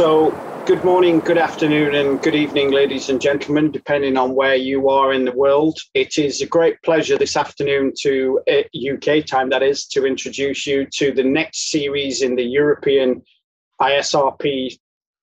So, good morning, good afternoon, and good evening, ladies and gentlemen, depending on where you are in the world. It is a great pleasure this afternoon to UK uh, time, that is, to introduce you to the next series in the European ISRP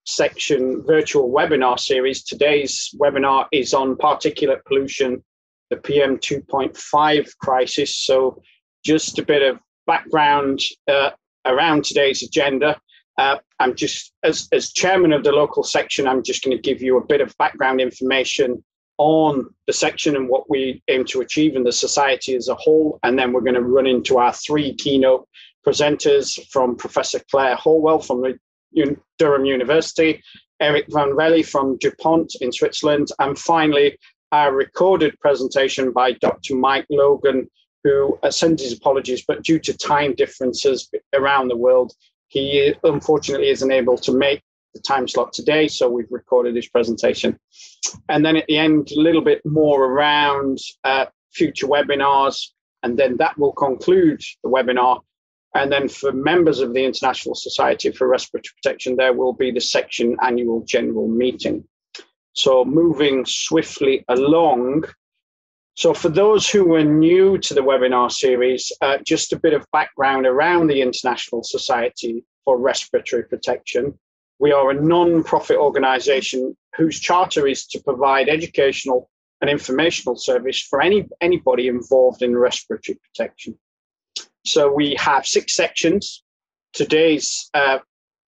section virtual webinar series. Today's webinar is on particulate pollution, the PM 2.5 crisis. So, just a bit of background uh, around today's agenda. Uh, I'm just, as, as chairman of the local section, I'm just going to give you a bit of background information on the section and what we aim to achieve in the society as a whole. And then we're going to run into our three keynote presenters from Professor Claire Horwell from Durham University, Eric Van Wely from DuPont in Switzerland, and finally, our recorded presentation by Dr. Mike Logan, who sends his apologies, but due to time differences around the world, he unfortunately isn't able to make the time slot today, so we've recorded his presentation. And then at the end, a little bit more around uh, future webinars, and then that will conclude the webinar. And then for members of the International Society for Respiratory Protection, there will be the section annual general meeting. So moving swiftly along, so, for those who are new to the webinar series, uh, just a bit of background around the International Society for Respiratory Protection. We are a non profit organization whose charter is to provide educational and informational service for any, anybody involved in respiratory protection. So, we have six sections. Today's uh,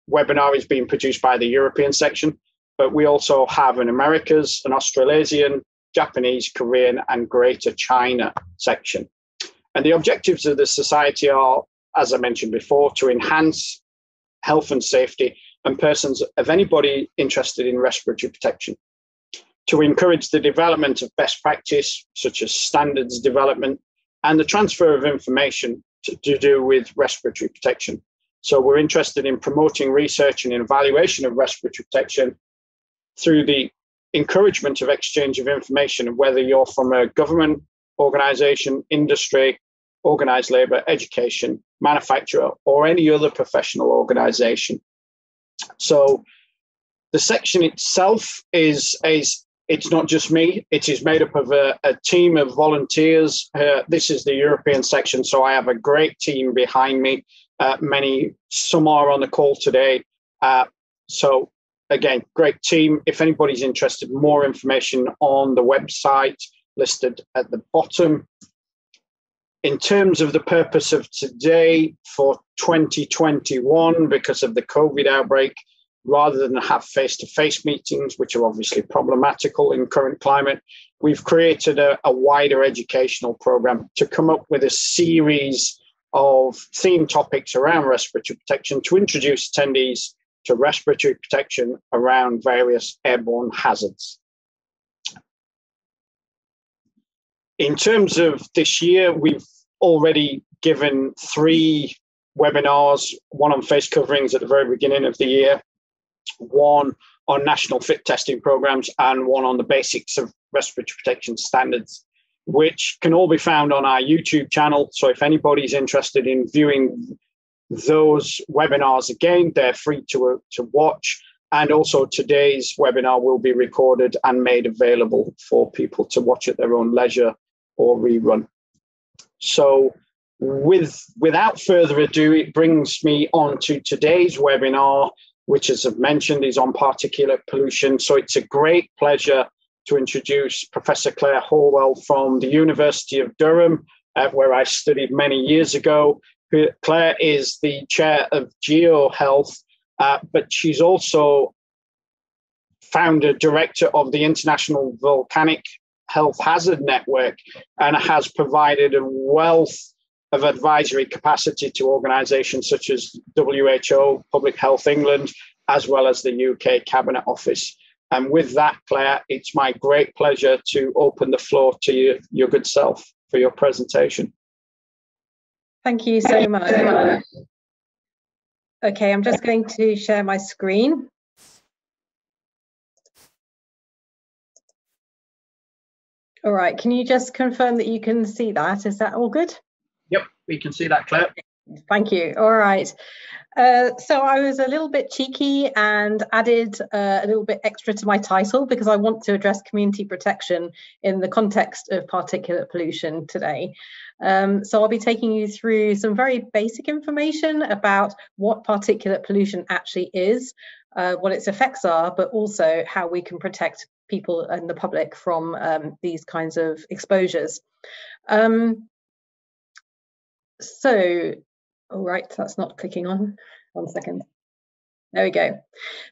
webinar is being produced by the European section, but we also have an Americas, an Australasian, Japanese, Korean, and Greater China section. And the objectives of the society are, as I mentioned before, to enhance health and safety and persons of anybody interested in respiratory protection, to encourage the development of best practice, such as standards development, and the transfer of information to, to do with respiratory protection. So we're interested in promoting research and evaluation of respiratory protection through the encouragement of exchange of information, whether you're from a government organization, industry, organized labor, education, manufacturer, or any other professional organization. So the section itself is, is it's not just me, it is made up of a, a team of volunteers. Uh, this is the European section, so I have a great team behind me. Uh, many, some are on the call today. Uh, so again, great team. If anybody's interested, more information on the website listed at the bottom. In terms of the purpose of today for 2021, because of the COVID outbreak, rather than have face to face meetings, which are obviously problematical in current climate, we've created a, a wider educational program to come up with a series of theme topics around respiratory protection to introduce attendees to respiratory protection around various airborne hazards. In terms of this year, we've already given three webinars, one on face coverings at the very beginning of the year, one on national fit testing programs, and one on the basics of respiratory protection standards, which can all be found on our YouTube channel. So if anybody's interested in viewing those webinars again, they're free to, uh, to watch. And also today's webinar will be recorded and made available for people to watch at their own leisure or rerun. So with without further ado, it brings me on to today's webinar, which as I've mentioned is on particulate pollution. So it's a great pleasure to introduce Professor Claire Horwell from the University of Durham, uh, where I studied many years ago. Claire is the chair of GeoHealth, uh, but she's also founder director of the International Volcanic Health Hazard Network and has provided a wealth of advisory capacity to organizations such as WHO, Public Health England, as well as the UK Cabinet Office. And with that, Claire, it's my great pleasure to open the floor to you, your good self for your presentation. Thank you so much. Okay, I'm just going to share my screen. All right, can you just confirm that you can see that? Is that all good? Yep, we can see that, Claire. Thank you. All right. Uh, so I was a little bit cheeky and added uh, a little bit extra to my title because I want to address community protection in the context of particulate pollution today. Um, so I'll be taking you through some very basic information about what particulate pollution actually is, uh, what its effects are, but also how we can protect people and the public from um, these kinds of exposures. Um, so all right, that's not clicking on. One second. There we go.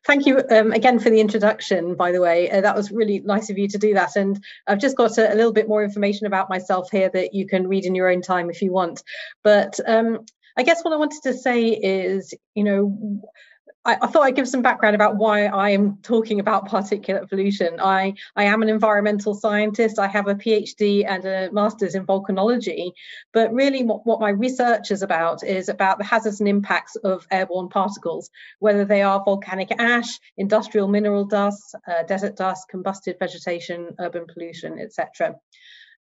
Thank you um, again for the introduction, by the way. Uh, that was really nice of you to do that. And I've just got a, a, little bit more information about myself here that you can read in your own time if you want. But um, I guess what I wanted to say is, you know, I, I, thought I'd give some background about why I am talking about particulate pollution. I, I am an environmental scientist. I have a PhD and a master's in volcanology. But really, what, what my research is about is about the hazards and impacts of airborne particles, whether they are volcanic ash, industrial mineral dust, uh, desert dust, combusted vegetation, urban pollution, etc.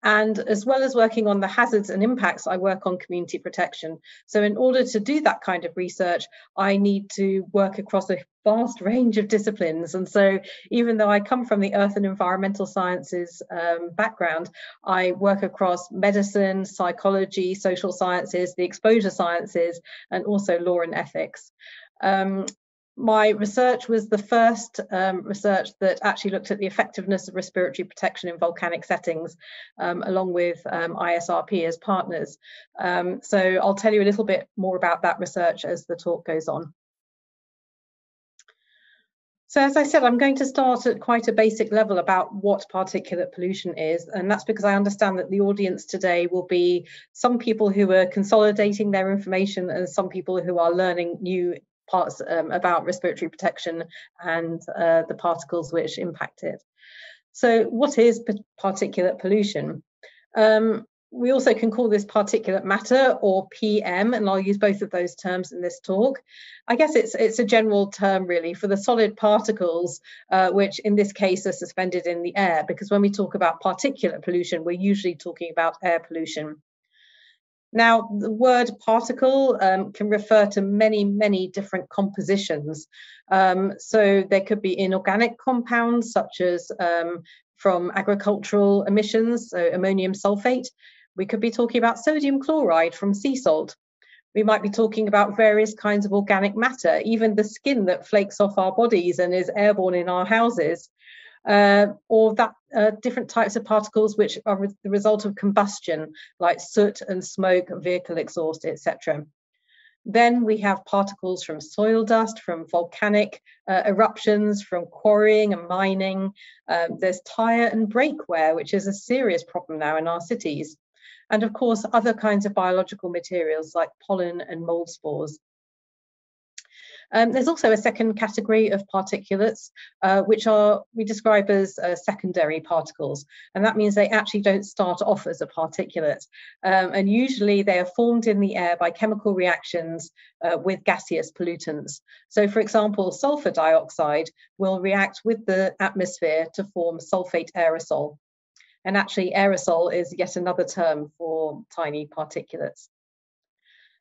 And as well as working on the hazards and impacts, I work on community protection. So in order to do that kind of research, I need to work across a vast range of disciplines. And so even though I come from the earth and environmental sciences um, background, I work across medicine, psychology, social sciences, the exposure sciences, and also law and ethics. Um, my research was the first um, research that actually looked at the effectiveness of respiratory protection in volcanic settings, um, along with um, ISRP as partners. Um, so I'll tell you a little bit more about that research as the talk goes on. So as I said, I'm going to start at quite a basic level about what particulate pollution is, and that's because I understand that the audience today will be some people who are consolidating their information and some people who are learning new parts um, about respiratory protection and uh, the particles which impact it. So what is particulate pollution? Um, we also can call this particulate matter or PM, and I'll use both of those terms in this talk. I guess it's it's a general term really for the solid particles, uh, which in this case are suspended in the air, because when we talk about particulate pollution, we're usually talking about air pollution. Now, the word particle um, can refer to many, many different compositions. Um, so there could be inorganic compounds such as um, from agricultural emissions, so ammonium sulfate. We could be talking about sodium chloride from sea salt. We might be talking about various kinds of organic matter, even the skin that flakes off our bodies and is airborne in our houses uh, or that uh, different types of particles which are re the result of combustion, like soot and smoke, vehicle exhaust, etc. Then we have particles from soil dust, from volcanic uh, eruptions, from quarrying and mining. Um, there's tire and brake wear, which is a serious problem now in our cities. And of course, other kinds of biological materials like pollen and mold spores. Um, there's also a second category of particulates, uh, which are we describe as uh, secondary particles, and that means they actually don't start off as a particulate, um, and usually they are formed in the air by chemical reactions uh, with gaseous pollutants. So, for example, sulfur dioxide will react with the atmosphere to form sulfate aerosol. And actually, aerosol is yet another term for tiny particulates.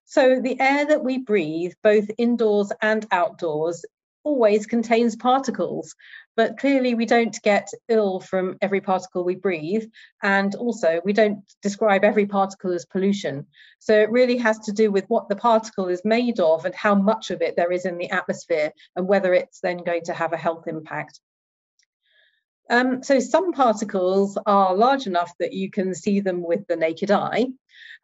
So the air that we breathe, both indoors and outdoors, always contains particles, but clearly we don't get ill from every particle we breathe. And also we don't describe every particle as pollution. So it really has to do with what the particle is made of and how much of it there is in the atmosphere and whether it's then going to have a health impact. Um, so some particles are large enough that you can see them with the naked eye,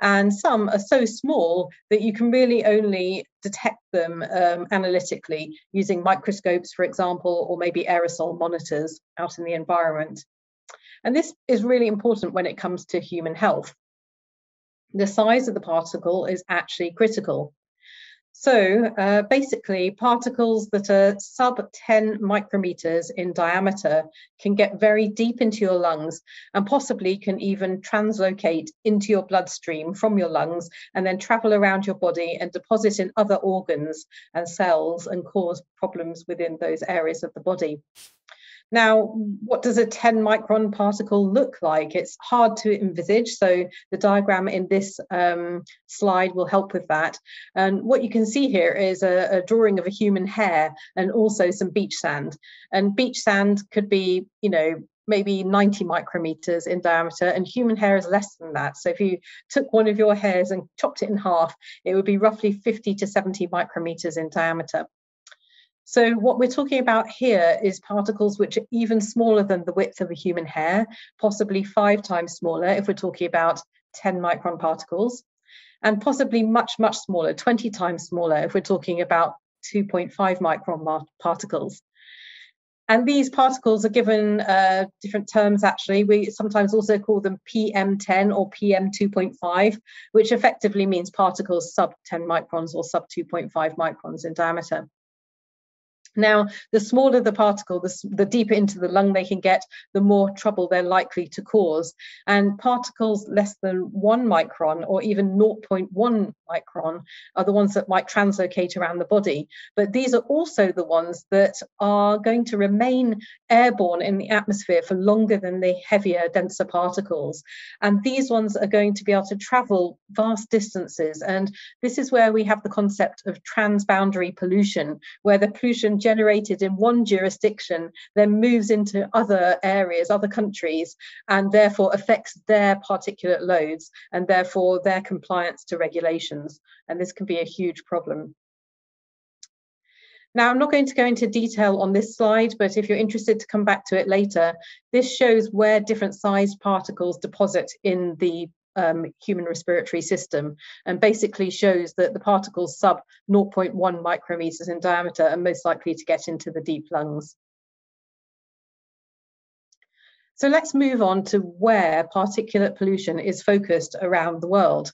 and some are so small that you can really only detect them um, analytically using microscopes, for example, or maybe aerosol monitors out in the environment. And this is really important when it comes to human health. The size of the particle is actually critical. So uh, basically, particles that are sub 10 micrometers in diameter can get very deep into your lungs and possibly can even translocate into your bloodstream from your lungs and then travel around your body and deposit in other organs and cells and cause problems within those areas of the body. Now, what does a 10 micron particle look like? It's hard to envisage, so the diagram in this um, slide will help with that. And what you can see here is a, a, drawing of a human hair and also some beach sand. And beach sand could be, you know, maybe 90 micrometers in diameter and human hair is less than that. So if you took one of your hairs and chopped it in half, it would be roughly 50 to 70 micrometers in diameter. So what we're talking about here is particles which are even smaller than the width of a human hair, possibly five times smaller if we're talking about 10 micron particles, and possibly much, much smaller, 20 times smaller if we're talking about 2.5 micron particles. And these particles are given uh, different terms actually. We sometimes also call them PM10 or PM2.5, which effectively means particles sub 10 microns or sub 2.5 microns in diameter. Now, the smaller the particle, the, the, deeper into the lung they can get, the more trouble they're likely to cause. And particles less than one micron or even 0.1 micron are the ones that might translocate around the body. But these are also the ones that are going to remain airborne in the atmosphere for longer than the heavier, denser particles. And these ones are going to be able to travel vast distances. And this is where we have the concept of transboundary pollution, where the pollution generated in one jurisdiction then moves into other areas, other countries, and therefore affects their particulate loads and therefore their compliance to regulations. And this can be a huge problem. Now, I'm not going to go into detail on this slide, but if you're interested to come back to it later, this shows where different sized particles deposit in the um, human respiratory system and basically shows that the particles sub 0.1 micrometers in diameter are most likely to get into the deep lungs. So let's move on to where particulate pollution is focused around the world.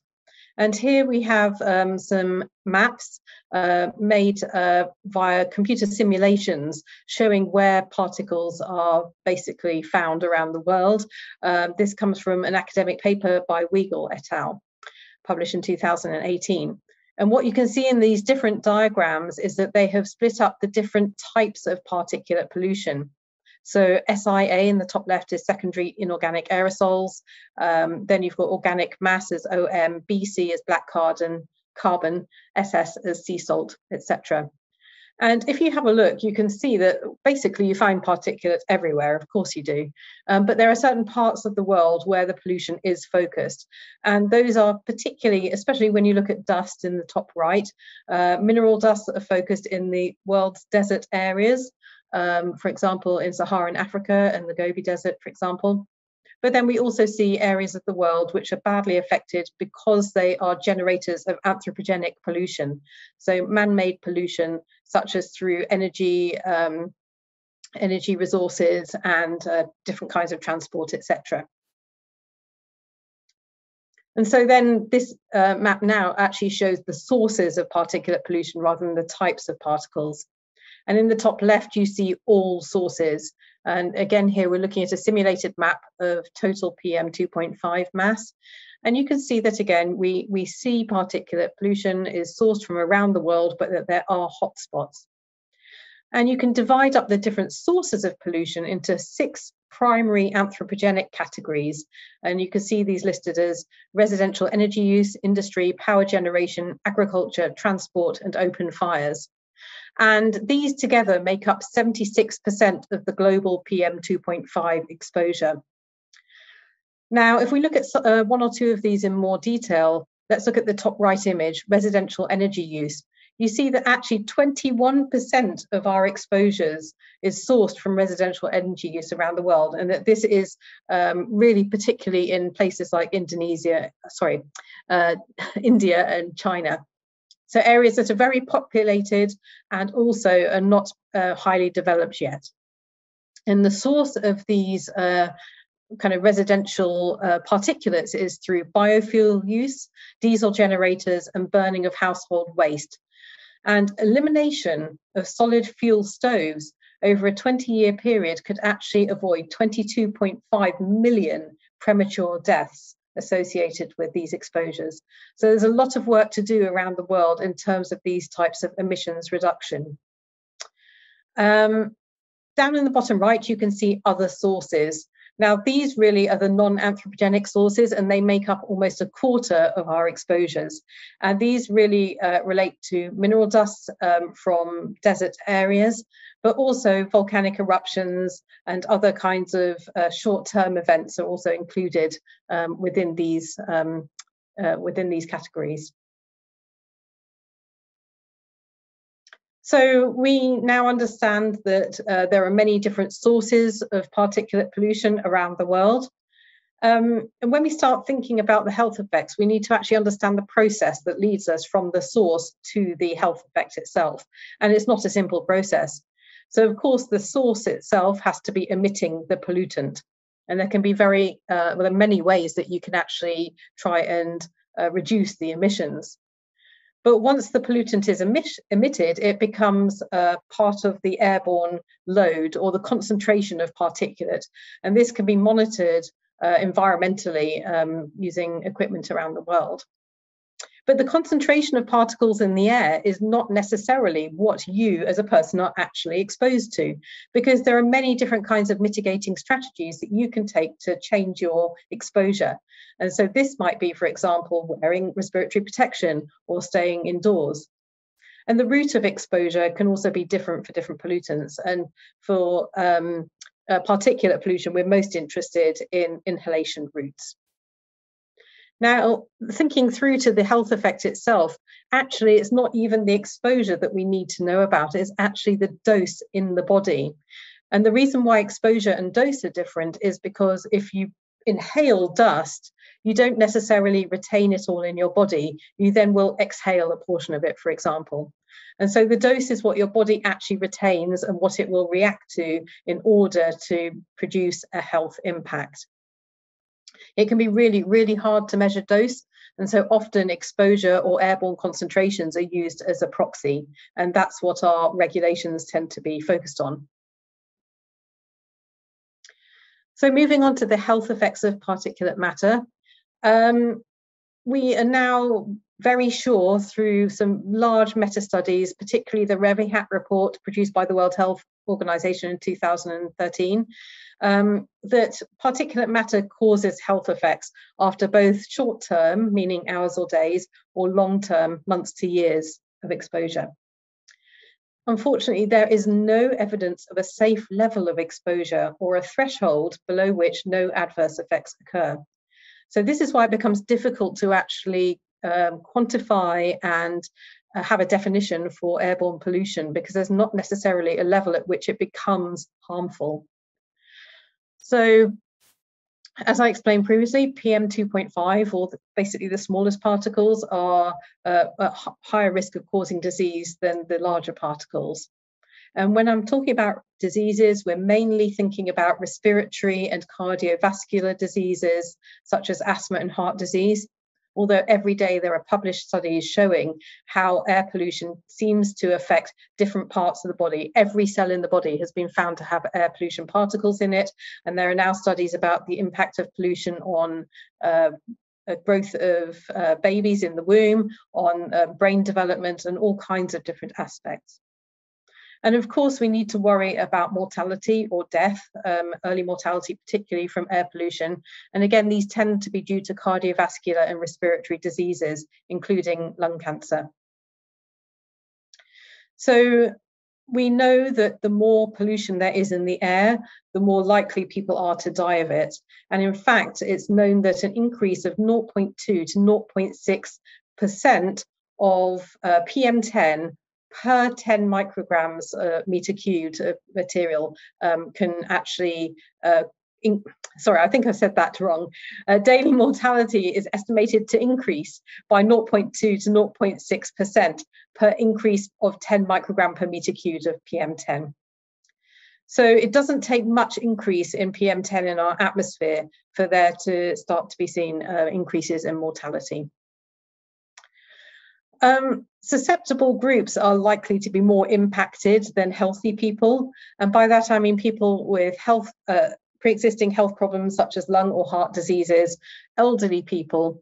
And here we have um, some maps uh, made uh, via computer simulations showing where particles are basically found around the world. Um, this comes from an academic paper by Weagle et al., published in 2018. And what you can see in these different diagrams is that they have split up the different types of particulate pollution. So SIA in the top left is secondary inorganic aerosols. Um, then you've got organic mass as OM, BC as black carbon, carbon, SS as sea salt, etc. And if you have a look, you can see that basically you find particulates everywhere, of course you do. Um, but there are certain parts of the world where the pollution is focused. And those are particularly, especially when you look at dust in the top right, uh, mineral dust that are focused in the world's desert areas um, for example, in Saharan Africa and the Gobi Desert, for example. But then we also see areas of the world which are badly affected because they are generators of anthropogenic pollution. So man-made pollution, such as through energy, um, energy resources and uh, different kinds of transport, etc. And so then this uh, map now actually shows the sources of particulate pollution rather than the types of particles. And in the top left, you see all sources. And again, here we're looking at a simulated map of total PM 2.5 mass. And you can see that again, we, we see particulate pollution is sourced from around the world, but that there are hotspots. And you can divide up the different sources of pollution into six primary anthropogenic categories. And you can see these listed as residential energy use, industry, power generation, agriculture, transport, and open fires. And these together make up 76% of the global PM 2.5 exposure. Now, if we look at uh, one or two of these in more detail, let's look at the top right image, residential energy use. You see that actually 21% of our exposures is sourced from residential energy use around the world, and that this is um, really particularly in places like Indonesia, sorry, uh, India and China. So areas that are very populated and also are not uh, highly developed yet. And the source of these uh, kind of residential uh, particulates is through biofuel use, diesel generators, and burning of household waste. And elimination of solid fuel stoves over a 20 year period could actually avoid 22.5 million premature deaths associated with these exposures. So there's a lot of work to do around the world in terms of these types of emissions reduction. Um, down in the bottom right, you can see other sources. Now, these really are the non-anthropogenic sources, and they make up almost a quarter of our exposures. And these really uh, relate to mineral dust um, from desert areas, but also volcanic eruptions and other kinds of uh, short-term events are also included um, within these um, uh, within these categories. So we now understand that uh, there are many different sources of particulate pollution around the world. Um, and when we start thinking about the health effects, we need to actually understand the process that leads us from the source to the health effect itself. And it's not a simple process. So, of course, the source itself has to be emitting the pollutant. And there can be very, uh, well, there are many ways that you can actually try and uh, reduce the emissions. But once the pollutant is emit emitted, it becomes uh, part of the airborne load or the concentration of particulate. And this can be monitored uh, environmentally um, using equipment around the world. But the concentration of particles in the air is not necessarily what you as a person are actually exposed to, because there are many different kinds of mitigating strategies that you can take to change your exposure. And so this might be, for example, wearing respiratory protection or staying indoors. And the route of exposure can also be different for different pollutants. And for um, uh, particulate pollution, we're most interested in inhalation routes. Now, thinking through to the health effect itself, actually, it's not even the exposure that we need to know about, it's actually the dose in the body. And the reason why exposure and dose are different is because if you inhale dust, you don't necessarily retain it all in your body. You then will exhale a portion of it, for example. And so the dose is what your body actually retains and what it will react to in order to produce a health impact. It can be really, really hard to measure dose. And so often exposure or airborne concentrations are used as a proxy. And that's what our regulations tend to be focused on. So moving on to the health effects of particulate matter. Um, we are now very sure through some large meta studies, particularly the REVIHAAP report produced by the World Health Organization in 2013, um, that particulate matter causes health effects after both short term, meaning hours or days, or long term, months to years of exposure. Unfortunately, there is no evidence of a safe level of exposure or a threshold below which no adverse effects occur. So, this is why it becomes difficult to actually um, quantify and uh, have a definition for airborne pollution because there's not necessarily a level at which it becomes harmful. So as I explained previously, PM2.5, or the, basically the smallest particles, are uh, at higher risk of causing disease than the larger particles. And when I'm talking about diseases, we're mainly thinking about respiratory and cardiovascular diseases, such as asthma and heart disease although every day there are published studies showing how air pollution seems to affect different parts of the body. Every cell in the body has been found to have air pollution particles in it, and there are now studies about the impact of pollution on uh, growth of uh, babies in the womb, on uh, brain development, and all kinds of different aspects. And of course, we need to worry about mortality or death, um, early mortality, particularly from air pollution. And again, these tend to be due to cardiovascular and respiratory diseases, including lung cancer. So we know that the more pollution there is in the air, the more likely people are to die of it. And in fact, it's known that an increase of 0.2 to 0.6% of uh, PM10 per 10 micrograms uh, meter cubed of material um, can actually uh, in, sorry, I think I said that wrong. Uh, daily mortality is estimated to increase by 0.2 to 0.6% per increase of 10 microgram per meter cubed of PM10. So it doesn't take much increase in PM10 in our atmosphere for there to start to be seen uh, increases in mortality. Um, susceptible groups are likely to be more impacted than healthy people. And by that, I mean people with health, uh, pre existing health problems such as lung or heart diseases, elderly people,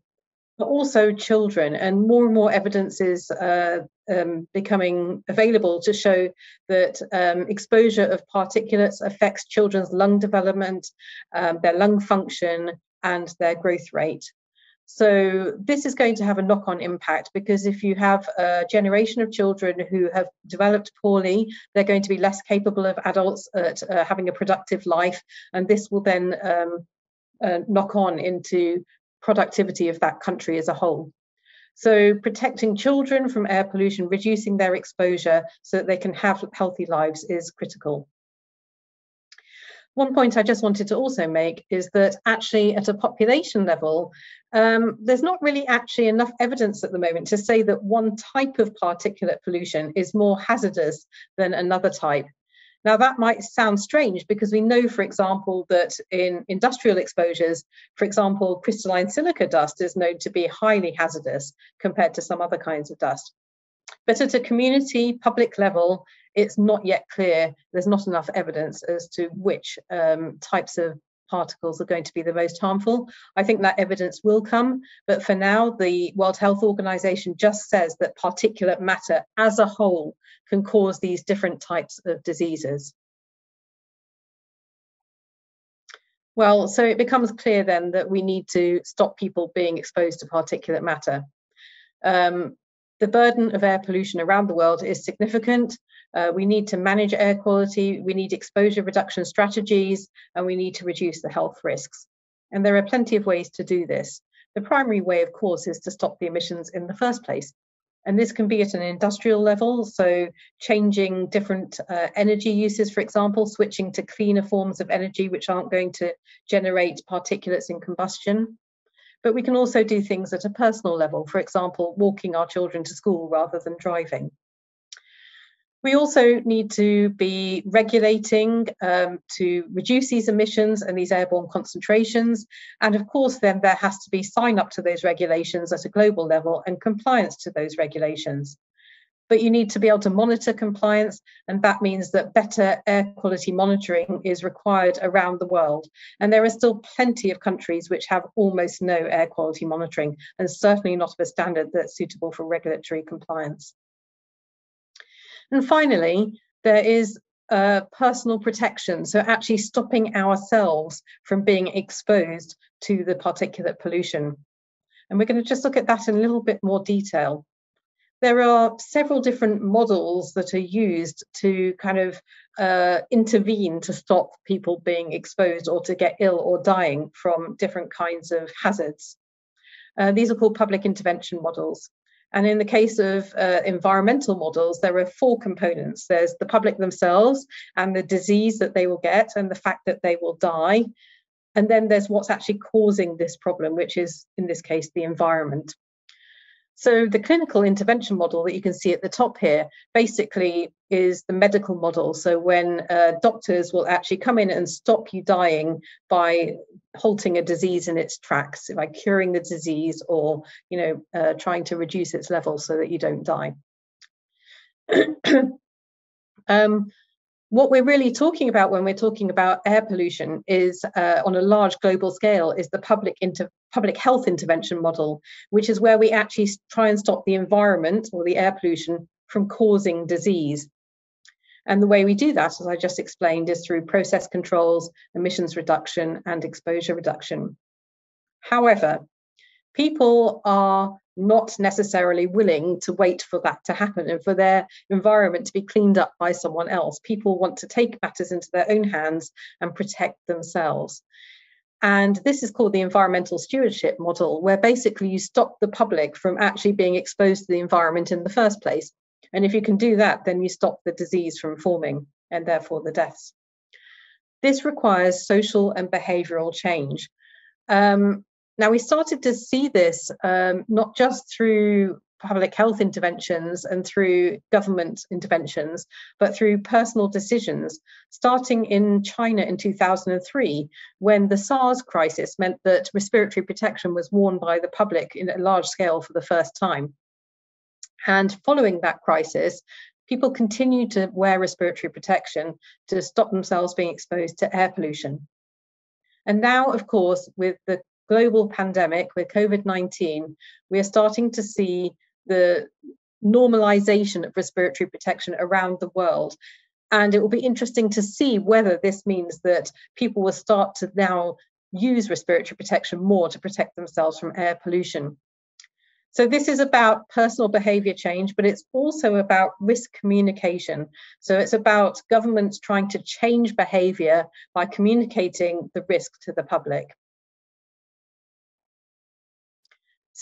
but also children. And more and more evidence is uh, um, becoming available to show that um, exposure of particulates affects children's lung development, um, their lung function, and their growth rate. So this is going to have a knock-on impact because if you have a generation of children who have developed poorly, they're going to be less capable of adults at uh, having a productive life, and this will then um, uh, knock on into productivity of that country as a whole. So protecting children from air pollution, reducing their exposure so that they can have healthy lives is critical. One point I just wanted to also make is that actually at a population level, um, there's not really actually enough evidence at the moment to say that one type of particulate pollution is more hazardous than another type. Now, that might sound strange because we know, for example, that in industrial exposures, for example, crystalline silica dust is known to be highly hazardous compared to some other kinds of dust. But at a community public level, it's not yet clear, there's not enough evidence as to which um, types of particles are going to be the most harmful. I think that evidence will come, but for now, the World Health Organization just says that particulate matter as a whole can cause these different types of diseases. Well, so it becomes clear then that we need to stop people being exposed to particulate matter. Um, the burden of air pollution around the world is significant. Uh, we need to manage air quality, we need exposure reduction strategies, and we need to reduce the health risks. And there are plenty of ways to do this. The primary way, of course, is to stop the emissions in the first place. And this can be at an industrial level, so changing different uh, energy uses, for example, switching to cleaner forms of energy which aren't going to generate particulates in combustion. But we can also do things at a personal level, for example, walking our children to school rather than driving. We also need to be regulating um, to reduce these emissions and these airborne concentrations. And of course, then there has to be sign up to those regulations at a global level and compliance to those regulations. But you need to be able to monitor compliance, and that means that better air quality monitoring is required around the world. And there are still plenty of countries which have almost no air quality monitoring, and certainly not of a standard that's suitable for regulatory compliance. And finally, there is uh, personal protection. So actually stopping ourselves from being exposed to the particulate pollution. And we're going to just look at that in a little bit more detail. There are several different models that are used to kind of uh, intervene to stop people being exposed or to get ill or dying from different kinds of hazards. Uh, these are called public intervention models. And in the case of uh, environmental models, there are four components. There's the public themselves and the disease that they will get and the fact that they will die. And then there's what's actually causing this problem, which is, in this case, the environment. So the clinical intervention model that you can see at the top here basically is the medical model. So when uh, doctors will actually come in and stop you dying by halting a disease in its tracks, by curing the disease or you know uh, trying to reduce its level so that you don't die. um, what we're really talking about when we're talking about air pollution is uh, on a large global scale is the public inter- public health intervention model which is where we actually try and stop the environment or the air pollution from causing disease. And the way we do that as i just explained is through process controls emissions reduction and exposure reduction. However people are not necessarily willing to wait for that to happen and for their environment to be cleaned up by someone else. People want to take matters into their own hands and protect themselves. And this is called the environmental stewardship model, where basically you stop the public from actually being exposed to the environment in the first place. And if you can do that, then you stop the disease from forming and therefore the deaths. This requires social and behavioral change. Um, now, we started to see this um, not just through public health interventions and through government interventions, but through personal decisions, starting in China in 2003, when the SARS crisis meant that respiratory protection was worn by the public in a large scale for the first time. And following that crisis, people continued to wear respiratory protection to stop themselves being exposed to air pollution. And now, of course, with the global pandemic with COVID-19, we are starting to see the normalization of respiratory protection around the world. And it will be interesting to see whether this means that people will start to now use respiratory protection more to protect themselves from air pollution. So this is about personal behavior change, but it's also about risk communication. So it's about governments trying to change behavior by communicating the risk to the public.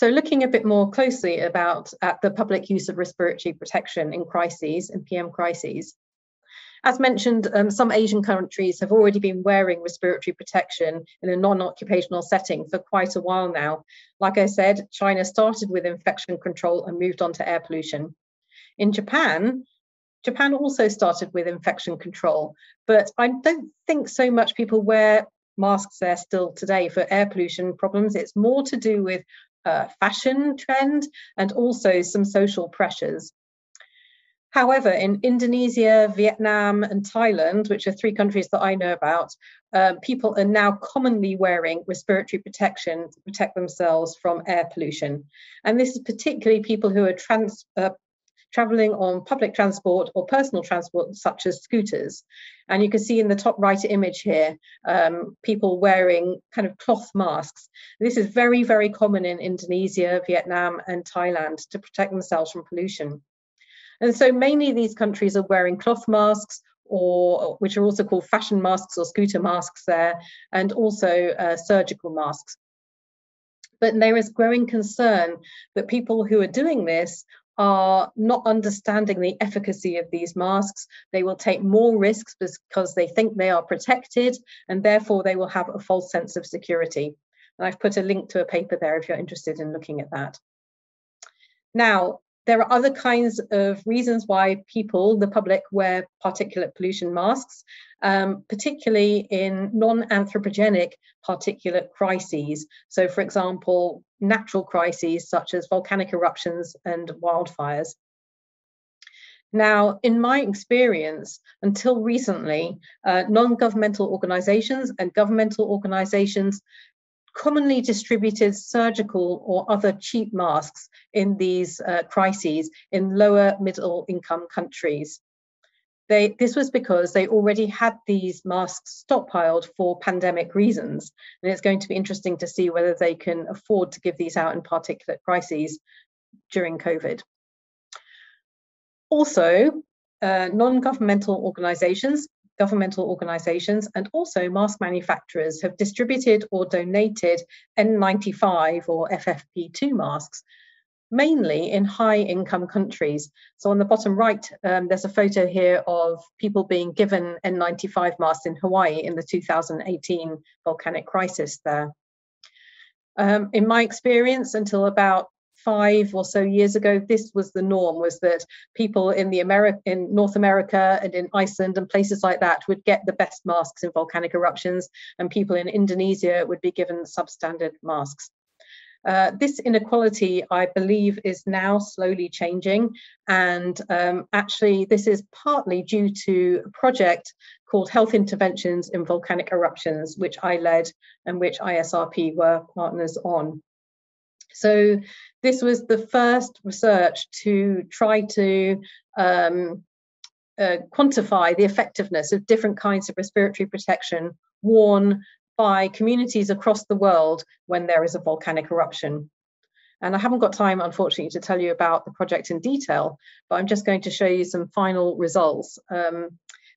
So looking a bit more closely about at the public use of respiratory protection in crises and PM crises, as mentioned, um, some Asian countries have already been wearing respiratory protection in a non-occupational setting for quite a while now. Like I said, China started with infection control and moved on to air pollution. In Japan, Japan also started with infection control, but I don't think so much people wear masks there still today for air pollution problems. It's more to do with uh, fashion trend and also some social pressures. However, in Indonesia, Vietnam, and Thailand, which are three countries that I know about, uh, people are now commonly wearing respiratory protection to protect themselves from air pollution. And this is particularly people who are trans, uh, traveling on public transport or personal transport, such as scooters. And you can see in the top right image here, um, people wearing kind of cloth masks. This is very, very common in Indonesia, Vietnam, and Thailand to protect themselves from pollution. And so mainly these countries are wearing cloth masks or which are also called fashion masks or scooter masks there, and also uh, surgical masks. But there is growing concern that people who are doing this are not understanding the efficacy of these masks. They will take more risks because they think they are protected, and therefore they will have a false sense of security. And I've put a link to a paper there if you're interested in looking at that. Now, there are other kinds of reasons why people, the public, wear particulate pollution masks, um, particularly in non-anthropogenic particulate crises. So for example, natural crises such as volcanic eruptions and wildfires. Now, in my experience, until recently, uh, non-governmental organizations and governmental organizations commonly distributed surgical or other cheap masks in these uh, crises in lower middle income countries. They, this was because they already had these masks stockpiled for pandemic reasons. And it's going to be interesting to see whether they can afford to give these out in particulate crises during COVID. Also, uh, non-governmental organizations governmental organisations and also mask manufacturers have distributed or donated N95 or FFP2 masks, mainly in high income countries. So on the bottom right, um, there's a photo here of people being given N95 masks in Hawaii in the 2018 volcanic crisis there. Um, in my experience, until about five or so years ago, this was the norm, was that people in the America, in North America and in Iceland and places like that would get the best masks in volcanic eruptions, and people in Indonesia would be given substandard masks. Uh, this inequality, I believe, is now slowly changing. And um, actually, this is partly due to a project called Health Interventions in Volcanic Eruptions, which I led and which ISRP were partners on. So this was the first research to try to um, uh, quantify the effectiveness of different kinds of respiratory protection worn by communities across the world when there is a volcanic eruption. And I haven't got time, unfortunately, to tell you about the project in detail, but I'm just going to show you some final results. Um,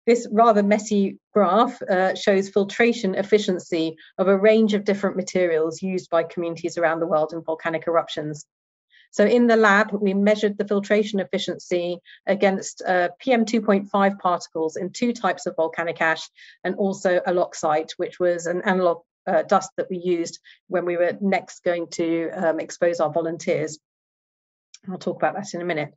this rather messy graph uh, shows filtration efficiency of a range of different materials used by communities around the world in volcanic eruptions. So in the lab, we measured the filtration efficiency against uh, PM2.5 particles in two types of volcanic ash and also Aloxite, which was an analog uh, dust that we used when we were next going to um, expose our volunteers. I'll talk about that in a minute.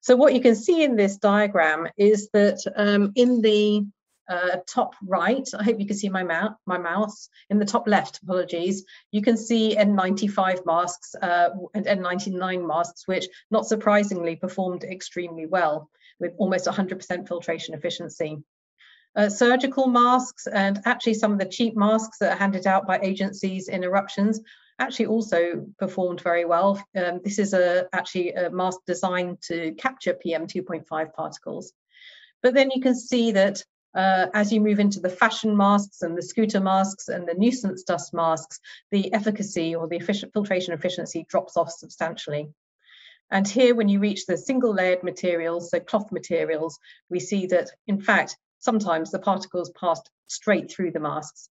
So what you can see in this diagram is that um, in the uh, top right, I hope you can see my, mou my mouse, in the top left, apologies, you can see N95 masks uh, and N99 masks, which not surprisingly performed extremely well with almost 100% filtration efficiency. uh, surgical masks and actually some of the cheap masks that are handed out by agencies in eruptions actually also performed very well. Um, this is a, actually a mask designed to capture PM 2.5 particles. But then you can see that uh, as you move into the fashion masks and the scooter masks and the nuisance dust masks, the efficacy or the efficient filtration efficiency drops off substantially. And here, when you reach the single layered materials, so cloth materials, we see that in fact, sometimes the particles passed straight through the masks.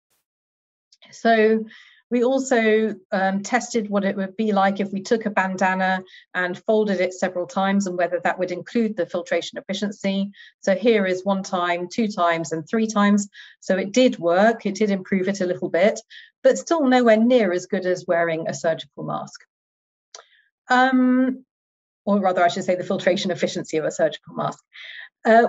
So we also um, tested what it would be like if we took a bandana and folded it several times and whether that would include the filtration efficiency. So here is one time, two times and three times. So it did work, it did improve it a little bit, but still nowhere near as good as wearing a surgical mask. Um, or rather I should say the filtration efficiency of a surgical mask. Uh,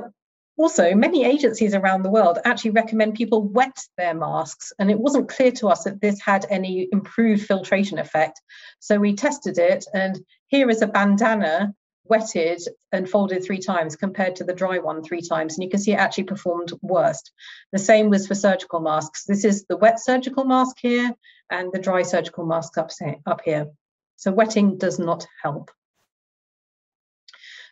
also, many agencies around the world actually recommend people wet their masks, and it wasn't clear to us that this had any improved filtration effect. So we tested it, and here is a bandana wetted and folded three times compared to the dry one three times, and you can see it actually performed worst. The same was for surgical masks. This is the wet surgical mask here, and the dry surgical mask up, up here. So wetting does not help.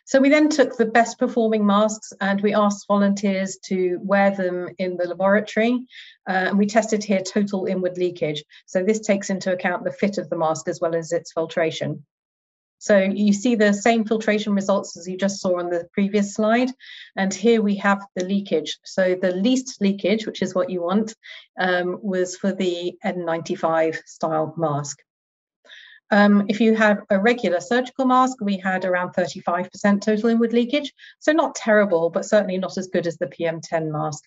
So we then took the best performing masks and we asked volunteers to wear them in the laboratory. Uh, and we tested here total inward leakage. So this takes into account the fit of the mask as well as its filtration. So you see the same filtration results as you just saw on the previous slide. And here we have the leakage. So the least leakage, which is what you want, um, was for the N95 style mask. Um, if you have a regular surgical mask, we had around 35% total inward leakage. So not terrible, but certainly not as good as the PM10 mask.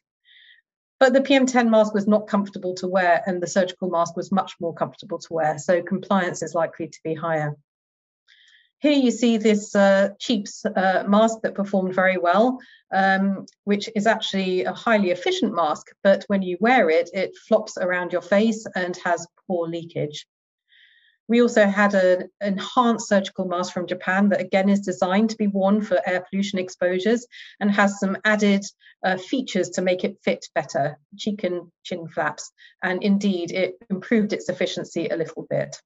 But the PM10 mask was not comfortable to wear and the surgical mask was much more comfortable to wear. So compliance is likely to be higher. Here you see this uh, uh, mask that performed very well, um, which is actually a highly efficient mask, but when you wear it, it flops around your face and has poor leakage. We also had an enhanced surgical mask from Japan that again is designed to be worn for air pollution exposures and has some added uh, features to make it fit better, cheek and chin flaps. And indeed, it improved its efficiency a little bit.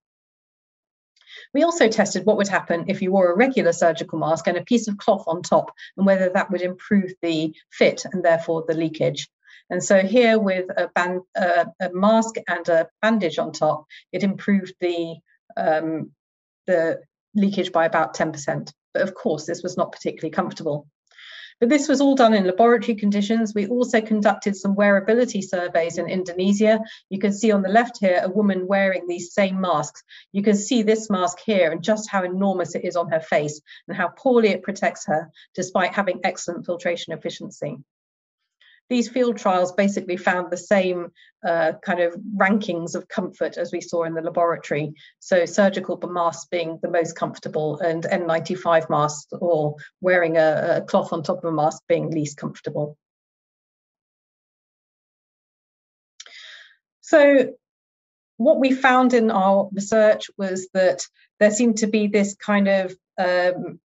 We also tested what would happen if you wore a regular surgical mask and a piece of cloth on top and whether that would improve the fit and therefore the leakage. And so here with a, band, uh, a mask and a bandage on top, it improved the, um, the leakage by about 10%. But of course, this was not particularly comfortable. But this was all done in laboratory conditions. We also conducted some wearability surveys in Indonesia. You can see on the left here a woman wearing these same masks. You can see this mask here and just how enormous it is on her face and how poorly it protects her despite having excellent filtration efficiency these field trials basically found the same uh, kind of rankings of comfort as we saw in the laboratory. So surgical masks being the most comfortable and N95 masks or wearing a, a cloth on top of a mask being least comfortable. So what we found in our research was that there seemed to be this kind of um,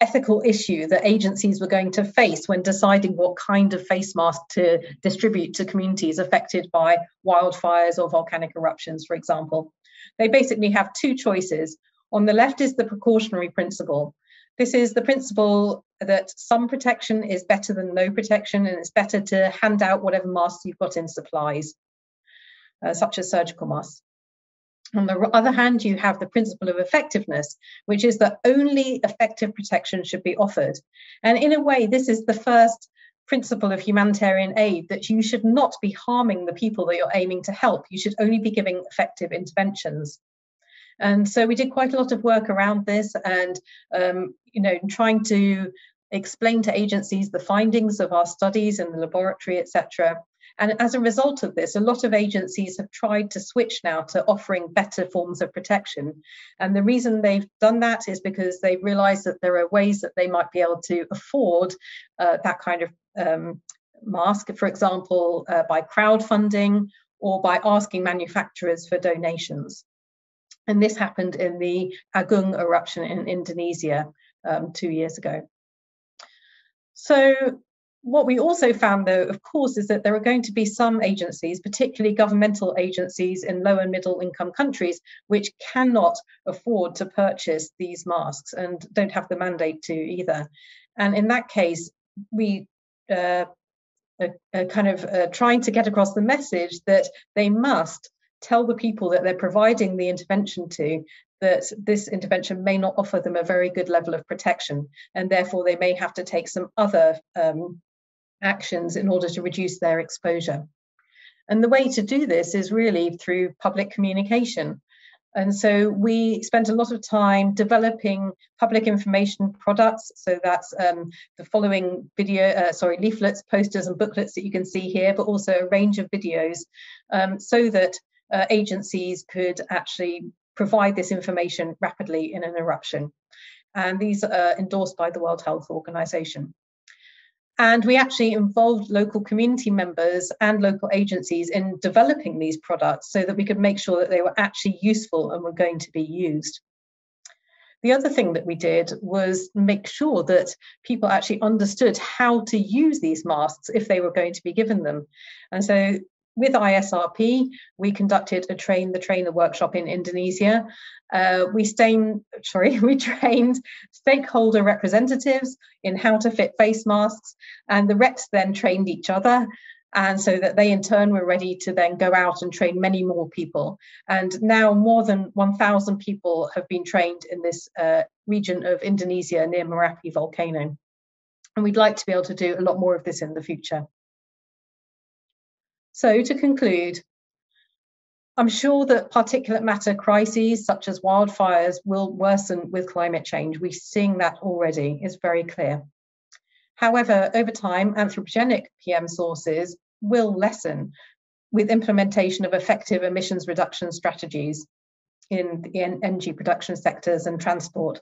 ethical issue that agencies were going to face when deciding what kind of face mask to distribute to communities affected by wildfires or volcanic eruptions, for example. They basically have two choices. On the left is the precautionary principle. This is the principle that some protection is better than no protection, and it's better to hand out whatever masks you've got in supplies, uh, such as surgical masks. On the other hand, you have the principle of effectiveness, which is that only effective protection should be offered. And in a way, this is the first principle of humanitarian aid that you should not be harming the people that you're aiming to help. You should only be giving effective interventions. And so we did quite a lot of work around this and, um, you know, trying to explain to agencies the findings of our studies in the laboratory, etc. And as a result of this, a lot of agencies have tried to switch now to offering better forms of protection. And the reason they've done that is because they realize that there are ways that they might be able to afford uh, that kind of um, mask, for example, uh, by crowdfunding or by asking manufacturers for donations. And this happened in the Agung eruption in Indonesia um, two years ago. So what we also found, though, of course, is that there are going to be some agencies, particularly governmental agencies in low and middle income countries, which cannot afford to purchase these masks and don't have the mandate to either. And in that case, we uh, are, are kind of uh, trying to get across the message that they must tell the people that they're providing the intervention to that this intervention may not offer them a very good level of protection, and therefore they may have to take some other um, actions in order to reduce their exposure. And the way to do this is really through public communication. And so we spent a lot of time developing public information products. So that's um, the following video, uh, sorry, leaflets, posters, and booklets that you can see here, but also a range of videos um, so that uh, agencies could actually provide this information rapidly in an eruption. And these are endorsed by the World Health Organization. And we actually involved local community members and local agencies in developing these products so that we could make sure that they were actually useful and were going to be used. The other thing that we did was make sure that people actually understood how to use these masks if they were going to be given them. And so with ISRP, we conducted a train the trainer workshop in Indonesia. Uh, we, stain, sorry, we trained stakeholder representatives in how to fit face masks, and the reps then trained each other. And so that they in turn were ready to then go out and train many more people. And now more than 1,000 people have been trained in this uh, region of Indonesia near Merapi volcano. And we'd like to be able to do a lot more of this in the future. So to conclude, I'm sure that particulate matter crises such as wildfires will worsen with climate change. We're seeing that already, it's very clear. However, over time, anthropogenic PM sources will lessen with implementation of effective emissions reduction strategies in the energy production sectors and transport.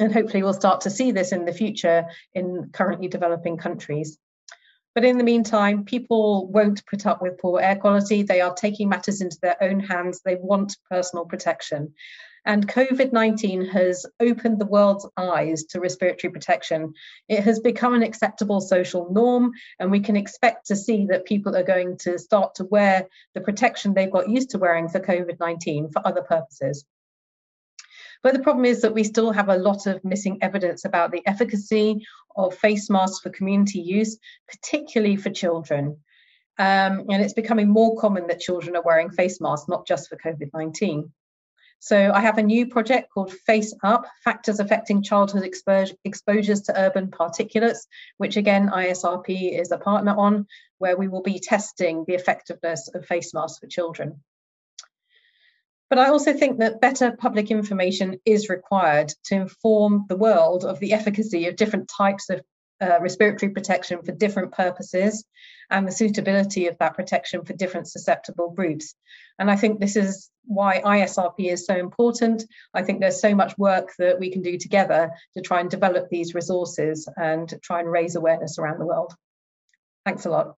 And hopefully we'll start to see this in the future in currently developing countries. But in the meantime, people won't put up with poor air quality. They are taking matters into their own hands. They want personal protection. And COVID 19 has opened the world's eyes to respiratory protection. It has become an acceptable social norm, and we can expect to see that people are going to start to wear the protection they've got used to wearing for COVID 19 for other purposes. But the problem is that we still have a lot of missing evidence about the efficacy of face masks for community use, particularly for children. Um, and it's becoming more common that children are wearing face masks, not just for COVID 19. So I have a new project called Face Up Factors Affecting Childhood Expo- Exposures to Urban Particulates, which again ISRP is a partner on, where we will be testing the effectiveness of face masks for children. But I also think that better public information is required to inform the world of the efficacy of different types of uh, respiratory protection for different purposes and the suitability of that protection for different susceptible groups. And I think this is why ISRP is so important. I think there's so much work that we can do together to try and develop these resources and try and raise awareness around the world. Thanks a lot.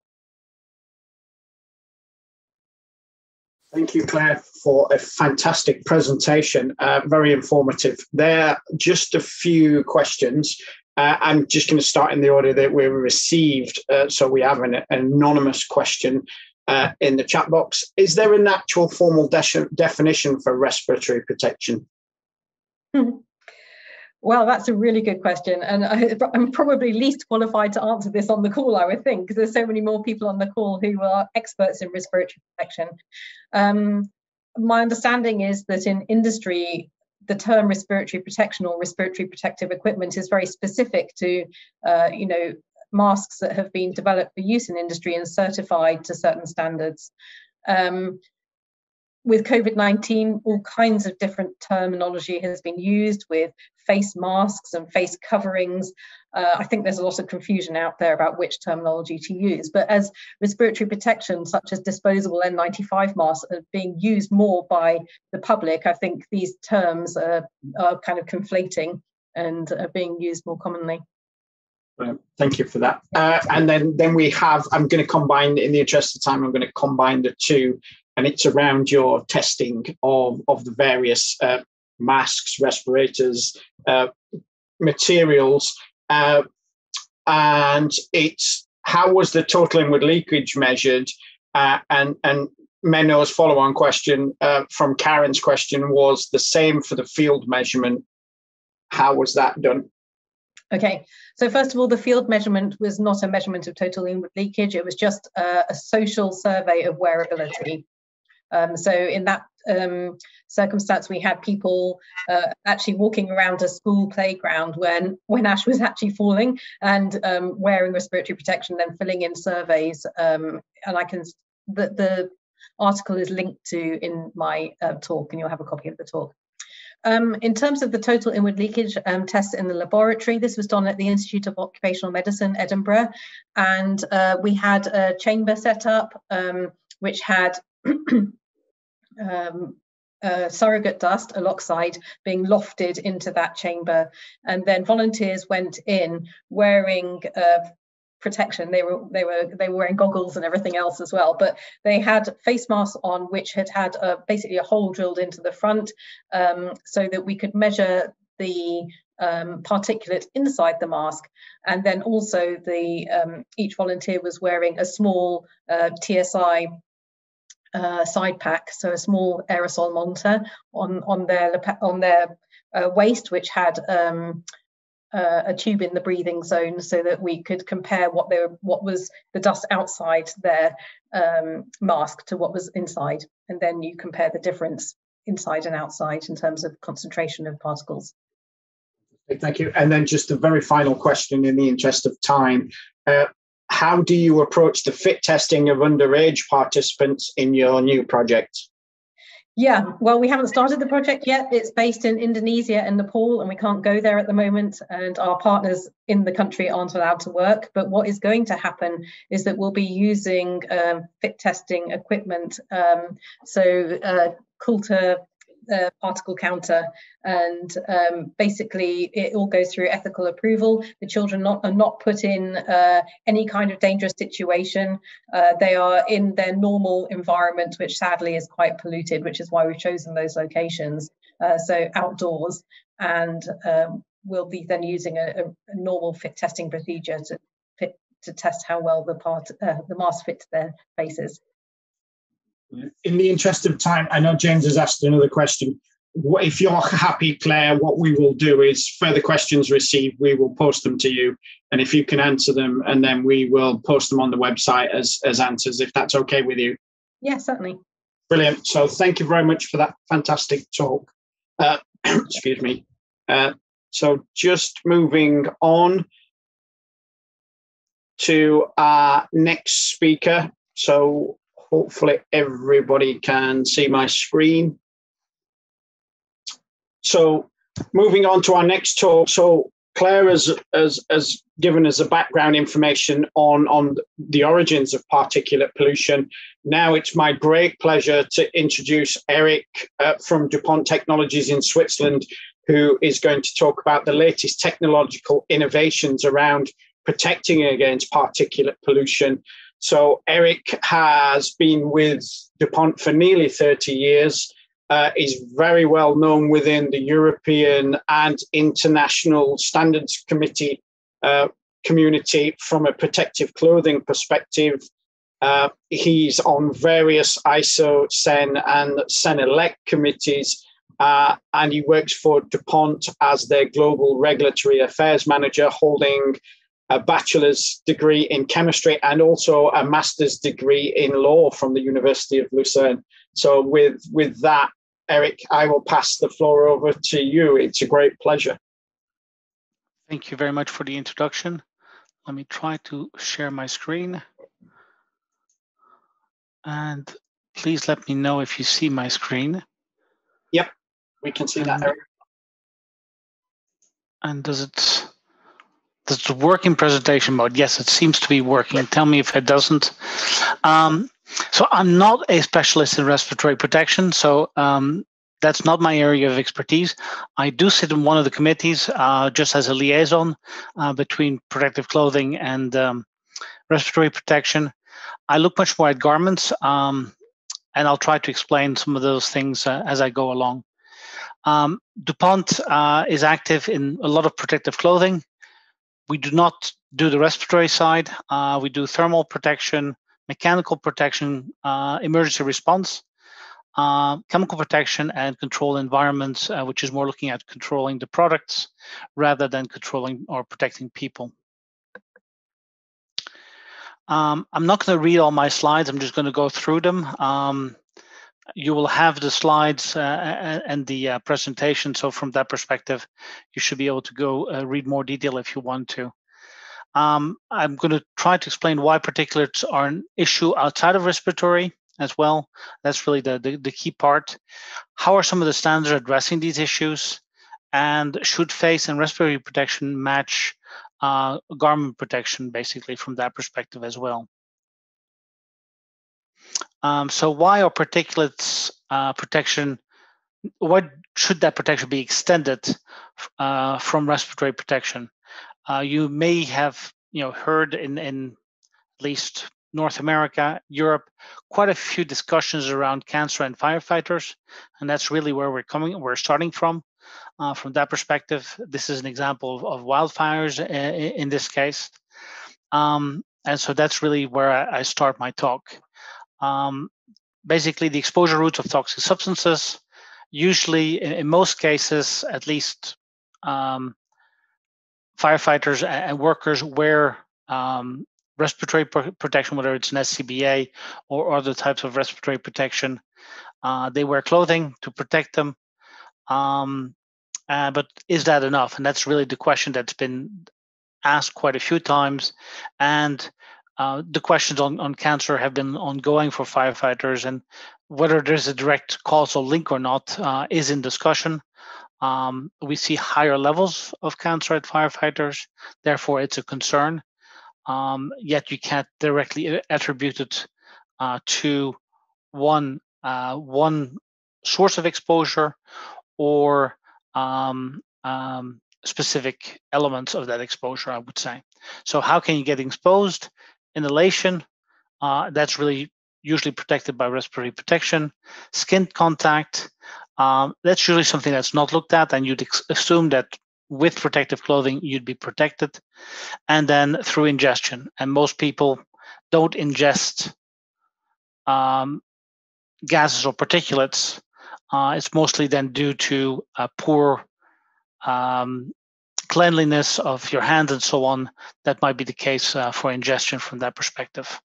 Thank you, Claire, for a fantastic presentation. Uh, very informative. There are just a few questions. Uh, I'm just going to start in the order that we received. Uh, so we have an, an anonymous question uh, in the chat box. Is there an actual formal de- definition for respiratory protection? Well, that's a really good question. And I, am probably least qualified to answer this on the call, I would think, because there's so many more people on the call who are experts in respiratory protection. Um, my understanding is that in industry, the term respiratory protection or respiratory protective equipment is very specific to, uh, you know, masks that have been developed for use in industry and certified to certain standards. Um, with COVID 19, all kinds of different terminology has been used with face masks and face coverings. Uh, I think there's a lot of confusion out there about which terminology to use. But as respiratory protection, such as disposable N95 masks, are being used more by the public, I think these terms are, are kind of conflating and are being used more commonly. Thank you for that. Uh, and then, then we have, I'm going to combine, in the interest of time, I'm going to combine the two and it's around your testing of, of the various uh, masks, respirators, uh, materials. Uh, and it's how was the total inward leakage measured? Uh, and and Menno's follow-on question uh, from Karen's question was the same for the field measurement. How was that done? Okay, so first of all, the field measurement was not a measurement of total inward leakage. It was just a, a social survey of wearability. Um, so in that um, circumstance, we had people uh, actually walking around a school playground when when ash was actually falling and um, wearing respiratory protection, then filling in surveys. Um, and I can the the article is linked to in my uh, talk, and you'll have a copy of the talk. Um, in terms of the total inward leakage um, tests in the laboratory, this was done at the Institute of Occupational Medicine, Edinburgh, and uh, we had a chamber set up um, which had um, uh, surrogate dust, Aloxite, being lofted into that chamber. And then volunteers went in wearing uh, protection. They were they were they were wearing goggles and everything else as well. But they had face masks on, which had had a, basically a hole drilled into the front, um, so that we could measure the um, particulate inside the mask. And then also the um, each volunteer was wearing a small uh, TSI uh, SidePak, so a small aerosol monitor on on their on their uh, waist, which had um, uh, a tube in the breathing zone, so that we could compare what they were, what was the dust outside their um, mask to what was inside, and then you compare the difference inside and outside in terms of concentration of particles. Thank you. And then just a very final question in the interest of time. Uh, how do you approach the fit testing of underage participants in your new project? Yeah, well, we haven't started the project yet. It's based in Indonesia and Nepal, and we can't go there at the moment. And our partners in the country aren't allowed to work. But what is going to happen is that we'll be using um, fit testing equipment. Um, so, uh, Coulter particle counter. And um, basically it all goes through ethical approval. The children not, are not put in uh, any kind of dangerous situation. Uh, they are in their normal environment which sadly is quite polluted which is why we've chosen those locations. Uh, so outdoors. And um, we'll be then using a, a, normal fit testing procedure to fit, to test how well the part uh, the mask fits their faces in the interest of time, I know James has asked another question. If you're happy, Claire, what we will do is further questions received, we will post them to you. And if you can answer them, and then we will post them on the website as, as answers, if that's okay with you. Yeah, certainly. Brilliant. So thank you very much for that fantastic talk. Uh, excuse me. Uh, so just moving on to our next speaker. So Hopefully everybody can see my screen. So moving on to our next talk. So Claire has, has, has given us a background information on, on the origins of particulate pollution. Now it's my great pleasure to introduce Eric uh, from DuPont Technologies in Switzerland, who is going to talk about the latest technological innovations around protecting against particulate pollution so Eric has been with DuPont for nearly 30 years. Uh, is very well known within the European and international standards committee uh, community from a protective clothing perspective. Uh, he's on various ISO, CEN, and CENELEC committees, uh, and he works for DuPont as their global regulatory affairs manager, holding a bachelor's degree in chemistry and also a master's degree in law from the University of Lucerne. So with with that, Eric, I will pass the floor over to you. It's a great pleasure. Thank you very much for the introduction. Let me try to share my screen. And please let me know if you see my screen. Yep, we can see that, Eric. And does it does it work in presentation mode? Yes, it seems to be working. Tell me if it doesn't. Um, so I'm not a specialist in respiratory protection, so um, that's not my area of expertise. I do sit in one of the committees uh, just as a liaison uh, between protective clothing and um, respiratory protection. I look much more at garments, um, and I'll try to explain some of those things uh, as I go along. Um, DuPont uh, is active in a lot of protective clothing we do not do the respiratory side. Uh, we do thermal protection, mechanical protection, uh, emergency response, uh, chemical protection, and control environments, uh, which is more looking at controlling the products rather than controlling or protecting people. Um, I'm not going to read all my slides. I'm just going to go through them. Um, you will have the slides uh, and the uh, presentation. So from that perspective, you should be able to go uh, read more detail if you want to. Um, I'm going to try to explain why particulates are an issue outside of respiratory as well. That's really the, the, the key part. How are some of the standards addressing these issues? And should face and respiratory protection match uh, garment protection, basically, from that perspective as well? Um, so why are particulates uh, protection, why should that protection be extended uh, from respiratory protection? Uh, you may have you know heard in, in at least North America, Europe, quite a few discussions around cancer and firefighters, and that's really where we're coming, we're starting from. Uh, from that perspective, this is an example of, of wildfires in, in, this case. Um, and so that's really where I, I start my talk. Um, basically, the exposure routes of toxic substances, usually in, in most cases, at least um, firefighters and workers wear um, respiratory protection, whether it's an SCBA or other types of respiratory protection. Uh, they wear clothing to protect them. Um, uh, but is that enough? And that's really the question that's been asked quite a few times. And uh, the questions on, on cancer have been ongoing for firefighters, and whether there's a direct causal link or not uh, is in discussion. Um, we see higher levels of cancer at firefighters, therefore, it's a concern. Um, yet, you can't directly attribute it uh, to one uh, one source of exposure or um, um, specific elements of that exposure, I would say. So, how can you get exposed? Inhalation, uh, that's really usually protected by respiratory protection. Skin contact, um, that's usually something that's not looked at, and you'd ex- assume that with protective clothing you'd be protected. And then through ingestion, and most people don't ingest um, gases or particulates. Uh, it's mostly then due to poor um, cleanliness of your hands and so on. That might be the case uh, for ingestion from that perspective.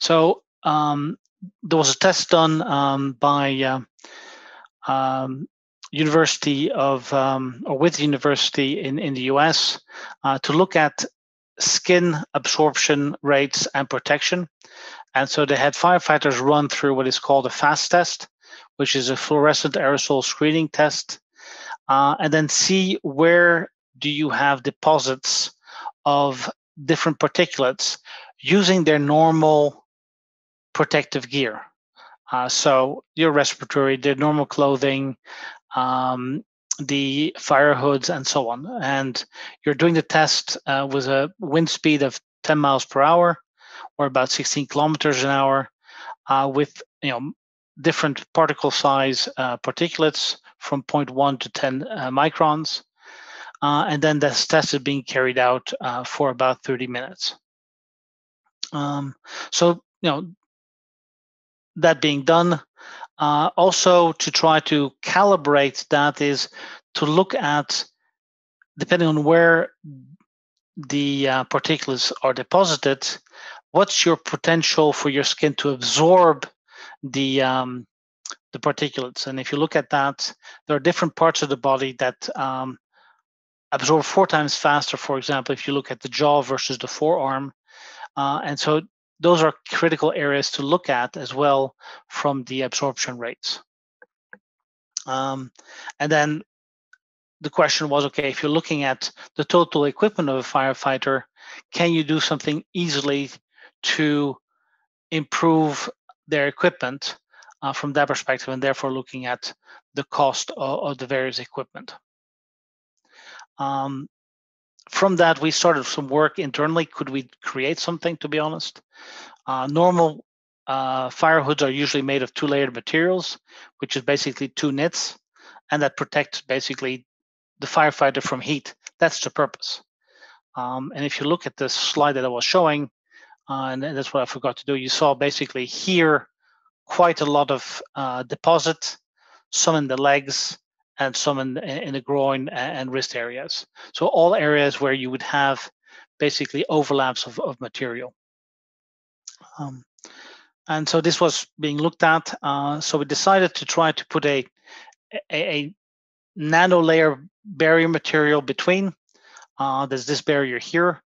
So um, there was a test done um, by uh, um, University of um, or with University in in the U.S. Uh, to look at skin absorption rates and protection. And so they had firefighters run through what is called a FAST test, which is a fluorescent aerosol screening test, uh, and then see where do you have deposits of different particulates using their normal protective gear. Uh, so your respiratory, the normal clothing, um, the fire hoods, and so on. And you're doing the test uh, with a wind speed of 10 miles per hour, or about 16 kilometers an hour, uh, with you know different particle size uh, particulates from 0.1 to 10 uh, microns. Uh, and then this test is being carried out for about 30 minutes. Um, so you know that being done. Uh, also, to try to calibrate that is to look at, depending on where the uh, particles are deposited, what's your potential for your skin to absorb the um, the particulates? And if you look at that, there are different parts of the body that um, absorb four times faster. For example, if you look at the jaw versus the forearm, uh, and so those are critical areas to look at as well from the absorption rates. Um, and then the question was, okay, if you're looking at the total equipment of a firefighter, can you do something easily to improve their equipment uh, from that perspective, and therefore looking at the cost of, of the various equipment. Um, from that, we started some work internally. Could we create something, to be honest? Uh, normal uh, fire hoods are usually made of two layered materials, which is basically two knits, and that protects basically the firefighter from heat. That's the purpose. Um, and if you look at the slide that I was showing, uh, and that's what I forgot to do, you saw basically here quite a lot of uh, deposit, some in the legs and some in, in the groin and wrist areas. So all areas where you would have basically overlaps of, of material. Um, and so this was being looked at. Uh, so we decided to try to put a, a, a nano layer barrier material between. Uh, there's this barrier here.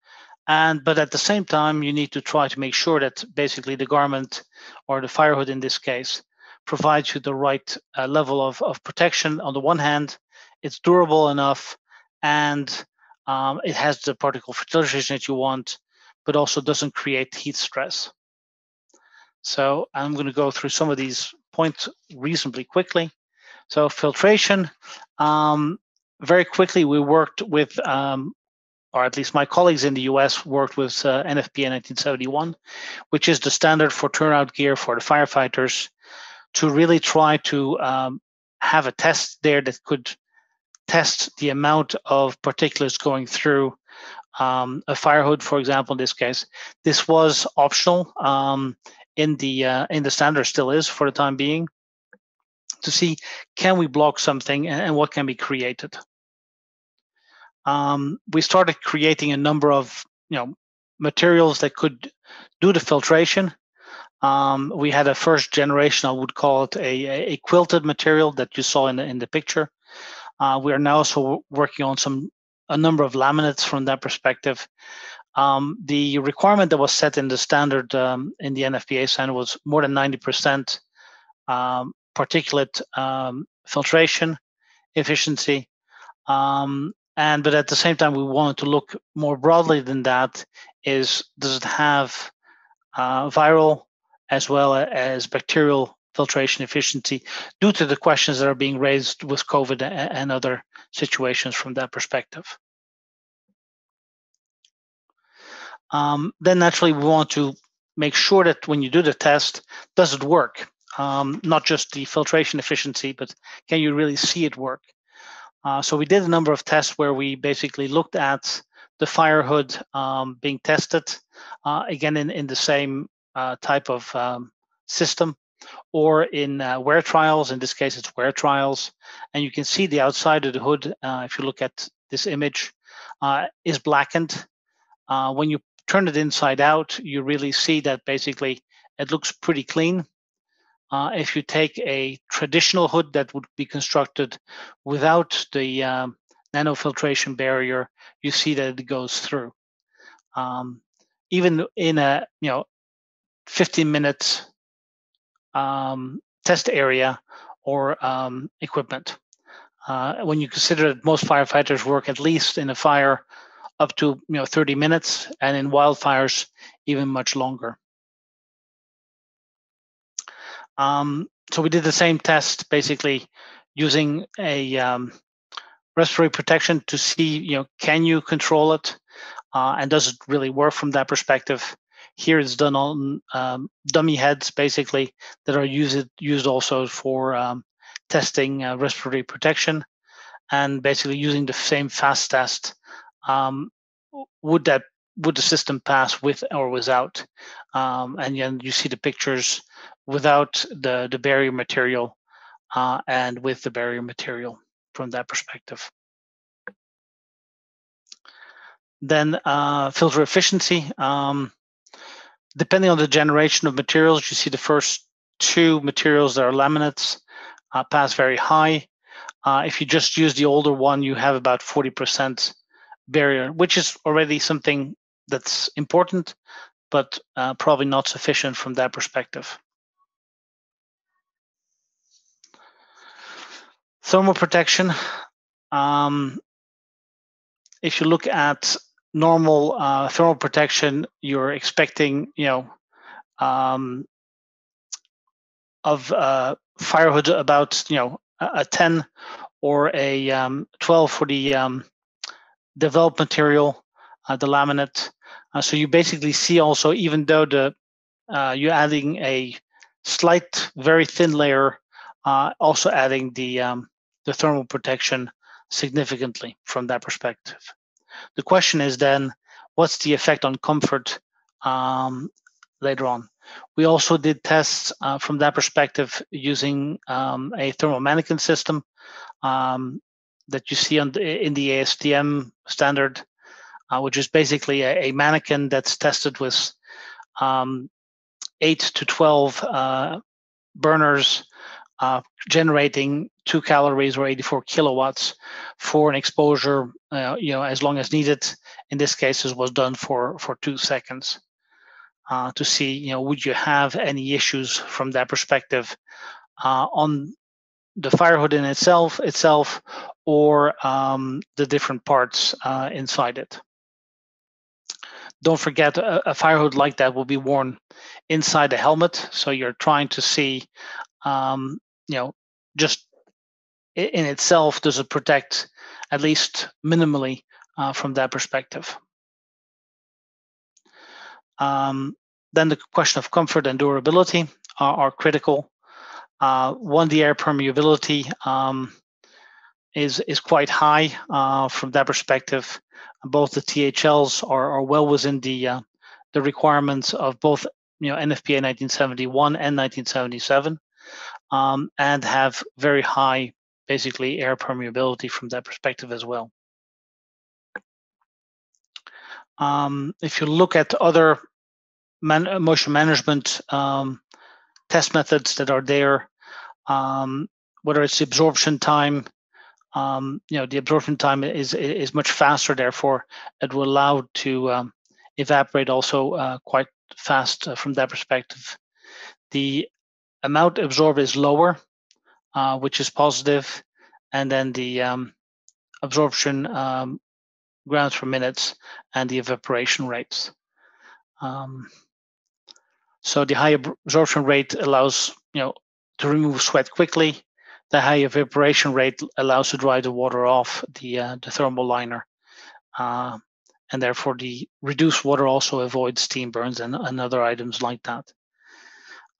And but at the same time, you need to try to make sure that basically the garment or the fire hood in this case provides you the right uh, level of, of protection. On the one hand, it's durable enough and um, it has the particle filtration that you want, but also doesn't create heat stress. So I'm going to go through some of these points reasonably quickly. So filtration, um, very quickly we worked with, um, or at least my colleagues in the US worked with uh, NFPA 1971, which is the standard for turnout gear for the firefighters to really try to um, have a test there that could test the amount of particulates going through um, a fire hood, for example, in this case. This was optional um, in the uh, in the standard, still is for the time being to see can we block something and, and what can be created. Um, we started creating a number of you know materials that could do the filtration. Um, we had a first generation, I would call it a, a quilted material that you saw in the, in the picture. Uh, we are now also working on some a number of laminates from that perspective. Um, the requirement that was set in the standard um, in the NFPA standard was more than 90% um, particulate um, filtration efficiency. And but at the same time, we wanted to look more broadly than that. Is does it have uh, viral as well as bacterial filtration efficiency due to the questions that are being raised with COVID and other situations from that perspective. Um, then naturally we want to make sure that when you do the test, does it work? um, not just the filtration efficiency, but can you really see it work? Uh, so we did a number of tests where we basically looked at the fire hood um, being tested, uh, again in, in the same uh, type of um, system, or in uh, wear trials. In this case, it's wear trials. And you can see the outside of the hood, uh, if you look at this image, uh, is blackened. when you turn it inside out, you really see that basically it looks pretty clean. Uh, if you take a traditional hood that would be constructed without the um, nanofiltration barrier, you see that it goes through. Um, even in a you know 15 minutes um, test area or um, equipment. Uh, when you consider that most firefighters work at least in a fire up to you know 30 minutes, and in wildfires even much longer. Um, so we did the same test basically using a um, respiratory protection to see, you know, can you control it? Uh, and does it really work from that perspective? Here it's done on um, dummy heads basically that are used, used also for um, testing uh, respiratory protection and basically using the same fast test. Um, would that would the system pass with or without? Um, and then you see the pictures without the, the barrier material uh, and with the barrier material from that perspective. Then uh, filter efficiency. Um, depending on the generation of materials, you see the first two materials that are laminates uh, pass very high. Uh, if you just use the older one, you have about 40% barrier, which is already something that's important, but uh, probably not sufficient from that perspective. Thermal protection. Um, if you look at normal uh, thermal protection, you're expecting, you know, um, of uh, fire hood about, you know, a 10 or a um, 12 for the um, developed material, uh, the laminate. Uh, so you basically see also, even though the uh, you're adding a slight, very thin layer, uh, also adding the um, the thermal protection significantly from that perspective. The question is then, what's the effect on comfort um, later on? We also did tests uh, from that perspective using um, a thermal mannequin system um, that you see on the, in the ASTM standard, uh, which is basically a, a, mannequin that's tested with um, 8 to 12 uh, burners uh, generating two calories or 84 kilowatts for an exposure, uh, you know, as long as needed. In this case, it was done for for two seconds uh, to see, you know, would you have any issues from that perspective uh, on the fire hood in itself, itself, or um, the different parts uh, inside it. Don't forget, a, a, fire hood like that will be worn inside the helmet, so you're trying to see, um, you know, just in itself, does it protect at least minimally uh, from that perspective? Um, then the question of comfort and durability are, are critical. Uh, one, the air permeability um, is is quite high uh, from that perspective. Both the THLs are, are well within the uh, the requirements of both you know NFPA 1971 and 1977, um, and have very high basically air permeability from that perspective as well. Um, if you look at other man, motion management um, test methods that are there, um, whether it's absorption time, um, you know, the absorption time is is much faster. Therefore, it will allow to um, evaporate also uh, quite fast uh, from that perspective. The amount absorbed is lower, uh, which is positive, and then the um, absorption um, grams per minutes and the evaporation rates. Um, so the high absorption rate allows you know to remove sweat quickly. The high evaporation rate allows to dry the water off the uh, the thermal liner, uh, and therefore the reduced water also avoids steam burns and, and other items like that.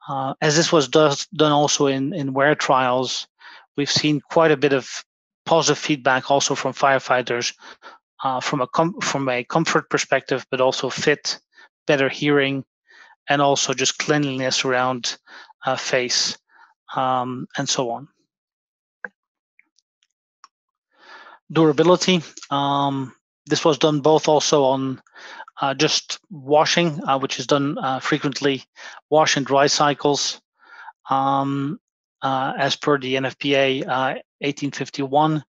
Uh, as this was does, done also in in wear trials, we've seen quite a bit of positive feedback also from firefighters uh, from a com- from a comfort perspective, but also fit, better hearing, and also just cleanliness around uh, face um, and so on. Durability. Um, this was done both also on uh, just washing, uh, which is done uh, frequently, wash and dry cycles, um, uh, as per the NFPA 1851,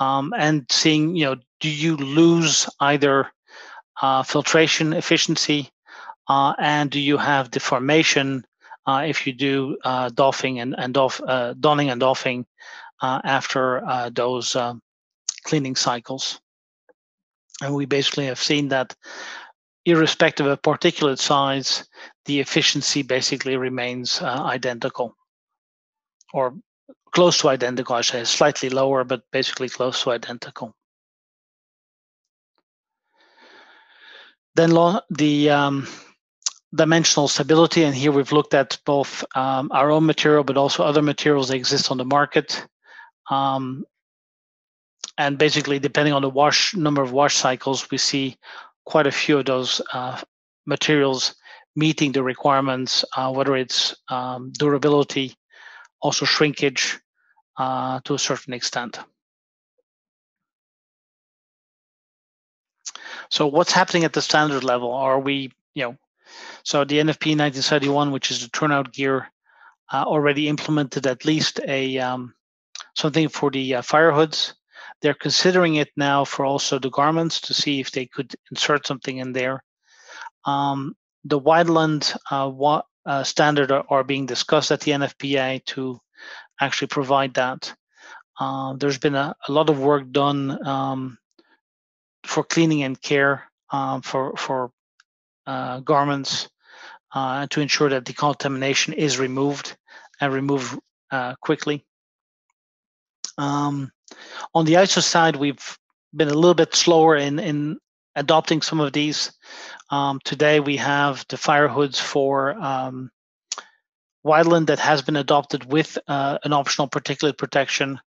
uh, um, and seeing, you know, do you lose either filtration efficiency and do you have deformation if you do doffing and, and doff, donning and doffing after those cleaning cycles? And we basically have seen that irrespective of particulate size, the efficiency basically remains identical or close to identical, I say, slightly lower, but basically close to identical. Then the um, dimensional stability, and here we've looked at both um, our own material, but also other materials that exist on the market. Um, and basically, depending on the wash number of wash cycles, we see quite a few of those uh, materials meeting the requirements, uh, whether it's um, durability, also shrinkage uh, to a certain extent. So what's happening at the standard level? Are we, you know, so the NFPA 1971, which is the turnout gear, uh, already implemented at least a um, something for the uh, fire hoods. They're considering it now for also the garments to see if they could insert something in there. Um, the wildland uh, wa- uh, standard are, are, being discussed at the NFPA to actually provide that. Uh, there's been a, a, lot of work done um, for cleaning and care um, for for uh, garments uh, to ensure that decontamination is removed and removed uh, quickly. Um, on the ISO side, we've been a little bit slower in, in adopting some of these. Um, today, we have the fire hoods for um, wildland that has been adopted with uh, an optional particulate protection.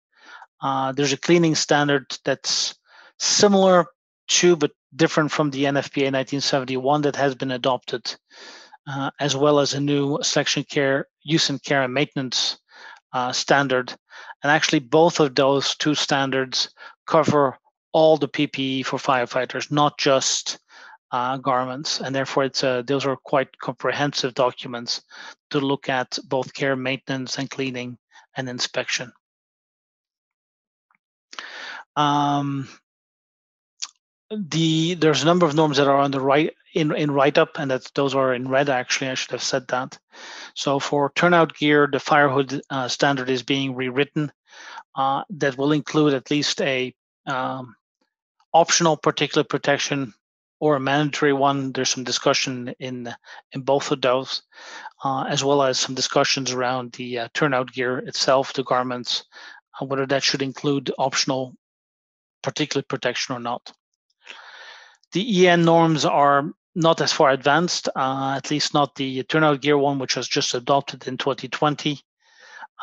Uh, there's a cleaning standard that's similar to but different from the NFPA 1971 that has been adopted, uh, as well as a new selection care, use and care and maintenance uh, standard. And actually, both of those two standards cover all the PPE for firefighters, not just uh, garments. And therefore, it's uh, those are quite comprehensive documents to look at both care, maintenance, and cleaning and inspection. Um, the there's a number of norms that are on the right in in write up, and that those are in red. Actually, I should have said that. So for turnout gear, the firehood uh, standard is being rewritten. Uh, that will include at least a um, optional particulate protection or a mandatory one. There's some discussion in in both of those, uh, as well as some discussions around the uh, turnout gear itself, the garments, uh, whether that should include optional particulate protection or not. The EN norms are not as far advanced, uh, at least not the turnout gear one, which was just adopted in 2020.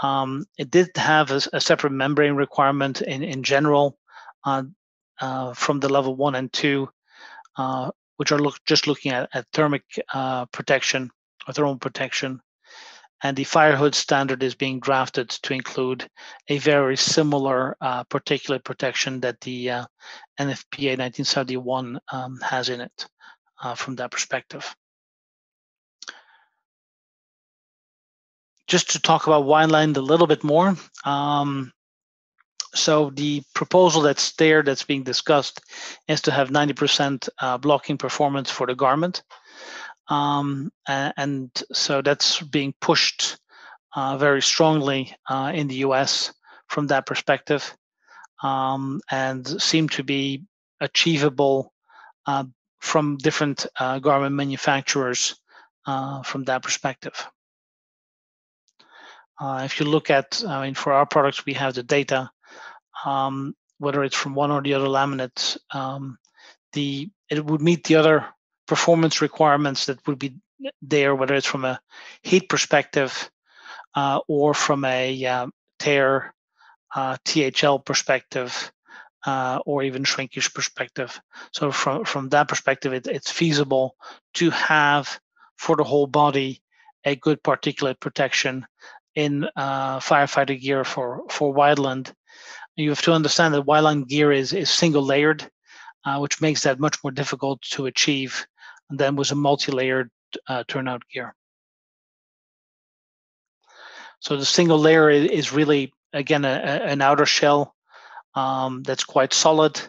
Um, it did have a, a, separate membrane requirement in, in general uh, uh, from the level one and two, uh, which are look, just looking at, at thermic uh, protection or thermal protection. And the firehood standard is being drafted to include a very similar uh, particulate protection that the uh, NFPA 1971 um, has in it from that perspective. just to talk about wildland a little bit more. Um, so the proposal that's there that's being discussed is to have 90% uh, blocking performance for the garment. Um, and so that's being pushed uh, very strongly uh, in the US from that perspective um, and seem to be achievable uh, from different uh, garment manufacturers uh, from that perspective. Uh, if you look at, I mean, for our products, we have the data, um, whether it's from one or the other laminate, um, the it would meet the other performance requirements that would be there, whether it's from a heat perspective uh, or from a um, tear uh, THL perspective uh, or even shrinkage perspective. So from from that perspective, it, it's feasible to have for the whole body a good particulate protection in uh, firefighter gear for for wildland. You have to understand that wildland gear is is single layered, uh, which makes that much more difficult to achieve than was a multi-layered uh, turnout gear. So the single layer is really again a, a, an outer shell um, that's quite solid.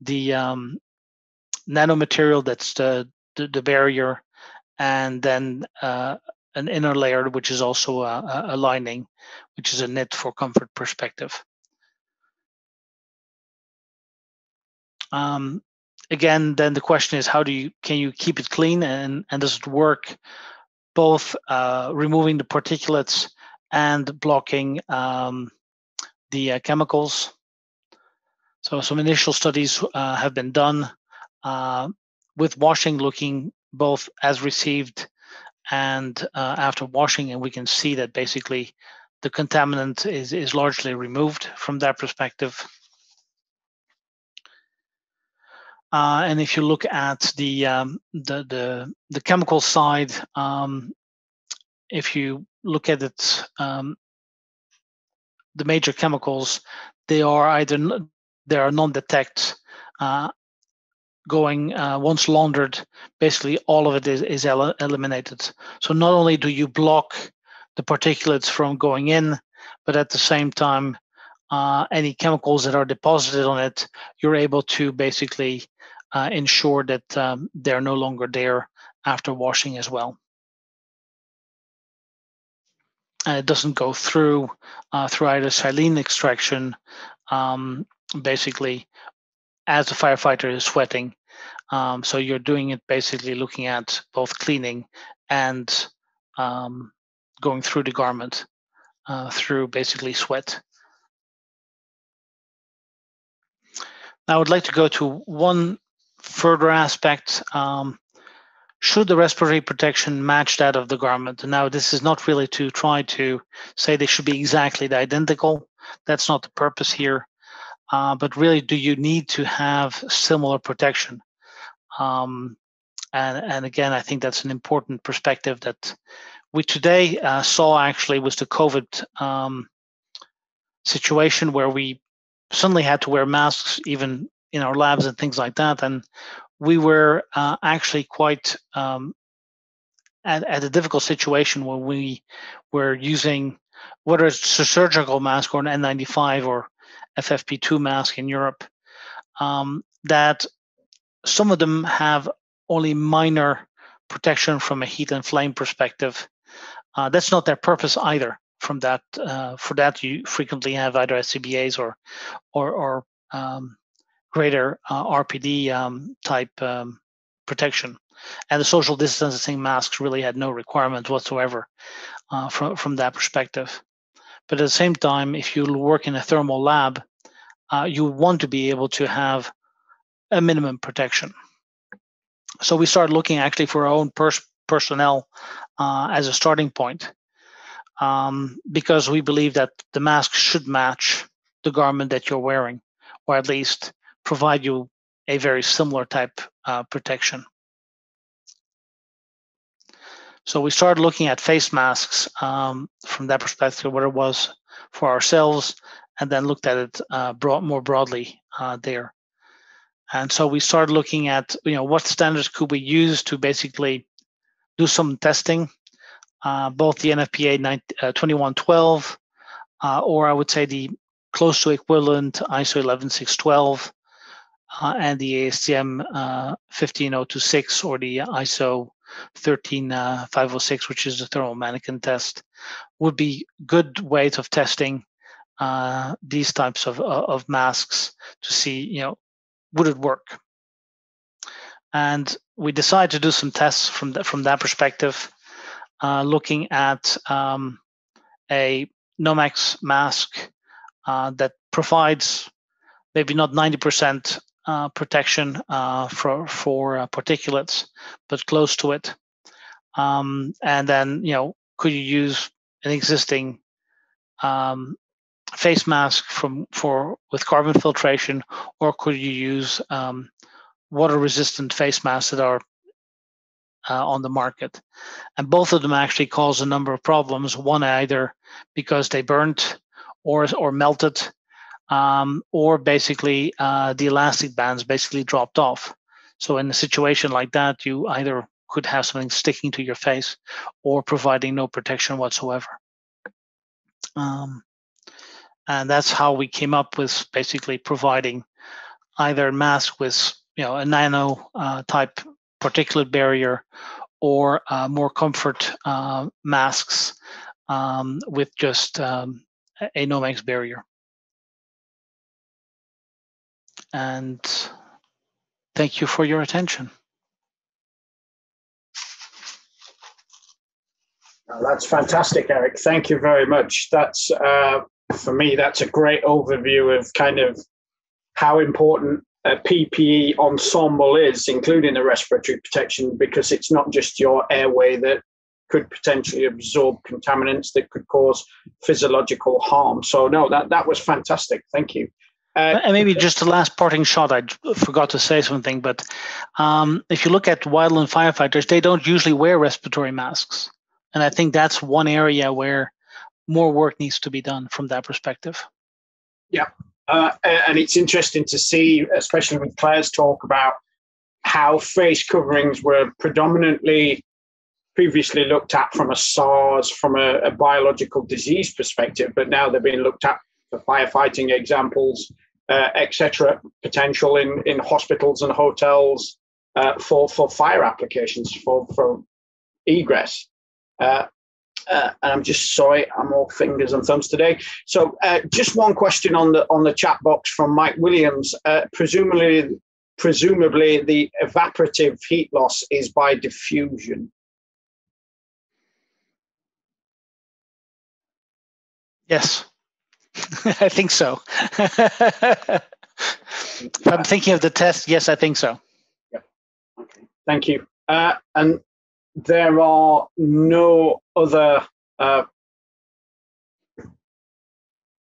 The um, nanomaterial that's the, the, the barrier, and then uh, an inner layer, which is also a, a lining, which is a knit for comfort perspective. Um, again, then the question is, how do you can you keep it clean and and does it work both uh, removing the particulates and blocking um, the uh, chemicals? So some initial studies uh, have been done uh, with washing, looking both as received and uh, after washing and we can see that basically the contaminant is, is largely removed from that perspective. Uh, and if you look at the um, the, the, the chemical side, um, if you look at it, um, the major chemicals, they are either they are non-detect uh, going uh, once laundered, basically all of it is, is el- eliminated. So not only do you block the particulates from going in, but at the same time, uh, any chemicals that are deposited on it, you're able to basically uh, ensure that um, they're no longer there after washing as well. And it doesn't go through uh, through either extraction, um, basically, as the firefighter is sweating. Um, so you're doing it basically looking at both cleaning and um, going through the garment uh, through basically sweat. Now I would like to go to one further aspect. Um, should the respiratory protection match that of the garment? Now, this is not really to try to say they should be exactly identical. That's not the purpose here. uh, but really, do you need to have similar protection? Um, and and again, I think that's an important perspective that we today uh, saw actually was the COVID um, situation where we suddenly had to wear masks even in our labs and things like that, and we were uh, actually quite um, at, at a difficult situation where we were using whether it's a surgical mask or an N95 or FFP2 mask in Europe, um, that some of them have only minor protection from a heat and flame perspective. Uh, that's not their purpose either. From that, uh, for that you frequently have either SCBA's or or, or um, greater uh, RPD um, type um, protection. And the social distancing masks really had no requirement whatsoever uh, from from that perspective. But at the same time, if you work in a thermal lab, uh, you want to be able to have a minimum protection. So we started looking actually for our own pers- personnel uh, as a starting point um, because we believe that the mask should match the garment that you're wearing, or at least provide you a very similar type uh, protection. So we started looking at face masks um, from that perspective, what it was for ourselves, and then looked at it uh, broad, more broadly uh, there. And so we started looking at, you know, what standards could we use to basically do some testing, uh, both the NFPA 9, uh, 2112, uh, or I would say the close to equivalent ISO 11612, uh, and the ASTM 15026 or the ISO 13506, which is the thermal mannequin test, would be good ways of testing uh, these types of, of masks to see, you know, would it work? And we decided to do some tests from that from that perspective, uh, looking at um, a Nomex mask uh, that provides maybe not 90% uh, protection uh, for for uh, particulates, but close to it. Um, and then you know, could you use an existing um, face mask from for with carbon filtration, or could you use um, water-resistant face masks that are uh, on the market? And both of them actually cause a number of problems. One either because they burnt or or melted, um, or basically uh, the elastic bands basically dropped off. So in a situation like that, you either could have something sticking to your face or providing no protection whatsoever. Um, and that's how we came up with basically providing either a mask with you know a nano uh, type particulate barrier or uh, more comfort uh, masks um, with just um, a Nomex barrier. And thank you for your attention. That's fantastic, Eric. Thank you very much. That's uh, for me, that's a great overview of kind of how important a PPE ensemble is, including the respiratory protection, because it's not just your airway that could potentially absorb contaminants that could cause physiological harm. So, no, that, that was fantastic. Thank you. Uh, and maybe just the last parting shot, I forgot to say something, but um, if you look at wildland firefighters, they don't usually wear respiratory masks. And I think that's one area where more work needs to be done from that perspective. Yeah. Uh, and it's interesting to see, especially with Claire's talk about how face coverings were predominantly previously looked at from a SARS, from a, a biological disease perspective, but now they're being looked at for firefighting examples, uh, etc., potential in, in hospitals and hotels uh, for, for fire applications, for, for egress. Uh, uh, and I'm just sorry, I'm all fingers and thumbs today. So, uh, just one question on the on the chat box from Mike Williams. Uh, presumably, presumably the evaporative heat loss is by diffusion. Yes, I think so. if I'm thinking of the test, yes, I think so. Yeah. Okay. Thank you. Uh, and there are no other uh,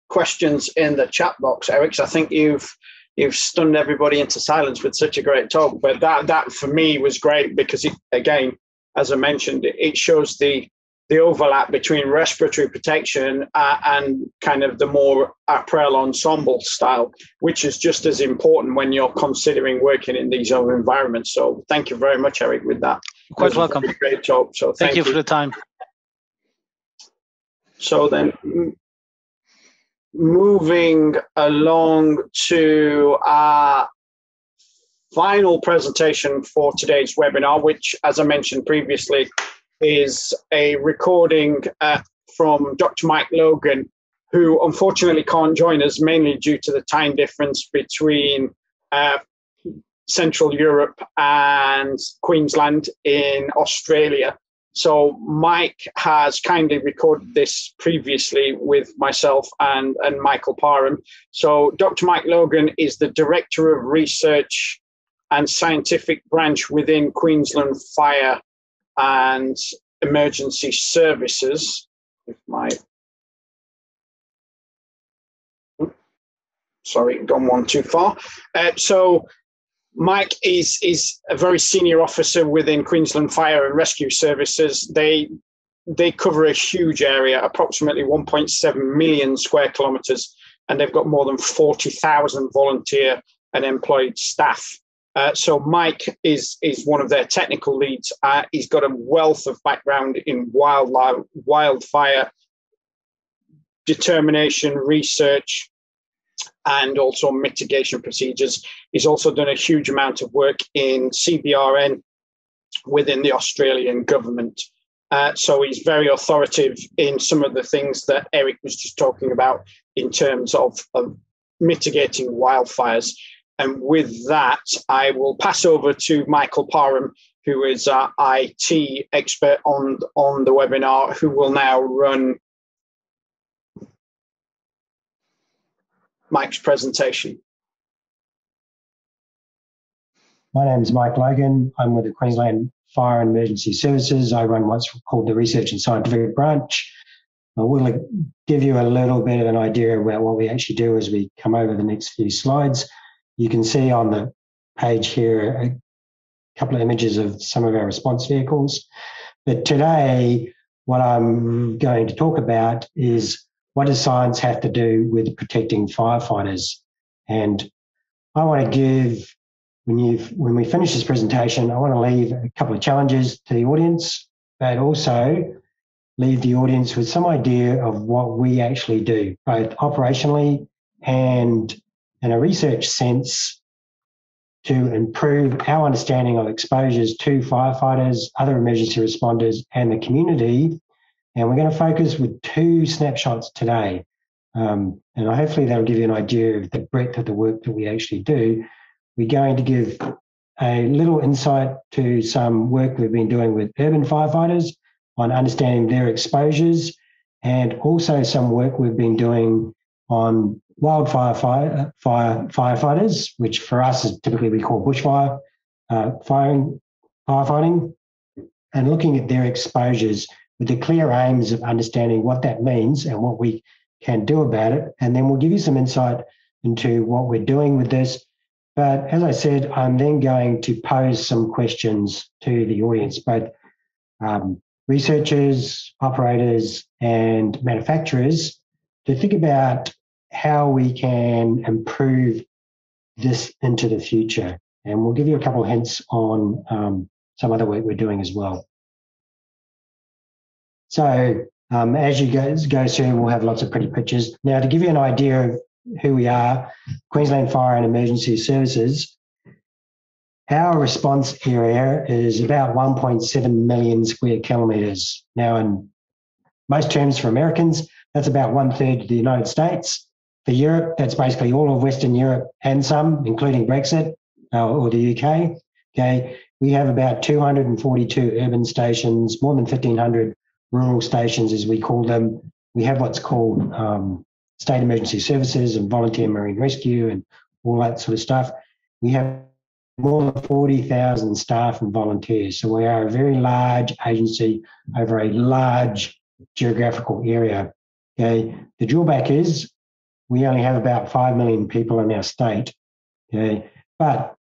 questions in the chat box, Eric. I think you've you've stunned everybody into silence with such a great talk. But that that for me was great because it, again, as I mentioned, it shows the the overlap between respiratory protection uh, and kind of the more apparel ensemble style, which is just as important when you're considering working in these other environments. So thank you very much, Eric, with that. Quite welcome. Great talk. So thank, thank you, you for the time. So then moving along to our final presentation for today's webinar, which, as I mentioned previously, is a recording uh, from Dr. Mike Logan, who unfortunately can't join us, mainly due to the time difference between uh, Central Europe and Queensland in Australia. So Mike has kindly recorded this previously with myself and, and Michael Parham. So Dr. Mike Logan is the Director of Research and Scientific Branch within Queensland Fire and Emergency Services. If my sorry, gone one too far. Uh, so Mike is is a very senior officer within Queensland Fire and Rescue Services. They they cover a huge area, approximately 1.7 million square kilometres, and they've got more than 40,000 volunteer and employed staff. Uh, so Mike is is one of their technical leads. Uh, he's got a wealth of background in wildlife, wildfire determination research, and also mitigation procedures. He's also done a huge amount of work in CBRN within the Australian government. Uh, so he's very authoritative in some of the things that Eric was just talking about in terms of, of mitigating wildfires. And with that, I will pass over to Michael Parham, who is our IT expert on, on the webinar, who will now run Mike's presentation. My name is Mike Logan. I'm with the Queensland Fire and Emergency Services. I run what's called the Research and Scientific Branch. I will give you a little bit of an idea about what we actually do as we come over the next few slides. You can see on the page here a couple of images of some of our response vehicles. But today, what I'm going to talk about is what does science have to do with protecting firefighters? And I want to give, when you when we finish this presentation, I want to leave a couple of challenges to the audience, but also leave the audience with some idea of what we actually do, both operationally and in a research sense, to improve our understanding of exposures to firefighters, other emergency responders, and the community and we're going to focus with two snapshots today. Um, and hopefully that'll give you an idea of the breadth of the work that we actually do. We're going to give a little insight to some work we've been doing with urban firefighters on understanding their exposures and also some work we've been doing on wildfire fire, fire, firefighters, which for us is typically we call bushfire uh, firing, firefighting, and looking at their exposures with the clear aims of understanding what that means and what we can do about it. And then we'll give you some insight into what we're doing with this. But as I said, I'm then going to pose some questions to the audience, both um, researchers, operators, and manufacturers, to think about how we can improve this into the future. And we'll give you a couple of hints on um, some other work we're doing as well. So um, as you go, go through, we'll have lots of pretty pictures. Now, to give you an idea of who we are, Queensland Fire and Emergency Services, our response area is about 1.7 million square kilometres. Now, in most terms for Americans, that's about one third of the United States. For Europe, that's basically all of Western Europe and some, including Brexit uh, or the UK. Okay, we have about 242 urban stations, more than 1,500 rural stations, as we call them. We have what's called um, state emergency services and volunteer marine rescue and all that sort of stuff. We have more than 40,000 staff and volunteers. So we are a very large agency over a large geographical area. Okay. The drawback is we only have about 5 million people in our state. Okay? But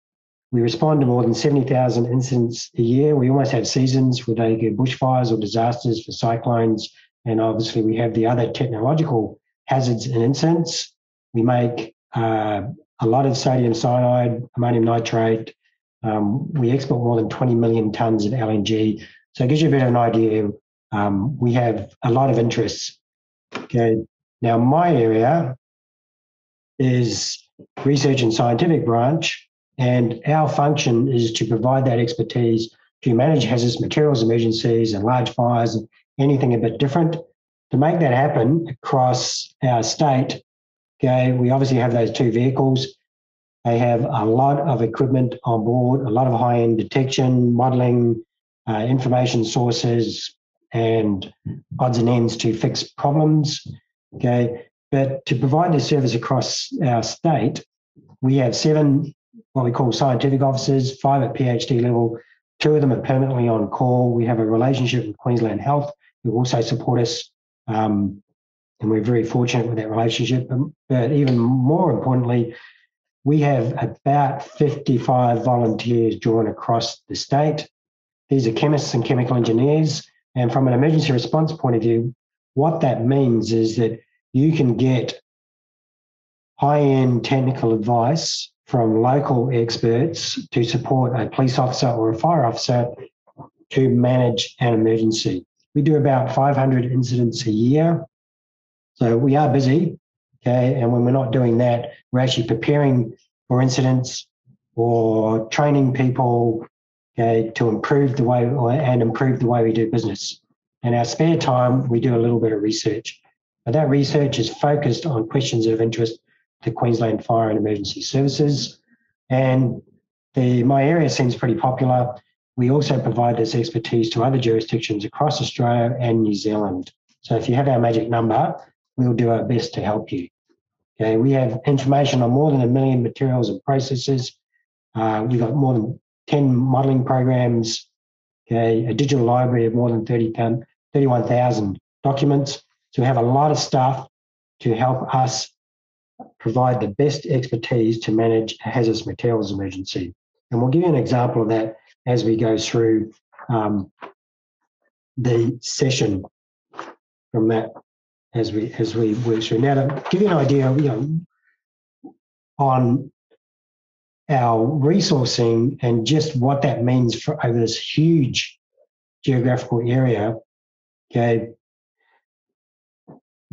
we respond to more than 70,000 incidents a year. We almost have seasons where they get bushfires or disasters for cyclones. And obviously, we have the other technological hazards and incidents. We make uh, a lot of sodium cyanide, ammonium nitrate. Um, we export more than 20 million tons of LNG. So it gives you a bit of an idea. Um, we have a lot of interests. Okay. Now, my area is research and scientific branch, and our function is to provide that expertise to manage hazardous materials emergencies and large fires and anything a bit different. To make that happen across our state, okay, we obviously have those two vehicles. They have a lot of equipment on board, a lot of high end detection, modeling, uh, information sources, and odds and ends to fix problems. Okay. But to provide this service across our state, we have seven what we call scientific officers, five at PhD level. Two of them are permanently on call. We have a relationship with Queensland Health, who also support us. Um, and we're very fortunate with that relationship. But even more importantly, we have about 55 volunteers drawn across the state. These are chemists and chemical engineers. And from an emergency response point of view, what that means is that you can get high end technical advice from local experts to support a police officer or a fire officer to manage an emergency. We do about 500 incidents a year. So we are busy. Okay. And when we're not doing that, we're actually preparing for incidents or training people okay, to improve the way and improve the way we do business. In our spare time, we do a little bit of research. That research is focused on questions of interest to Queensland Fire and Emergency Services. And the, my area seems pretty popular. We also provide this expertise to other jurisdictions across Australia and New Zealand. So if you have our magic number, we'll do our best to help you. Okay, we have information on more than a million materials and processes. Uh, we've got more than 10 modeling programs, okay, a digital library of more than 30, 31,000 documents. We have a lot of staff to help us provide the best expertise to manage a hazardous materials emergency. And we'll give you an example of that as we go through um, the session from that as we as we work through. Now to give you an idea, you know, on our resourcing and just what that means for over this huge geographical area. Okay.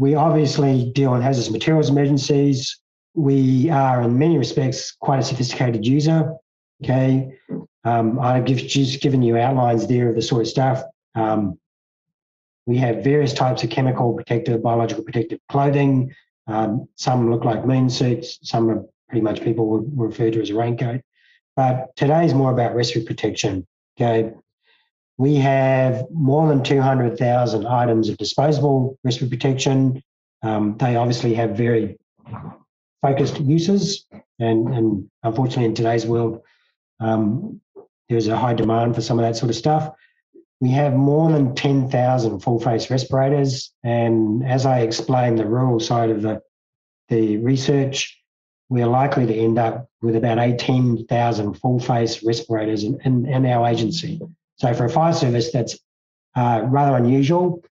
We obviously deal in hazardous materials emergencies. We are, in many respects, quite a sophisticated user. Okay. Um, I've just given you outlines there of the sort of stuff. Um, we have various types of chemical protective, biological protective clothing. Um, some look like moon suits, some are pretty much people would refer to as a raincoat. But today is more about respiratory protection. Okay. We have more than 200,000 items of disposable respiratory protection. Um, they obviously have very focused uses. And, and unfortunately, in today's world, um, there's a high demand for some of that sort of stuff. We have more than 10,000 full face respirators. And as I explained, the rural side of the, the research, we're likely to end up with about 18,000 full face respirators in, in, in, our agency. So for a fire service, that's uh, rather unusual.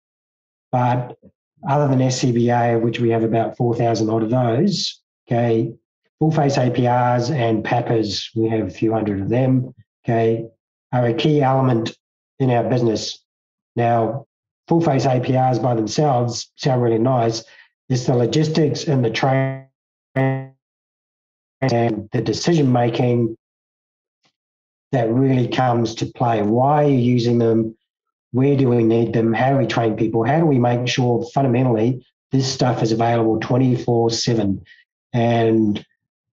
But other than SCBA, which we have about 4,000 odd of those, okay, full face APRs and PAPRs, we have a few hundred of them, okay, are a key element in our business. Now, full face APRs by themselves sound really nice. It's the logistics and the training and the decision making that really comes to play. Why are you using them? Where do we need them? How do we train people? How do we make sure fundamentally this stuff is available 24 7? And of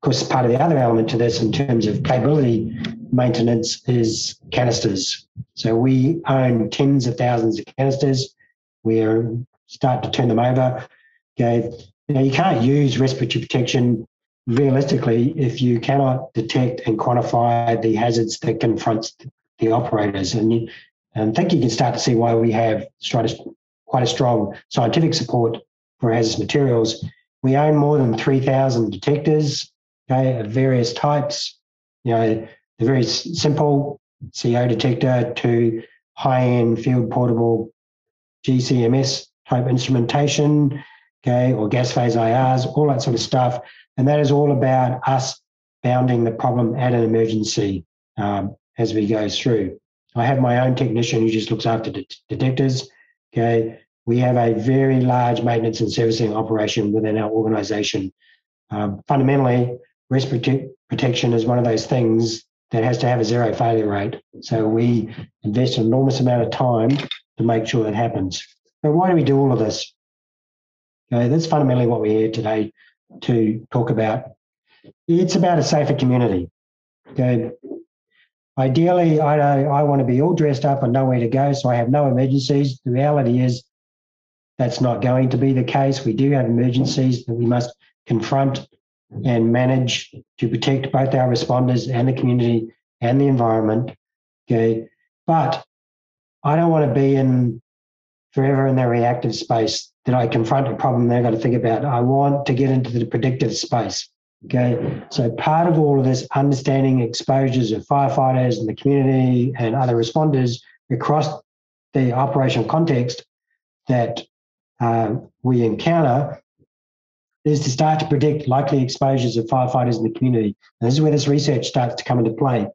course, part of the other element to this in terms of capability maintenance is canisters. So we own tens of thousands of canisters. We're starting to turn them over. Okay. Now you can't use respiratory protection realistically if you cannot detect and quantify the hazards that confront the operators. And, you, and I think you can start to see why we have quite a strong scientific support for hazardous materials We own more than 3,000 detectors, okay, of various types. You know, the very simple CO detector to high-end field portable GCMS type instrumentation, okay, or gas phase IRs, all that sort of stuff. And that is all about us bounding the problem at an emergency um, as we go through. I have my own technician who just looks after det- detectors. Okay, we have a very large maintenance and servicing operation within our organisation. Um, fundamentally, risk prote- protection is one of those things that has to have a zero failure rate. So we invest an enormous amount of time to make sure that happens. But why do we do all of this? Okay, that's fundamentally what we're here today to talk about. It's about a safer community. Okay. Ideally, I I want to be all dressed up and nowhere to go, so I have no emergencies. The reality is that's not going to be the case. We do have emergencies that we must confront and manage to protect both our responders and the community and the environment. Okay. But I don't want to be in forever in the reactive space that I confront a problem they've got to think about. I want to get into the predictive space. Okay. So part of all of this understanding exposures of firefighters and the community and other responders across the operational context that uh, we encounter is to start to predict likely exposures of firefighters in the community. And this is where this research starts to come into play.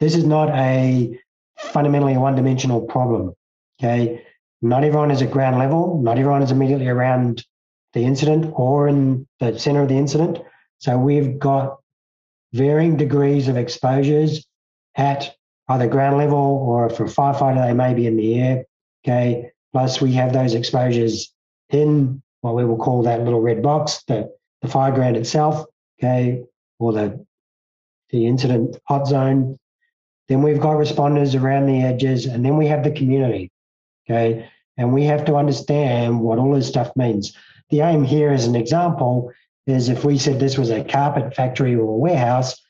This is not a fundamentally one-dimensional problem. Okay. Not everyone is at ground level, not everyone is immediately around the incident or in the center of the incident. So we've got varying degrees of exposures at either ground level or for a firefighter, they may be in the air. Okay. Plus, we have those exposures in what we will call that little red box, the, the fire ground itself, okay, or the the incident hot zone. Then we've got responders around the edges, and then we have the community. Okay. And we have to understand what all this stuff means. The aim here, as an example, is if we said this was a carpet factory or a warehouse,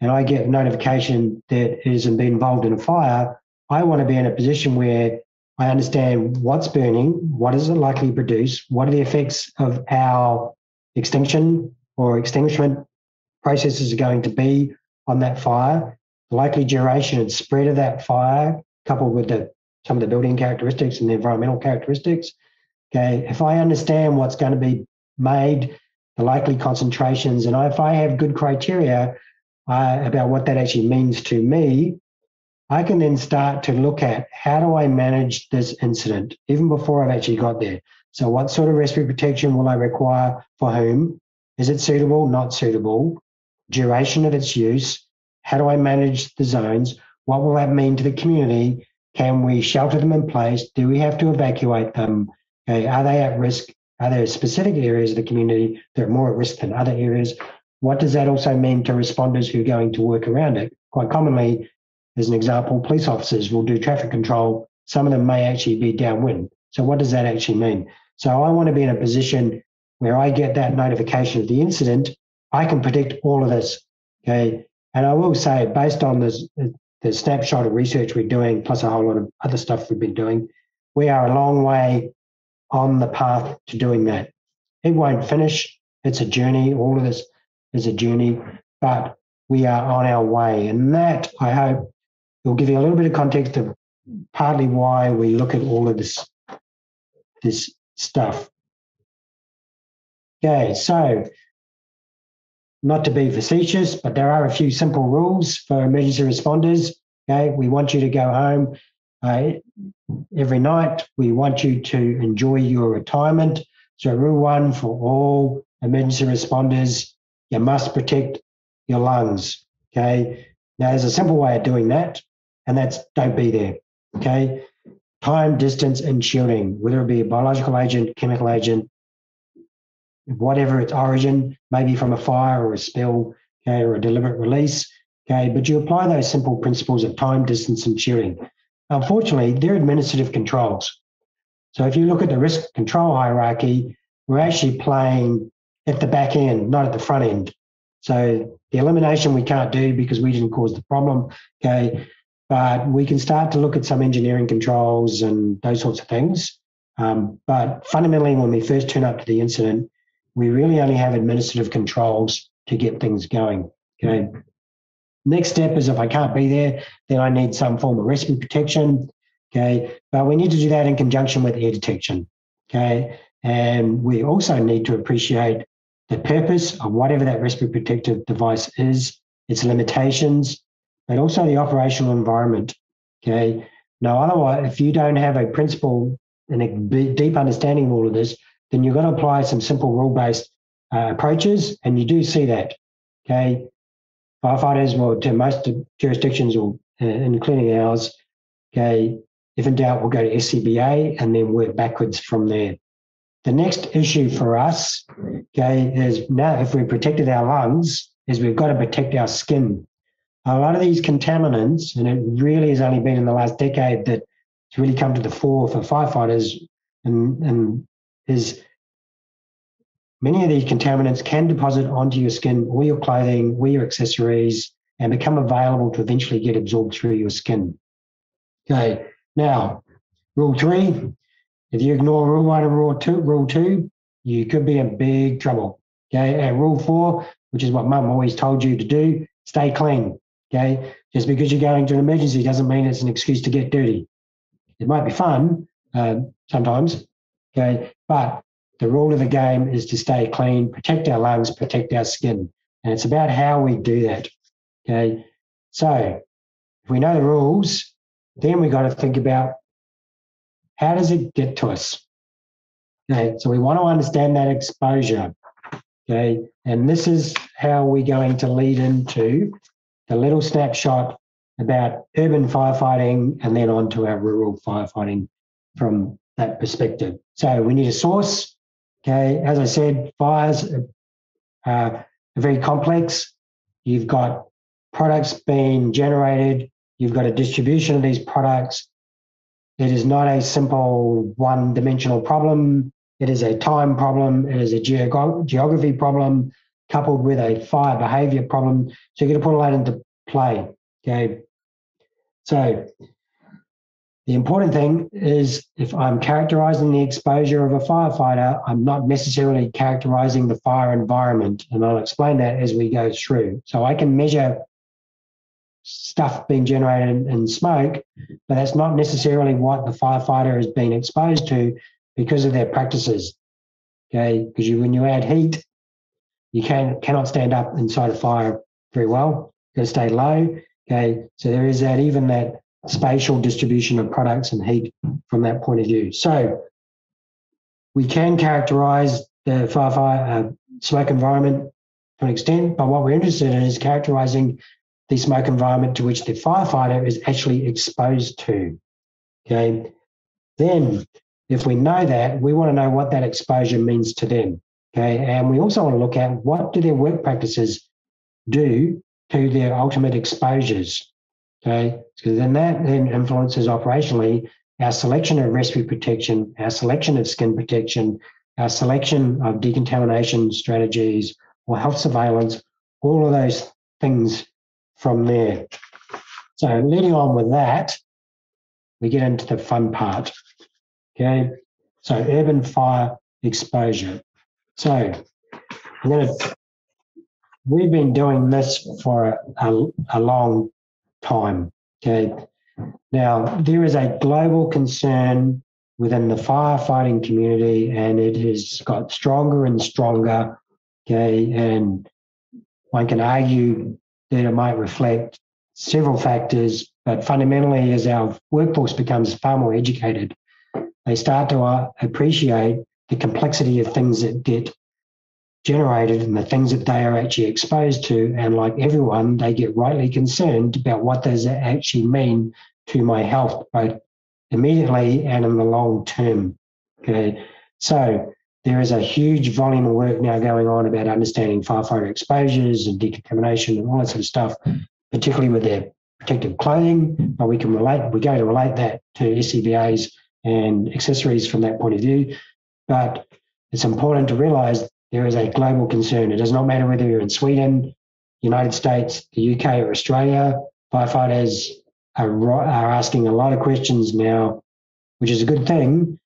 and I get notification that it has been involved in a fire, I want to be in a position where I understand what's burning, what is it likely to produce, what are the effects of our extinction or extinguishment processes are going to be on that fire, the likely duration and spread of that fire, coupled with the, some of the building characteristics and the environmental characteristics. Okay, if I understand what's going to be made, the likely concentrations, and if I have good criteria uh, about what that actually means to me, I can then start to look at how do I manage this incident even before I've actually got there. So, what sort of respiratory protection will I require for whom? Is it suitable, not suitable? Duration of its use? How do I manage the zones? What will that mean to the community? Can we shelter them in place? Do we have to evacuate them? Okay, are they at risk? Are there specific areas of the community that are more at risk than other areas? What does that also mean to responders who are going to work around it? Quite commonly, as an example, police officers will do traffic control. Some of them may actually be downwind. So, what does that actually mean? So, I want to be in a position where I get that notification of the incident. I can predict all of this. Okay. And I will say, based on this, the snapshot of research we're doing, plus a whole lot of other stuff we've been doing, we are a long way on the path to doing that. It won't finish. It's a journey. All of this is a journey, but we are on our way. And that, I hope, We'll give you a little bit of context of partly why we look at all of this, this stuff. Okay, so not to be facetious, but there are a few simple rules for emergency responders. Okay, we want you to go home uh, every night. We want you to enjoy your retirement. So, rule one for all emergency responders: you must protect your lungs. Okay, now there's a simple way of doing that and that's don't be there. Okay. Time, distance, and shielding, whether it be a biological agent, chemical agent, whatever its origin, maybe from a fire or a spill, okay, or a deliberate release. Okay, but you apply those simple principles of time, distance, and shielding. Unfortunately, they're administrative controls. So if you look at the risk control hierarchy, we're actually playing at the back end, not at the front end. So the elimination we can't do because we didn't cause the problem. Okay. But we can start to look at some engineering controls and those sorts of things. Um, but fundamentally, when we first turn up to the incident, we really only have administrative controls to get things going. Okay. Next step is if I can't be there, then I need some form of rescue protection. Okay. But we need to do that in conjunction with air detection. Okay. And we also need to appreciate the purpose of whatever that respiratory protective device is, its limitations, but also the operational environment. Okay. Now, otherwise, if you don't have a principle and a deep understanding of all of this, then you're going to apply some simple rule-based uh, approaches, and you do see that. Okay, firefighters, well, to most jurisdictions, or uh, including ours, okay, if in doubt, we'll go to SCBA and then work backwards from there. The next issue for us, okay, is now if we protected our lungs, is we've got to protect our skin. A lot of these contaminants, and it really has only been in the last decade that it's really come to the fore for firefighters, and, and is many of these contaminants can deposit onto your skin or your clothing or your accessories and become available to eventually get absorbed through your skin. Okay, now, rule three, if you ignore rule one and rule two, rule two, you could be in big trouble. Okay, and rule four, which is what mum always told you to do, stay clean. Okay, just because you're going to an emergency doesn't mean it's an excuse to get dirty. It might be fun uh, sometimes, okay, but the rule of the game is to stay clean, protect our lungs, protect our skin. And it's about how we do that. Okay. So if we know the rules, then we got to think about how does it get to us? Okay. So we want to understand that exposure. Okay. And this is how we're going to lead into the little snapshot about urban firefighting and then on to our rural firefighting from that perspective. So we need a source, Okay, as I said, fires uh, are very complex. You've got products being generated, you've got a distribution of these products. It is not a simple one dimensional problem. It is a time problem, it is a geog- geography problem coupled with a fire behavior problem. So you're going to put all that into play. Okay. So the important thing is if I'm characterizing the exposure of a firefighter, I'm not necessarily characterizing the fire environment. And I'll explain that as we go through. So I can measure stuff being generated in smoke, but that's not necessarily what the firefighter has been exposed to because of their practices. Okay, because you, when you add heat, you can cannot stand up inside a fire very well. You've got to stay low. Okay, so there is that even that spatial distribution of products and heat from that point of view. So we can characterize the firefighter uh, smoke environment to an extent, but what we're interested in is characterizing the smoke environment to which the firefighter is actually exposed to. Okay. Then, if we know that, we want to know what that exposure means to them. Okay. And we also want to look at what do their work practices do to their ultimate exposures. Okay, because then that then influences operationally our selection of respiratory protection, our selection of skin protection, our selection of decontamination strategies or health surveillance, all of those things from there. So leading on with that, we get into the fun part. Okay, so urban fire exposure. So we've been doing this for a, a, a long time. Okay. Now, there is a global concern within the firefighting community, and it has got stronger and stronger. Okay. And one can argue that it might reflect several factors, but fundamentally, as our workforce becomes far more educated, they start to uh, appreciate the complexity of things that get generated and the things that they are actually exposed to. And like everyone, they get rightly concerned about what does it actually mean to my health, both immediately and in the long term. Okay. So there is a huge volume of work now going on about understanding firefighter exposures and decontamination and all that sort of stuff, particularly with their protective clothing. But we can relate, we're going to relate that to SCBAs and accessories from that point of view. But it's important to realize there is a global concern. It does not matter whether you're in Sweden, United States, the UK, or Australia. Firefighters are, are asking a lot of questions now, which is a good thing.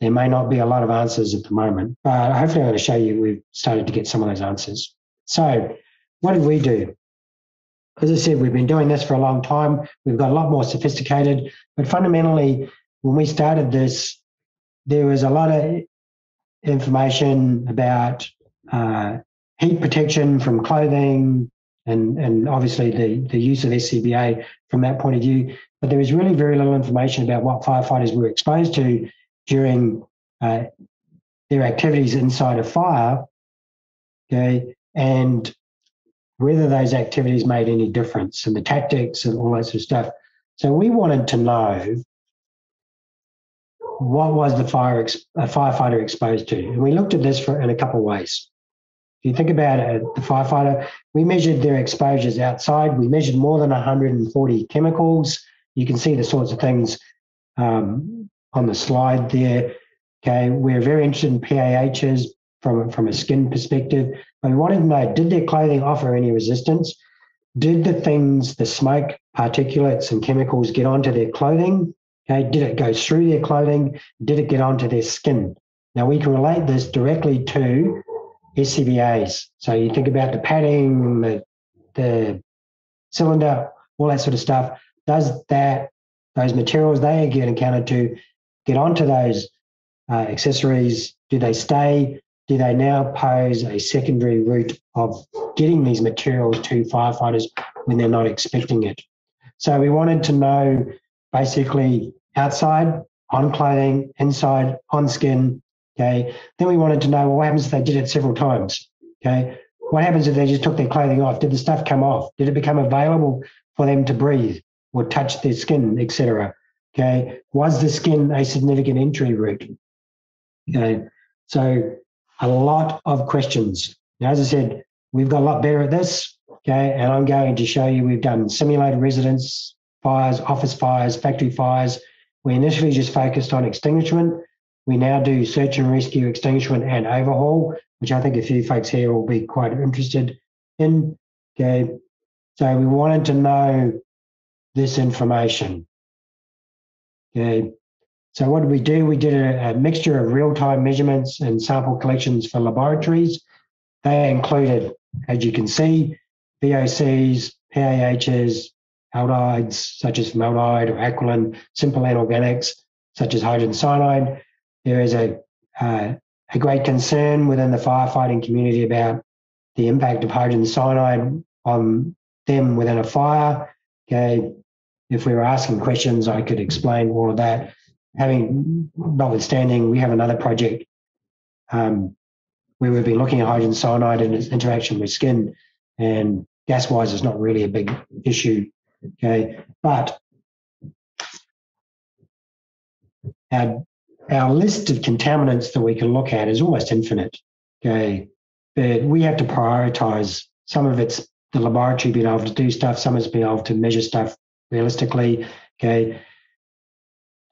there may not be a lot of answers at the moment, but hopefully I'm going to show you we've started to get some of those answers. So what did we do? As I said, we've been doing this for a long time. We've got a lot more sophisticated, but fundamentally, when we started this, there was a lot of information about uh, heat protection from clothing and, and obviously the, the use of SCBA from that point of view. But there was really very little information about what firefighters were exposed to during uh, their activities inside a fire, okay, and whether those activities made any difference and the tactics and all that sort of stuff. So we wanted to know what was the fire ex- a firefighter exposed to, and we looked at this for, in a couple of ways. If you think about it, the firefighter, we measured their exposures outside. We measured more than 140 chemicals. You can see the sorts of things um, on the slide there. Okay, we're very interested in PAHs from, from a skin perspective. But we wanted to know did their clothing offer any resistance? Did the things, the smoke, particulates, and chemicals get onto their clothing? Okay, did it go through their clothing? Did it get onto their skin? Now we can relate this directly to SCBAs. So you think about the padding, the, the cylinder, all that sort of stuff. Does that those materials they get encountered to get onto those uh, accessories? Do they stay? Do they now pose a secondary route of getting these materials to firefighters when they're not expecting it? So we wanted to know basically outside, on clothing, inside, on skin. Okay. Then we wanted to know well, what happens if they did it several times? Okay. What happens if they just took their clothing off? Did the stuff come off? Did it become available for them to breathe or touch their skin, etc.? Okay. Was the skin a significant entry route? Okay. So a lot of questions. Now, as I said, we've got a lot better at this. Okay. And I'm going to show you we've done simulated residence fires, office fires, factory fires. We initially just focused on extinguishment. We now do search and rescue, extinguishment, and overhaul, which I think a few folks here will be quite interested in. Okay. So we wanted to know this information. Okay. So what did we do? We did a, a mixture of real-time measurements and sample collections for laboratories. They included, as you can see, VOCs, PAHs, aldehydes such as formaldehyde or acrolein, simple inorganics such as hydrogen cyanide. There is a, uh, a great concern within the firefighting community about the impact of hydrogen cyanide on them within a fire. Okay, if we were asking questions, I could explain all of that. Having notwithstanding, we have another project um, where we've been looking at hydrogen cyanide and its interaction with skin, and gas wise is not really a big issue Okay, but our, our list of contaminants that we can look at is almost infinite. Okay, but we have to prioritize. Some of it's the laboratory being able to do stuff, some is being able to measure stuff realistically. Okay.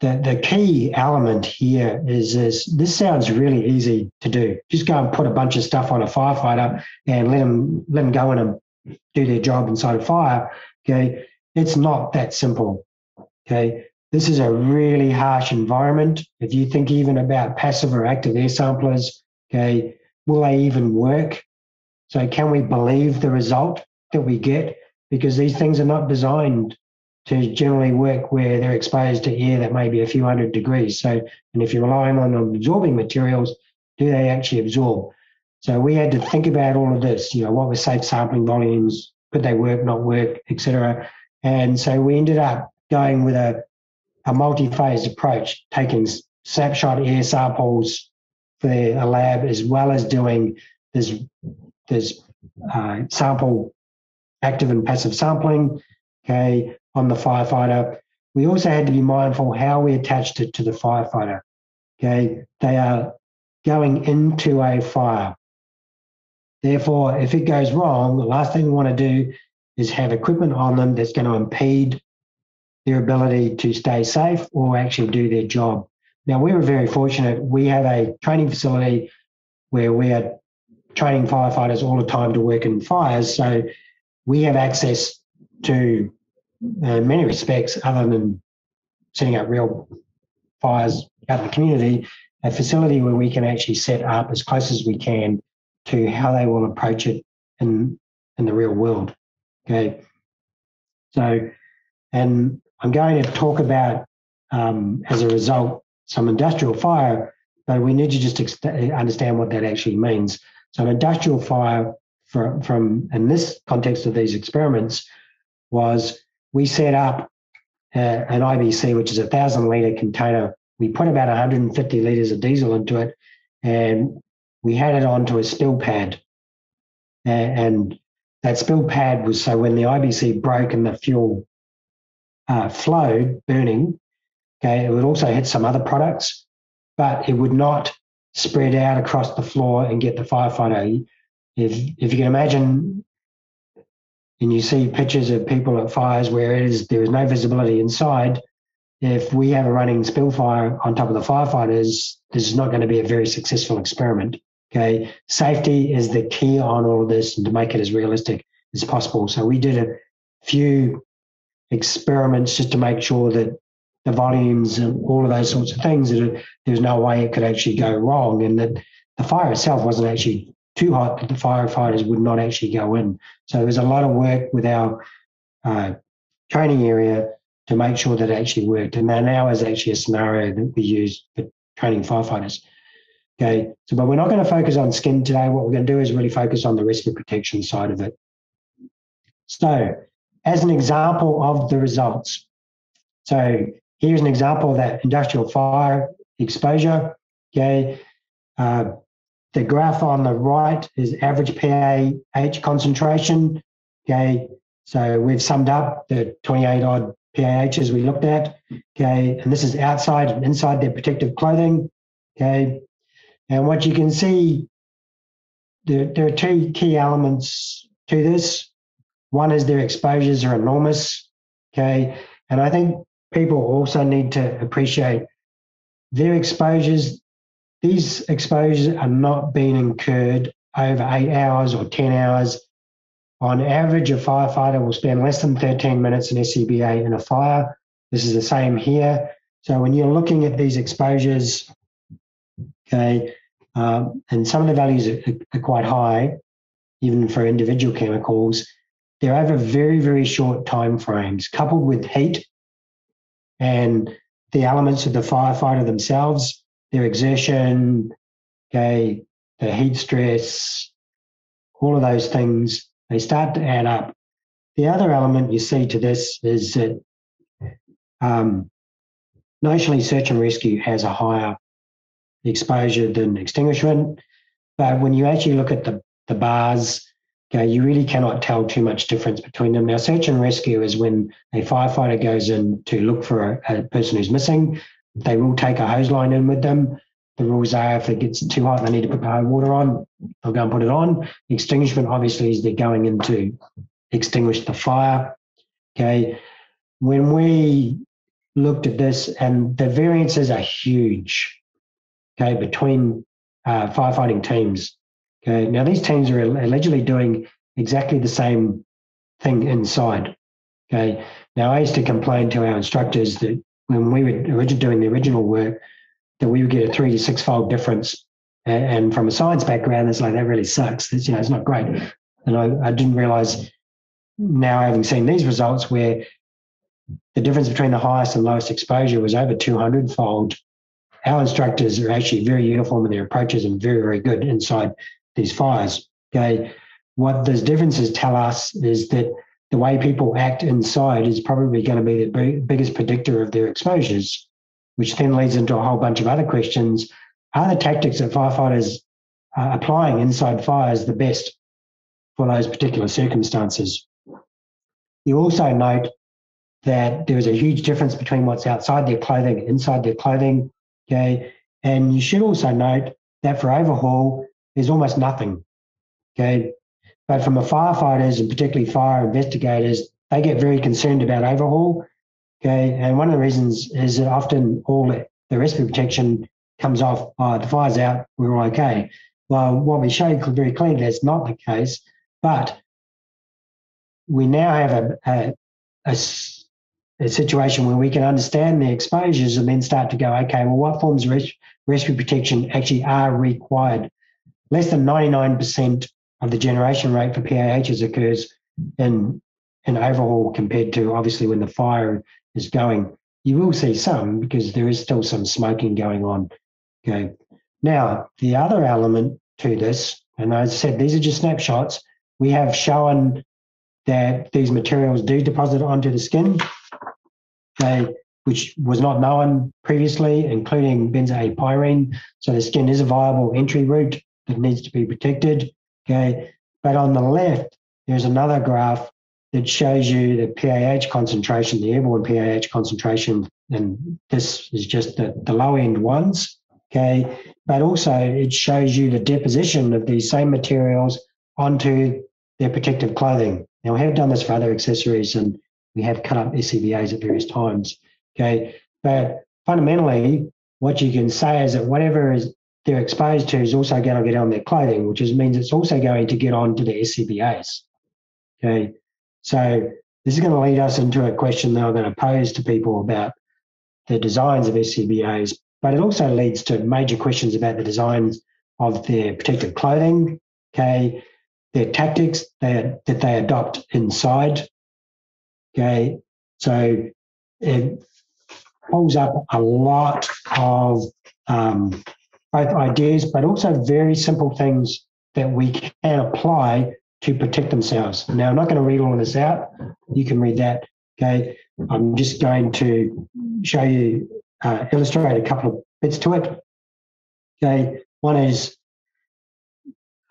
The, the key element here is this this sounds really easy to do. Just go and put a bunch of stuff on a firefighter and let them let them go in and do their job inside a fire. Okay. It's not that simple. Okay. This is a really harsh environment. If you think even about passive or active air samplers, okay, will they even work? So can we believe the result that we get? Because these things are not designed to generally work where they're exposed to air that may be a few hundred degrees. So, and if you're relying on absorbing materials, do they actually absorb? So we had to think about all of this. You know, what were safe sampling volumes? Could they work, not work, etc. And so we ended up going with a, a multi-phase approach, taking snapshot air samples for a lab as well as doing this, this uh, sample active and passive sampling okay, on the firefighter. We also had to be mindful how we attached it to the firefighter. Okay, they are going into a fire. Therefore, if it goes wrong, the last thing we want to do is have equipment on them that's going to impede their ability to stay safe or actually do their job. Now, we were very fortunate. We have a training facility where we are training firefighters all the time to work in fires. So we have access to, uh, in many respects, other than setting up real fires out in the community, a facility where we can actually set up as close as we can to how they will approach it in in the real world. Okay, so and I'm going to talk about um, as a result some industrial fire, but we need to just ex- understand what that actually means. So an industrial fire from, from in this context of these experiments was we set up an IBC, which is a thousand liter container. We put about 150 liters of diesel into it, and we had it onto a spill pad. And that spill pad was so when the IBC broke and the fuel uh, flowed, burning, okay, it would also hit some other products, but it would not spread out across the floor and get the firefighter. If if you can imagine, and you see pictures of people at fires where it is there is no visibility inside. If we have a running spill fire on top of the firefighters, this is not going to be a very successful experiment. Okay, safety is the key on all of this, and to make it as realistic as possible. So we did a few experiments just to make sure that the volumes and all of those sorts of things that there's no way it could actually go wrong and that the fire itself wasn't actually too hot that the firefighters would not actually go in. So there's a lot of work with our uh, training area to make sure that it actually worked. And that now is actually a scenario that we use for training firefighters okay so but we're not going to focus on skin today what we're going to do is really focus on the risk respiratory protection side of it so as an example of the results so Here's an example of that industrial fire exposure. Okay. Uh, the graph on the right is average PAH concentration. Okay. So we've summed up the 28 odd PAHs we looked at. Okay. And this is outside and inside their protective clothing. Okay. And what you can see, there, there are two key elements to this. One is their exposures are enormous. Okay. And I think people also need to appreciate their exposures. These exposures are not being incurred over eight hours or 10 hours. On average, a firefighter will spend less than 13 minutes in SCBA in a fire. This is the same here. So when you're looking at these exposures, um, and some of the values are, are quite high, even for individual chemicals, they're over very, very short time frames, coupled with heat and the elements of the firefighter themselves, their exertion, okay, the heat stress, all of those things, they start to add up. The other element you see to this is that um, notionally search and rescue has a higher exposure than extinguishment. But when you actually look at the, the bars okay, you really cannot tell too much difference between them. Now, search and rescue is when a firefighter goes in to look for a, a person who's missing. They will take a hose line in with them. The rules are if it gets too hot, they need to put the hot water on, they'll go and put it on. Extinguishment, obviously, is they're going in to extinguish the fire. Okay. When we looked at this, and the variances are huge, okay, between uh, firefighting teams. Okay, now these teams are allegedly doing exactly the same thing inside. Okay, now I used to complain to our instructors that when we were doing the original work, that we would get a three to six fold difference. And from a science background, it's like that really sucks. It's, you know, it's not great. And I, I didn't realize now having seen these results where the difference between the highest and lowest exposure was over 200 fold. Our instructors are actually very uniform in their approaches and very, very good inside these fires. Okay, what those differences tell us is that the way people act inside is probably going to be the biggest predictor of their exposures, which then leads into a whole bunch of other questions. Are the tactics that firefighters are applying inside fires the best for those particular circumstances? You also note that there is a huge difference between what's outside their clothing and inside their clothing. Okay. And you should also note that for overhaul, there's almost nothing. Okay. But from the firefighters and particularly fire investigators, they get very concerned about overhaul. Okay. And one of the reasons is that often all the respiratory protection comes off, oh, the fire's out, we're all okay. Well, what we show very clearly that's not the case, but we now have a, a, a a situation where we can understand the exposures and then start to go, okay, well, what forms of res- respiratory protection actually are required? Less than 99% of the generation rate for PAHs occurs in an overhaul compared to obviously when the fire is going. You will see some because there is still some smoking going on. Okay. Now, the other element to this, and as I said, these are just snapshots. We have shown that these materials do deposit onto the skin, okay, which was not known previously, including benzo[a]pyrene. So the skin is a viable entry route that needs to be protected. Okay. But on the left, there's another graph that shows you the PAH concentration, the airborne PAH concentration, and this is just the, the low end ones. Okay. But also it shows you the deposition of these same materials onto their protective clothing. Now we have done this for other accessories and we have cut up SCBAs at various times. Okay. But fundamentally, what you can say is that whatever is they're exposed to is also going to get on their clothing, which is, means it's also going to get onto the SCBAs. Okay. So this is going to lead us into a question that I'm going to pose to people about the designs of SCBAs, but it also leads to major questions about the designs of their protective clothing, okay, their tactics that, that they adopt inside. Okay, so it pulls up a lot of um, both ideas, but also very simple things that we can apply to protect themselves. Now, I'm not going to read all of this out. You can read that. Okay. I'm just going to show you, uh, illustrate a couple of bits to it. Okay. One is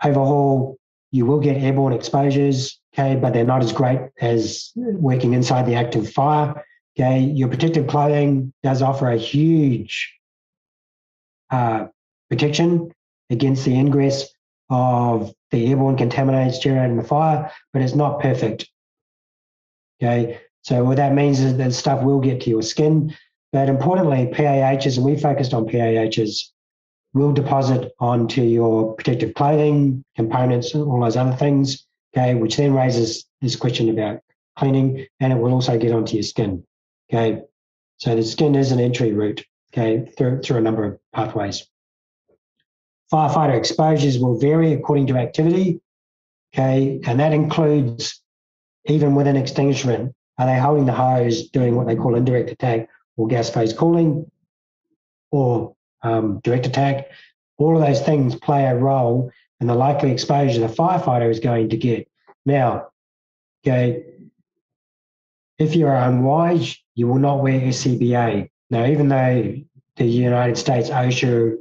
overhaul. You will get airborne exposures. Okay. But they're not as great as working inside the active fire. Okay. Your protective clothing does offer a huge uh, protection against the ingress of the airborne contaminants generated in the fire, but it's not perfect. Okay, so what that means is that stuff will get to your skin, but importantly, PAHs, and we focused on PAHs, will deposit onto your protective clothing, components, all those other things, okay, which then raises this question about cleaning, and it will also get onto your skin. Okay, so the skin is an entry route, okay, through, through a number of pathways. Firefighter exposures will vary according to activity. Okay, and that includes even with an extinguishment. Are they holding the hose, doing what they call indirect attack or gas phase cooling or um, direct attack? All of those things play a role in the likely exposure the firefighter is going to get. Now, okay, if you're unwise, you will not wear SCBA. Now, even though the United States OSHA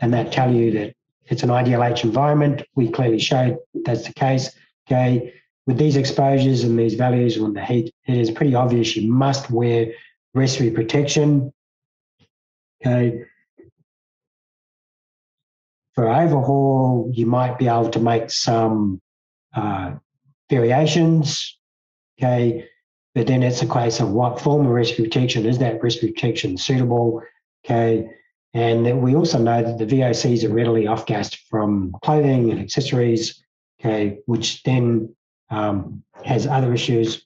and that tell you that it's an IDLH environment. We clearly showed that's the case. Okay, with these exposures and these values on the heat, it is pretty obvious you must wear respiratory protection. Okay. For overhaul, you might be able to make some uh, variations. Okay. But then it's a case of what form of respiratory protection is that respiratory protection suitable? Okay. And we also know that the VOCs are readily off-gassed from clothing and accessories, okay, which then um, has other issues.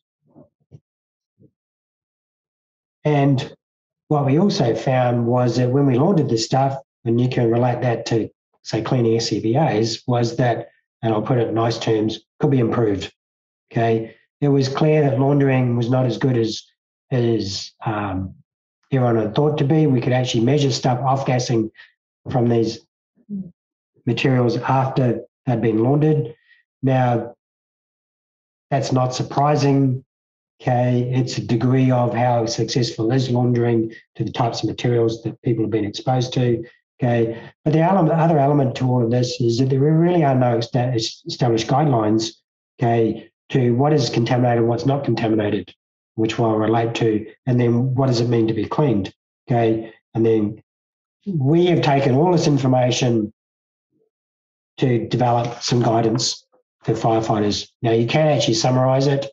And what we also found was that when we laundered this stuff, and you can relate that to, say, cleaning SCBAs, was that, and I'll put it in nice terms, could be improved. Okay. It was clear that laundering was not as good as, as um, everyone had thought to be. We could actually measure stuff off gassing from these materials after they'd been laundered. Now, that's not surprising. Okay, it's a degree of how successful is laundering to the types of materials that people have been exposed to. Okay, but the other element to all of this is that there really are no established guidelines. Okay, to what is contaminated, what's not contaminated which will relate to, and then what does it mean to be cleaned? Okay. And then we have taken all this information to develop some guidance for firefighters. Now you can actually summarize it.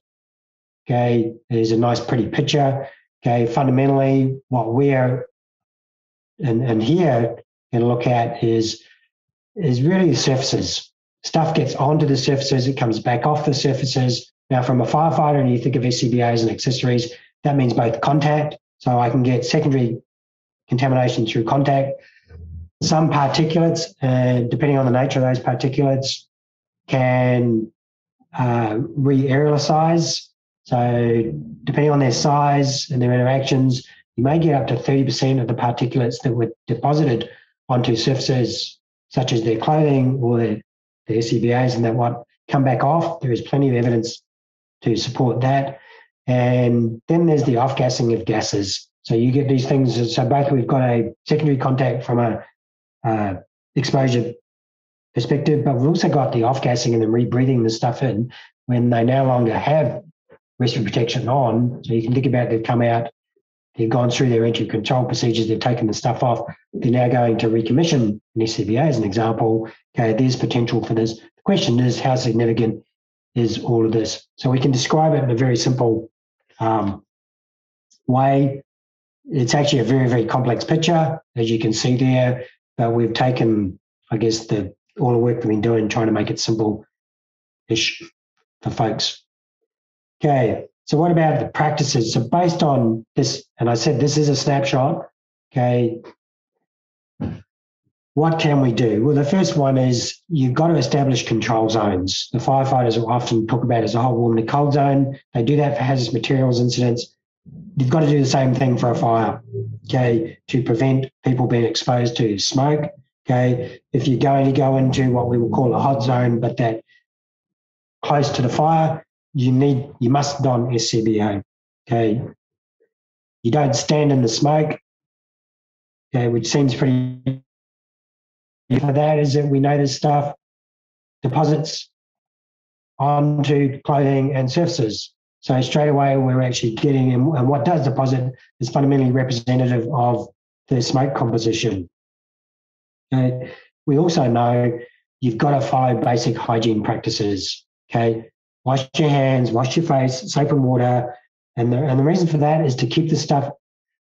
Okay. There's a nice, pretty picture. Okay. Fundamentally, what we're and, and here can look at is is really the surfaces. Stuff gets onto the surfaces, it comes back off the surfaces, now, from a firefighter, and you think of SCBAs and accessories, that means both contact, so I can get secondary contamination through contact. Some particulates, uh, depending on the nature of those particulates, can uh, re-aerosolize. So depending on their size and their interactions, you may get up to 30% of the particulates that were deposited onto surfaces such as their clothing or their, their SCBAs and that what come back off. There is plenty of evidence to support that. And then there's the off-gassing of gases. So you get these things. So both we've got a secondary contact from a uh, exposure perspective, but we've also got the off-gassing and the rebreathing the stuff in when they no longer have respiratory protection on. So you can think about they've come out, they've gone through their entry control procedures, they've taken the stuff off, they're now going to recommission an SCBA as an example. Okay, there's potential for this. The question is how significant is all of this? So we can describe it in a very simple um, way. It's actually a very, very complex picture, as you can see there, but we've taken, I guess, the all the work we've been doing trying to make it simple-ish for folks. Okay, so what about the practices? So based on this, and I said this is a snapshot, okay, what can we do? Well, the first one is you've got to establish control zones. The firefighters will often talk about as a hot, warm, and cold zone. They do that for hazardous materials incidents. You've got to do the same thing for a fire, okay, to prevent people being exposed to smoke. Okay, if you're going to go into what we will call a hot zone, but that close to the fire, you need you must don SCBA. Okay, you don't stand in the smoke. Okay, which seems pretty for that is that we know this stuff deposits onto clothing and surfaces. So straight away, we're actually getting, and what does deposit is fundamentally representative of the smoke composition. Okay. We also know you've got to follow basic hygiene practices. Okay, wash your hands, wash your face, soap and water, and the and the reason for that is to keep the stuff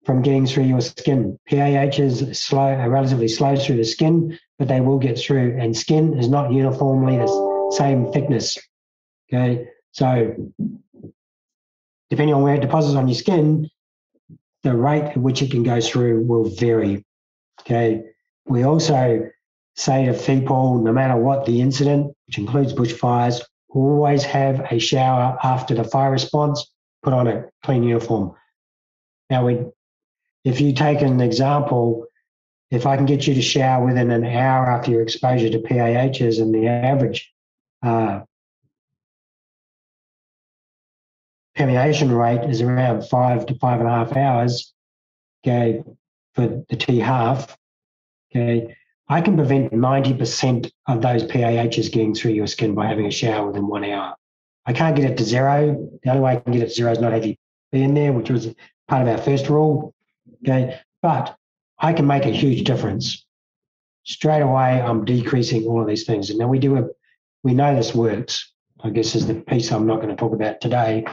from getting through your skin. PAH is slow, are relatively slow through the skin, but they will get through. And skin is not uniformly the same thickness. Okay, so depending on where it deposits on your skin, the rate at which it can go through will vary. Okay, we also say to people, no matter what the incident, which includes bushfires, always have a shower after the fire response, put on a clean uniform. Now, we if you take an example, if I can get you to shower within an hour after your exposure to PAHs and the average uh, permeation rate is around five to five and a half hours, okay, for the T half, okay, I can prevent 90% of those PAHs getting through your skin by having a shower within one hour. I can't get it to zero. The only way I can get it to zero is not have you be in there, which was part of our first rule. Okay. But I can make a huge difference. Straight away, I'm decreasing all of these things. And now we do a, we know this works. I guess is the piece I'm not going to talk about today.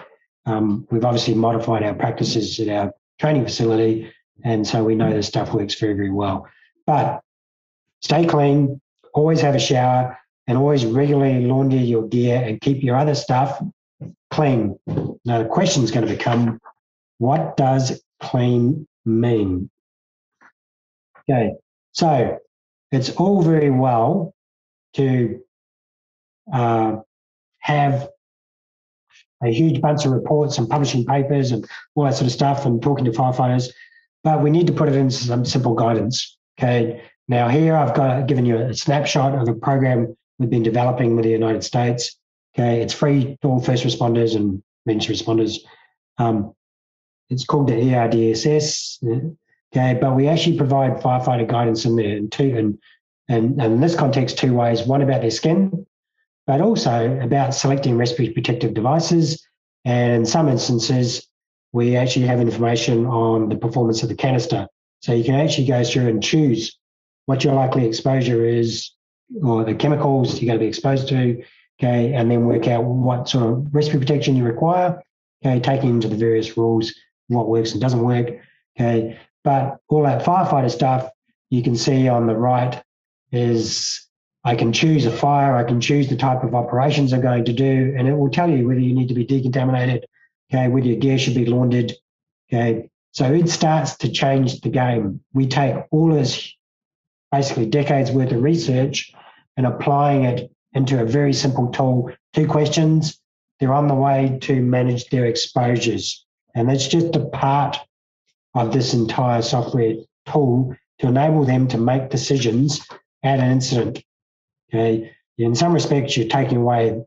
Um, we've obviously modified our practices at our training facility. And so we know this stuff works very, very well. But stay clean, always have a shower, and always regularly launder your gear and keep your other stuff clean. Now, the question is going to become what does clean mean? Okay, so it's all very well to uh, have a huge bunch of reports and publishing papers and all that sort of stuff and talking to firefighters, but we need to put it into some simple guidance. Okay, now here I've got given you a snapshot of a program we've been developing with the United States. Okay, it's free to all first responders and emergency responders. Um, it's called the ERDSS. Okay, but we actually provide firefighter guidance in there in two and and, and in this context, two ways. One about their skin, but also about selecting respiratory protective devices. And in some instances, we actually have information on the performance of the canister. So you can actually go through and choose what your likely exposure is or the chemicals you're going to be exposed to, okay, and then work out what sort of respiratory protection you require, okay, taking into the various rules what works and doesn't work. Okay. But all that firefighter stuff you can see on the right is I can choose a fire, I can choose the type of operations I'm going to do, and it will tell you whether you need to be decontaminated, okay, whether your gear should be laundered, Okay, so it starts to change the game. We take all this basically decades worth of research and applying it into a very simple tool. Two questions, they're on the way to manage their exposures. And that's just a part of this entire software tool to enable them to make decisions at an incident. Okay. In some respects, you're taking away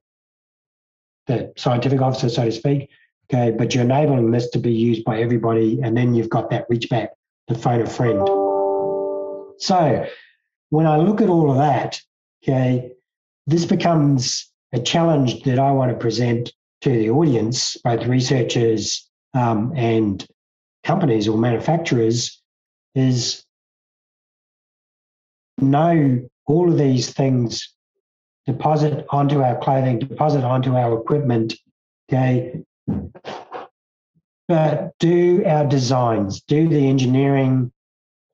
the scientific officer, so to speak. Okay, but you're enabling this to be used by everybody, and then you've got that reach back to phone a friend. So when I look at all of that, okay, this becomes a challenge that I want to present to the audience, both researchers um, and companies or manufacturers, is know all of these things, deposit onto our clothing, deposit onto our equipment, okay, but do our designs, do the engineering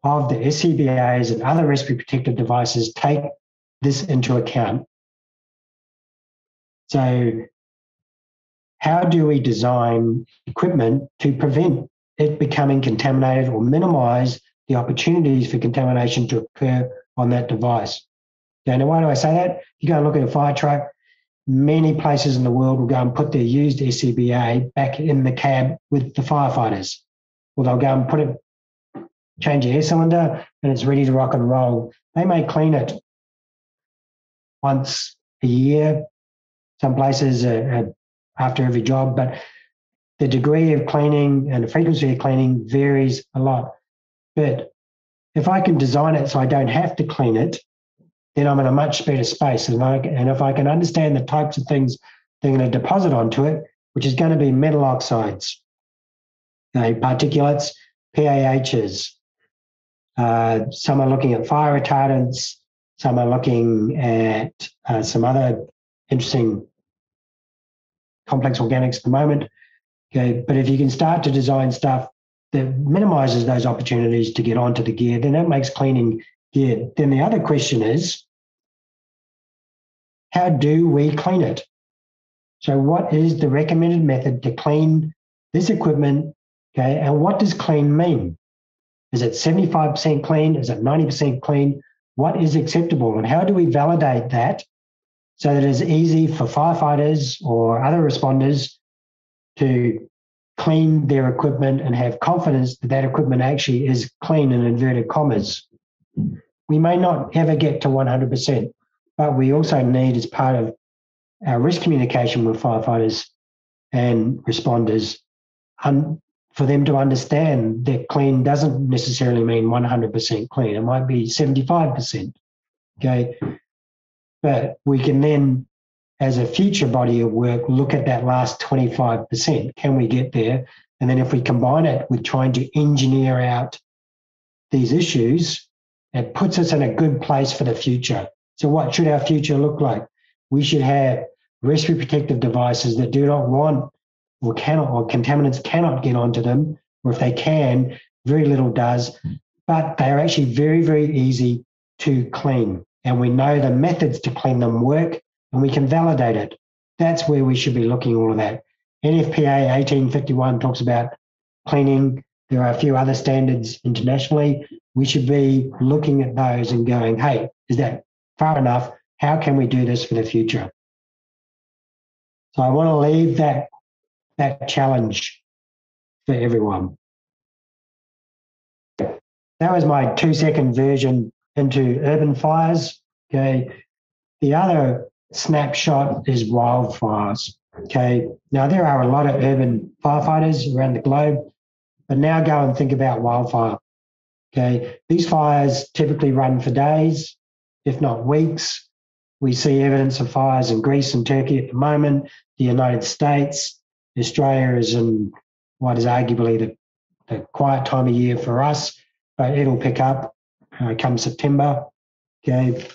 of the SCBAs and other respiratory protective devices take this into account. So, how do we design equipment to prevent it becoming contaminated or minimize the opportunities for contamination to occur on that device? Okay, now, why do I say that? You go and look at a fire truck, many places in the world will go and put their used SCBA back in the cab with the firefighters. Or they'll go and put it, change your air cylinder, and it's ready to rock and roll. They may clean it once a year. Some places are, after every job, but the degree of cleaning and the frequency of cleaning varies a lot. But if I can design it so I don't have to clean it, then I'm in a much better space. And, I, and if I can understand the types of things they're going to deposit onto it, which is going to be metal oxides, you know, particulates, PAHs. Uh, some are looking at fire retardants. Some are looking at uh, some other interesting complex organics at the moment. Okay, but if you can start to design stuff that minimizes those opportunities to get onto the gear, then that makes cleaning yeah. Then the other question is, how do we clean it? So, what is the recommended method to clean this equipment? Okay, and what does clean mean? Is it 75% clean? Is it 90% clean? What is acceptable? And how do we validate that so that it's easy for firefighters or other responders to clean their equipment and have confidence that that equipment actually is clean in inverted commas? We may not ever get to 100%, but we also need, as part of our risk communication with firefighters and responders, for them to understand that clean doesn't necessarily mean 100% clean. It might be 75%. Okay. But we can then, as a future body of work, look at that last 25%. Can we get there? And then if we combine it with trying to engineer out these issues, it puts us in a good place for the future. So, what should our future look like? We should have respiratory protective devices that do not want or cannot, or contaminants cannot get onto them, or if they can, very little does, but they are actually very, very easy to clean. And we know the methods to clean them work and we can validate it. That's where we should be looking all of that. NFPA 1851 talks about cleaning. There are a few other standards internationally we should be looking at those and going, hey, is that far enough? How can we do this for the future? So I want to leave that that challenge for everyone. That was my two second version into urban fires. Okay. The other snapshot is wildfires. Okay. Now there are a lot of urban firefighters around the globe, but now go and think about wildfire. Okay, these fires typically run for days, if not weeks. We see evidence of fires in Greece and Turkey at the moment, the United States. Australia is in what is arguably the, the quiet time of year for us, but it'll pick up uh, come September. Okay.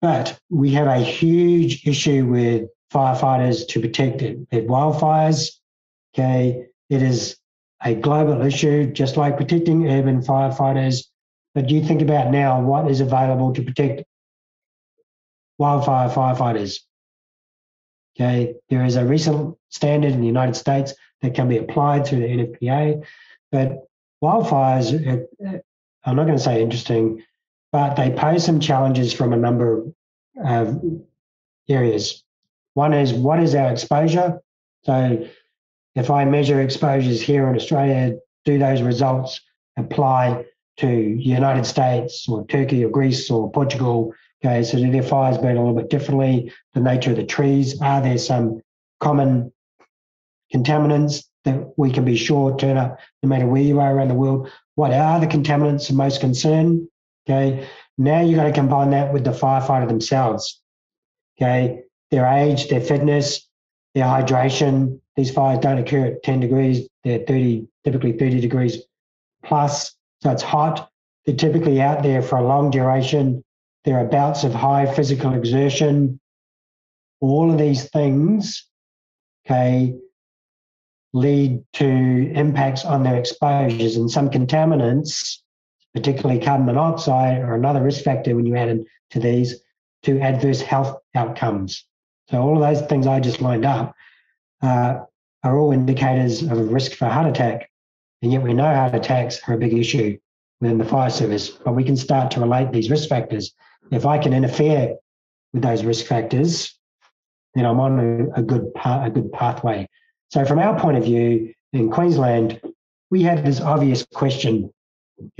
But we have a huge issue with firefighters to protect their wildfires. Okay. It is a global issue, just like protecting urban firefighters. But you think about now what is available to protect wildfire firefighters. Okay, there is a recent standard in the United States that can be applied through the NFPA. But wildfires, uh, I'm not going to say interesting, but they pose some challenges from a number of areas. One is what is our exposure? So if I measure exposures here in Australia, do those results apply to the United States or Turkey or Greece or Portugal? Okay, so do their fires burn a little bit differently? The nature of the trees, are there some common contaminants that we can be sure turn up no matter where you are around the world? What are the contaminants of most concern? Okay, now you've got to combine that with the firefighter themselves. Okay, their age, their fitness, their hydration. These fires don't occur at 10 degrees, they're 30, typically 30 degrees plus. So it's hot. They're typically out there for a long duration. There are bouts of high physical exertion. All of these things, okay, lead to impacts on their exposures. And some contaminants, particularly carbon monoxide, are another risk factor when you add in to these to adverse health outcomes. So all of those things I just lined up uh, are all indicators of a risk for heart attack. And yet we know heart attacks are a big issue within the fire service, but we can start to relate these risk factors. If I can interfere with those risk factors, then I'm on a, a good a good pathway. So from our point of view in Queensland, we had this obvious question,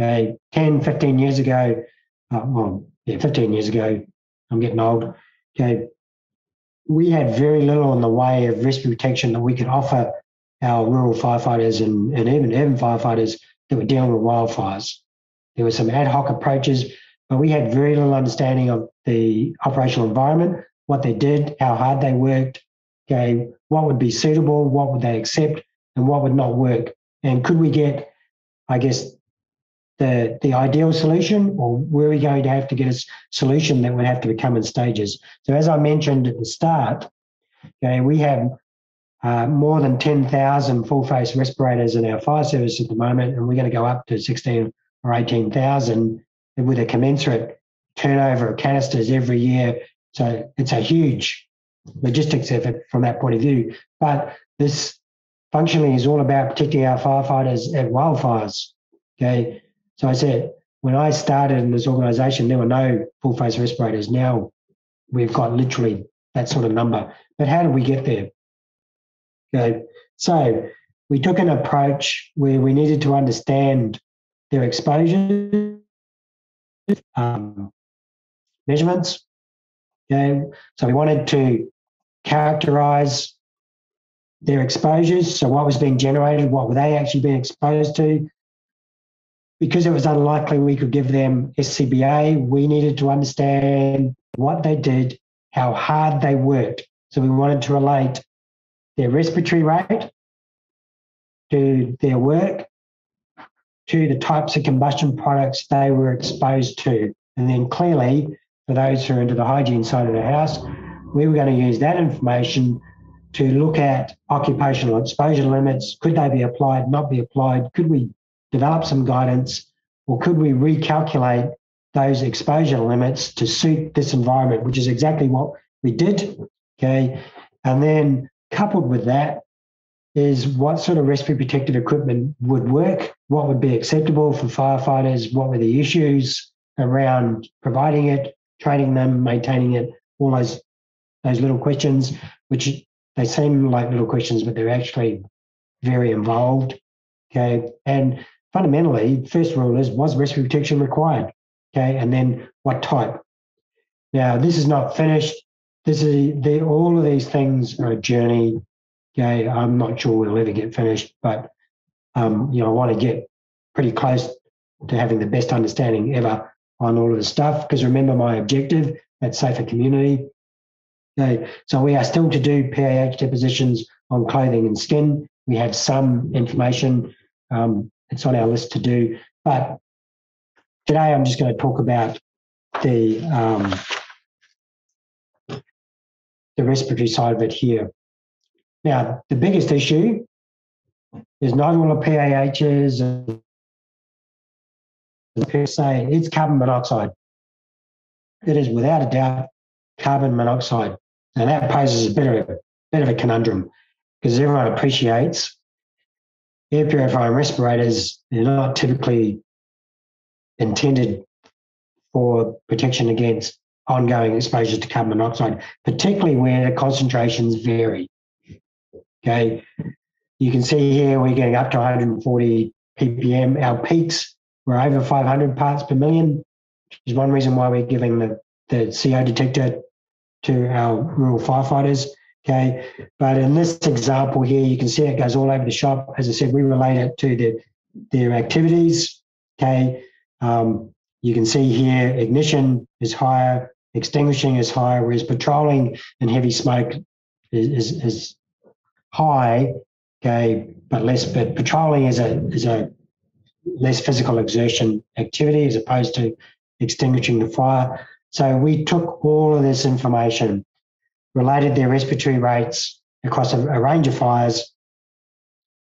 okay, 10, 15 years ago, uh, well, yeah, 15 years ago, I'm getting old, okay, we had very little in the way of rescue protection that we could offer our rural firefighters and, and even urban firefighters that were dealing with wildfires. There were some ad hoc approaches, but we had very little understanding of the operational environment, what they did, how hard they worked, okay, what would be suitable, what would they accept, and what would not work. And could we get, I guess, the, the ideal solution, or were we going to have to get a solution that would have to become in stages? So, as I mentioned at the start, okay, we have uh, more than 10,000 full face respirators in our fire service at the moment, and we're going to go up to 16 or 18,000 with a commensurate turnover of canisters every year. So it's a huge logistics effort from that point of view. But this functionally is all about protecting our firefighters at wildfires. Okay. So I said, when I started in this organization, there were no full face respirators. Now we've got literally that sort of number. But how did we get there? Okay. So we took an approach where we needed to understand their exposure um, measurements. Okay. So we wanted to characterize their exposures. So what was being generated, what were they actually being exposed to? Because it was unlikely we could give them SCBA, we needed to understand what they did, how hard they worked. So we wanted to relate their respiratory rate to their work, to the types of combustion products they were exposed to. And then clearly, for those who are into the hygiene side of the house, we were going to use that information to look at occupational exposure limits. Could they be applied, not be applied? Could we develop some guidance or could we recalculate those exposure limits to suit this environment, which is exactly what we did. Okay. And then coupled with that is what sort of respiratory protective equipment would work, what would be acceptable for firefighters, what were the issues around providing it, training them, maintaining it, all those those little questions, which they seem like little questions, but they're actually very involved. Okay. And fundamentally, first rule is was respiratory protection required? Okay. And then what type? Now, this is not finished. This is the, all of these things are a journey. Okay. I'm not sure we'll ever get finished, but um, you know, I want to get pretty close to having the best understanding ever on all of the stuff. Because remember my objective, that safer community. Okay, so we are still to do PAH depositions on clothing and skin. We have some information. Um, it's on our list to do, but today I'm just going to talk about the um, the respiratory side of it here. Now, the biggest issue is not all the PAHs and per se, it's carbon monoxide. It is without a doubt carbon monoxide. And that poses a bit of a bit of a conundrum because everyone appreciates air purifying respirators, they're not typically intended for protection against ongoing exposure to carbon monoxide, particularly where the concentrations vary. Okay, you can see here we're getting up to 140 ppm. Our peaks were over 500 parts per million, which is one reason why we're giving the, the CO detector to our rural firefighters. Okay, but in this example here, you can see it goes all over the shop. As I said, we relate it to the, their activities. Okay, um, you can see here ignition is higher, extinguishing is higher, whereas patrolling and heavy smoke is, is, is high, okay, but less. But patrolling is a is a less physical exertion activity as opposed to extinguishing the fire. So we took all of this information, related their respiratory rates across a, a range of fires,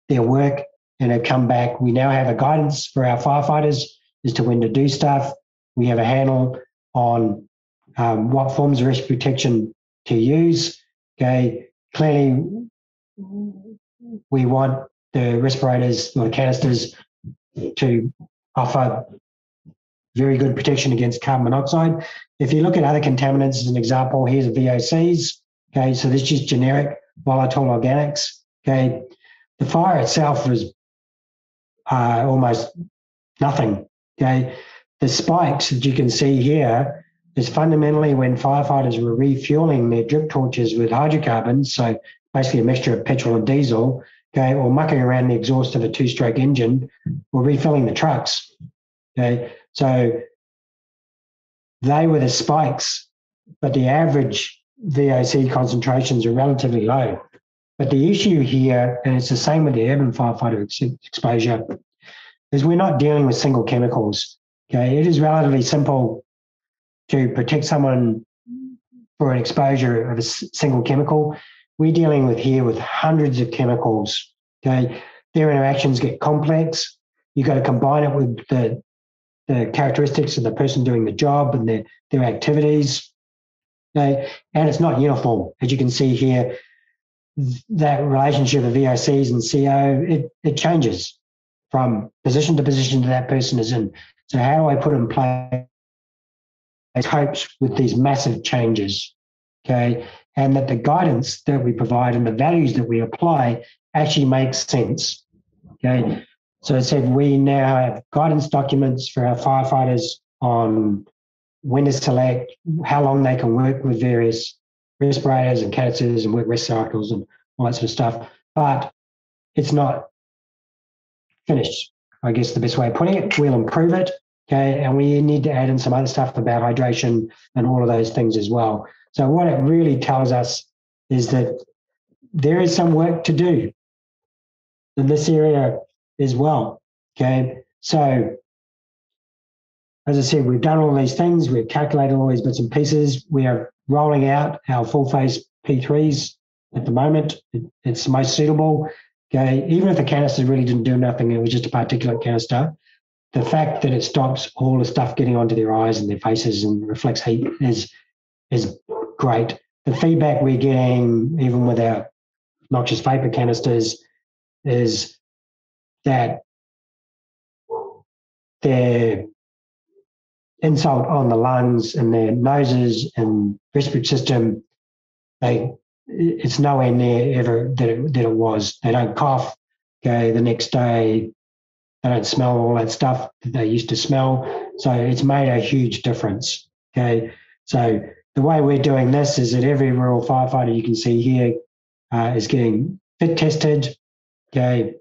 their work, and have come back. We now have a guidance for our firefighters as to when to do stuff. We have a handle on um, what forms of respiratory protection to use. Okay, clearly we want the respirators or the canisters to offer very good protection against carbon monoxide. If you look at other contaminants as an example, here's VOCs. Okay, so this is generic volatile organics. Okay, the fire itself was uh, almost nothing. Okay, the spikes that you can see here is fundamentally when firefighters were refueling their drip torches with hydrocarbons, so basically a mixture of petrol and diesel, okay, or mucking around the exhaust of a two-stroke engine, or refilling the trucks. Okay, so they were the spikes, but the average VOC concentrations are relatively low. But the issue here, and it's the same with the urban firefighter ex- exposure, is we're not dealing with single chemicals. Okay, it is relatively simple to protect someone for an exposure of a single chemical. We're dealing with here with hundreds of chemicals. Okay, their interactions get complex. You've got to combine it with the the characteristics of the person doing the job and their their activities. Okay, and it's not uniform, as you can see here. That relationship of VOCs and CO it it changes from position to position that that person is in. So how do I put in place copes with these massive changes? Okay, and that the guidance that we provide and the values that we apply actually makes sense. Okay. So I said we now have guidance documents for our firefighters on when to select, how long they can work with various respirators and canisters and work rest cycles and all that sort of stuff. But it's not finished. I guess the best way of putting it. We'll improve it. Okay. And we need to add in some other stuff about hydration and all of those things as well. So what it really tells us is that there is some work to do in this area as well. Okay. So as I said, we've done all these things, we've calculated all these bits and pieces. We are rolling out our full face P3s at the moment. It, it's most suitable. Okay, even if the canister really didn't do nothing, it was just a particulate canister. The fact that it stops all the stuff getting onto their eyes and their faces and reflects heat is is great. The feedback we're getting, even with our noxious vapor canisters, is that their insult on the lungs and their noses and respiratory system, they it's nowhere near ever that it, that it was. They don't cough. Okay, the next day they don't smell all that stuff that they used to smell. So it's made a huge difference. Okay, so the way we're doing this is that every rural firefighter you can see here uh, is getting fit tested. Okay,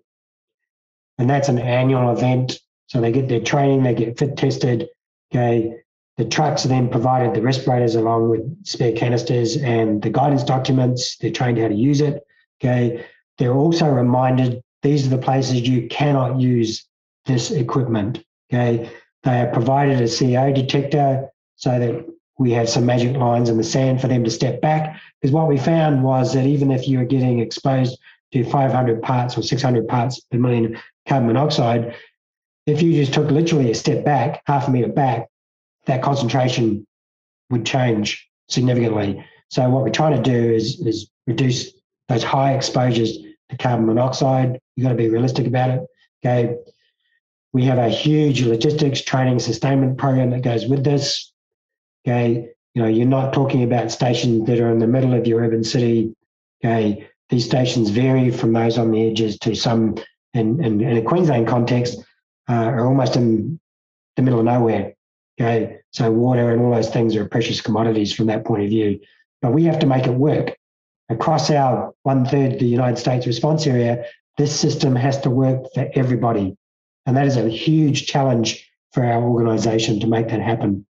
and that's an annual event. So they get their training, they get fit tested. Okay, the trucks are then provided the respirators along with spare canisters and the guidance documents. They're trained how to use it. Okay. They're also reminded these are the places you cannot use this equipment. Okay. They are provided a CO detector so that we have some magic lines in the sand for them to step back. Because what we found was that even if you were getting exposed to 500 parts or 600 parts per million carbon monoxide, if you just took literally a step back, half a meter back, that concentration would change significantly. So what we're trying to do is, is reduce those high exposures to carbon monoxide You've got to be realistic about it. Okay. We have a huge logistics training sustainment program that goes with this. Okay. You know, you're not talking about stations that are in the middle of your urban city. Okay. These stations vary from those on the edges to some, in, in, in a Queensland context, uh, are almost in the middle of nowhere. Okay. So water and all those things are precious commodities from that point of view. But we have to make it work. Across our one third of the United States response area, this system has to work for everybody. And that is a huge challenge for our organization to make that happen.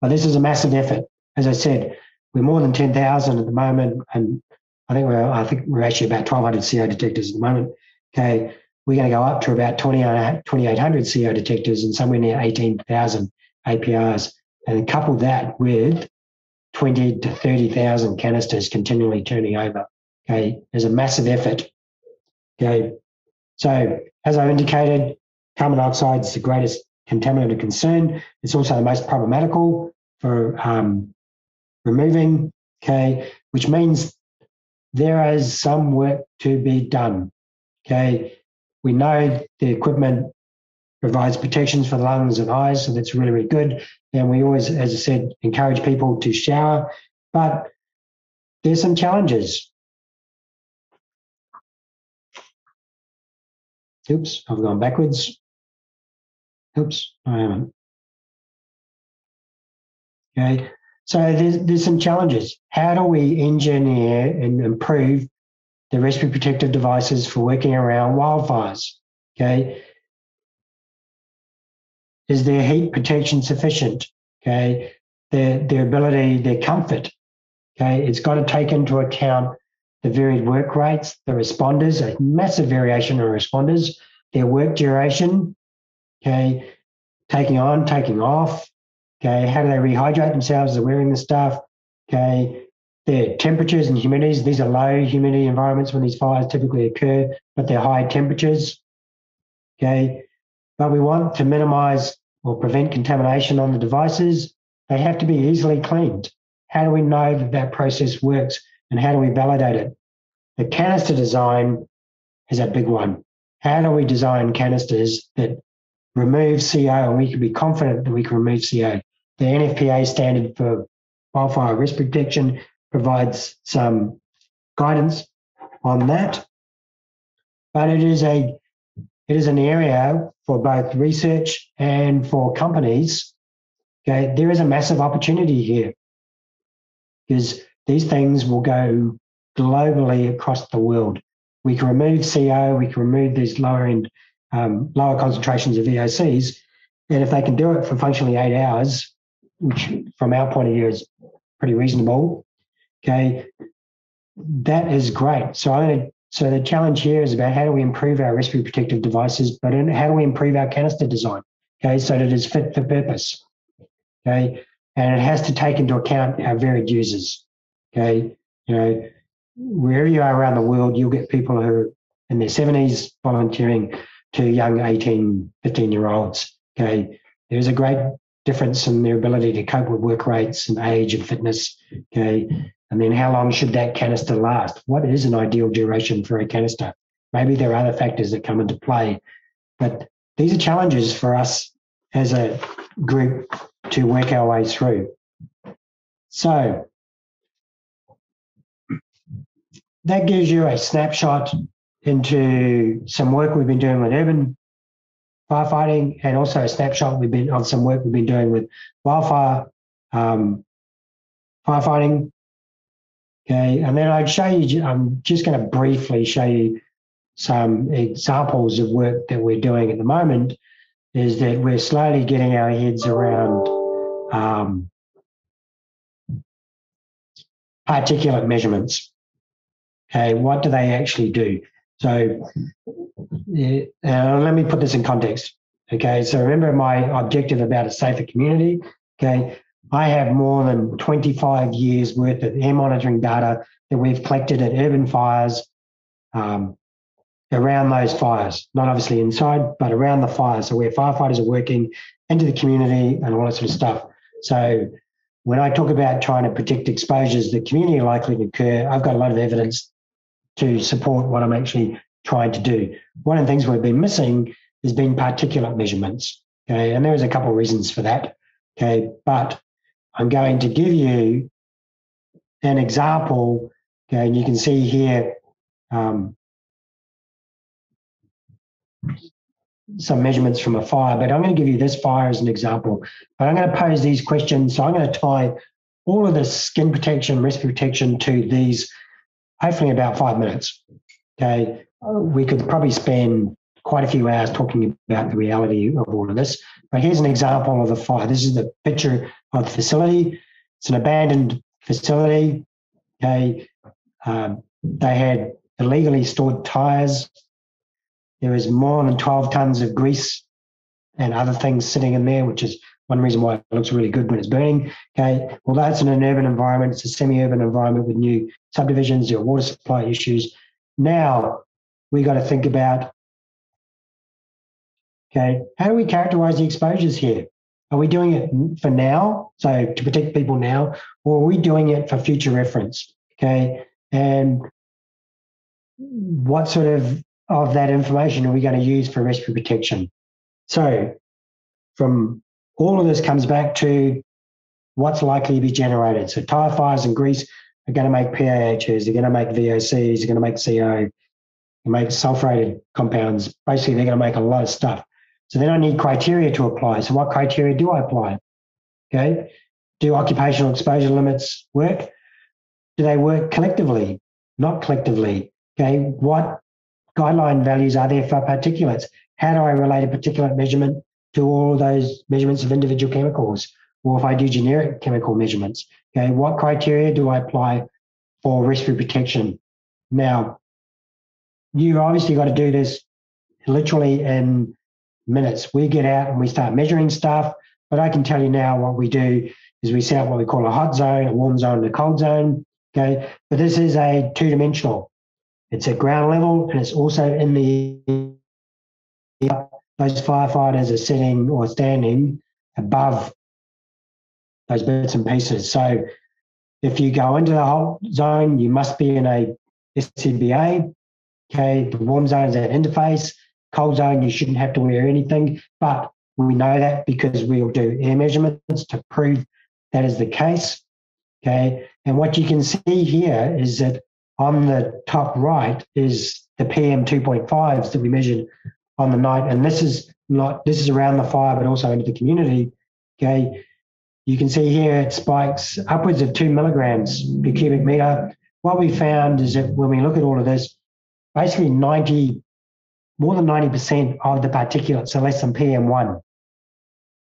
But this is a massive effort. As I said, we're more than 10,000 at the moment. And I think we're, I think we're actually about 1,200 CO detectors at the moment. Okay. We're going to go up to about 2,800 CO detectors and somewhere near 18,000 APRs. And couple that with 20 to 30,000 canisters continually turning over. Okay. There's a massive effort. Okay. So as I've indicated, carbon dioxide is the greatest contaminant of concern. It's also the most problematical for um, removing, okay, which means there is some work to be done. Okay, we know the equipment provides protections for the lungs and eyes, so that's really, really good. And we always, as I said, encourage people to shower, but there's some challenges. Oops, I've gone backwards. Oops, I haven't. Okay, so there's, there's some challenges. How do we engineer and improve the respiratory protective devices for working around wildfires? Okay, is their heat protection sufficient? Okay, their their ability, their comfort. Okay, it's got to take into account the varied work rates, the responders, a massive variation in responders, their work duration, okay, taking on, taking off, okay, how do they rehydrate themselves? They're wearing the stuff, okay, their temperatures and humidities. These are low humidity environments when these fires typically occur, but they're high temperatures, okay. But we want to minimize or prevent contamination on the devices. They have to be easily cleaned. How do we know that that process works and how do we validate it? The canister design is a big one. How do we design canisters that remove CO and we can be confident that we can remove CO? The NFPA standard for wildfire risk protection provides some guidance on that. But it is a it is an area for both research and for companies. Okay, there is a massive opportunity here because these things will go globally across the world. We can remove CO, we can remove these lower end, um, lower concentrations of VOCs, and if they can do it for functionally eight hours, which from our point of view is pretty reasonable, okay, that is great. So I so the challenge here is about how do we improve our respiratory protective devices, but how do we improve our canister design, okay, so that it is fit for purpose, okay, and it has to take into account our varied users, okay, you know, wherever you are around the world, you'll get people who are in their 70s volunteering to young 18, 15 year olds. Okay. There's a great difference in their ability to cope with work rates and age and fitness. Okay. And then how long should that canister last? What is an ideal duration for a canister? Maybe there are other factors that come into play, but these are challenges for us as a group to work our way through. So that gives you a snapshot into some work we've been doing with urban firefighting and also a snapshot we've been of some work we've been doing with wildfire um, firefighting. Okay, and then I'd show you, I'm just going to briefly show you some examples of work that we're doing at the moment is that we're slowly getting our heads around um, particulate measurements. Okay, what do they actually do? So uh, let me put this in context. Okay, so remember my objective about a safer community. Okay, I have more than 25 years worth of air monitoring data that we've collected at urban fires um, around those fires, not obviously inside, but around the fires. So where firefighters are working into the community and all that sort of stuff. So when I talk about trying to predict exposures that community are likely to occur, I've got a lot of evidence to support what I'm actually trying to do. One of the things we've been missing has been particulate measurements. Okay, and there's a couple of reasons for that. Okay, but I'm going to give you an example. Okay, and you can see here um, some measurements from a fire, but I'm going to give you this fire as an example. But I'm going to pose these questions. So I'm going to tie all of the skin protection, respiratory protection to these, hopefully about five minutes. Okay, we could probably spend quite a few hours talking about the reality of all of this. But here's an example of the fire. This is the picture of the facility. It's an abandoned facility. Okay, um, they had illegally stored tires. There was more than 12 tons of grease and other things sitting in there, which is one reason why it looks really good when it's burning. Okay, although it's in an urban environment, it's a semi-urban environment with new subdivisions, are water supply issues. Now we got to think about, okay, how do we characterize the exposures here? Are we doing it for now, so to protect people now, or are we doing it for future reference? Okay, and what sort of of that information are we going to use for respiratory protection? So, from all of this comes back to what's likely to be generated. So tire fires and grease are going to make PAHs, they're going to make VOCs, they're going to make CO, make sulfurated compounds. Basically, they're going to make a lot of stuff. So then I need criteria to apply. So what criteria do I apply? Okay. Do occupational exposure limits work? Do they work collectively? Not collectively. Okay. What guideline values are there for particulates? How do I relate a particulate measurement to all those measurements of individual chemicals, or if I do generic chemical measurements. Okay, what criteria do I apply for respiratory protection? Now, you've obviously got to do this literally in minutes. We get out and we start measuring stuff, but I can tell you now what we do is we set up what we call a hot zone, a warm zone, and a cold zone. Okay, but this is a two-dimensional. It's at ground level and it's also in the those firefighters are sitting or standing above those bits and pieces. So if you go into the hot zone, you must be in a SCBA. Okay, the warm zone is that interface. Cold zone, you shouldn't have to wear anything, but we know that because we'll do air measurements to prove that is the case. Okay, and what you can see here is that on the top right is the PM 2.5s that we measured on the night. And this is not this is around the fire, but also into the community. Okay. You can see here it spikes upwards of two milligrams per cubic meter. What we found is that when we look at all of this, basically 90, more than 90% of the particulates are less than PM1.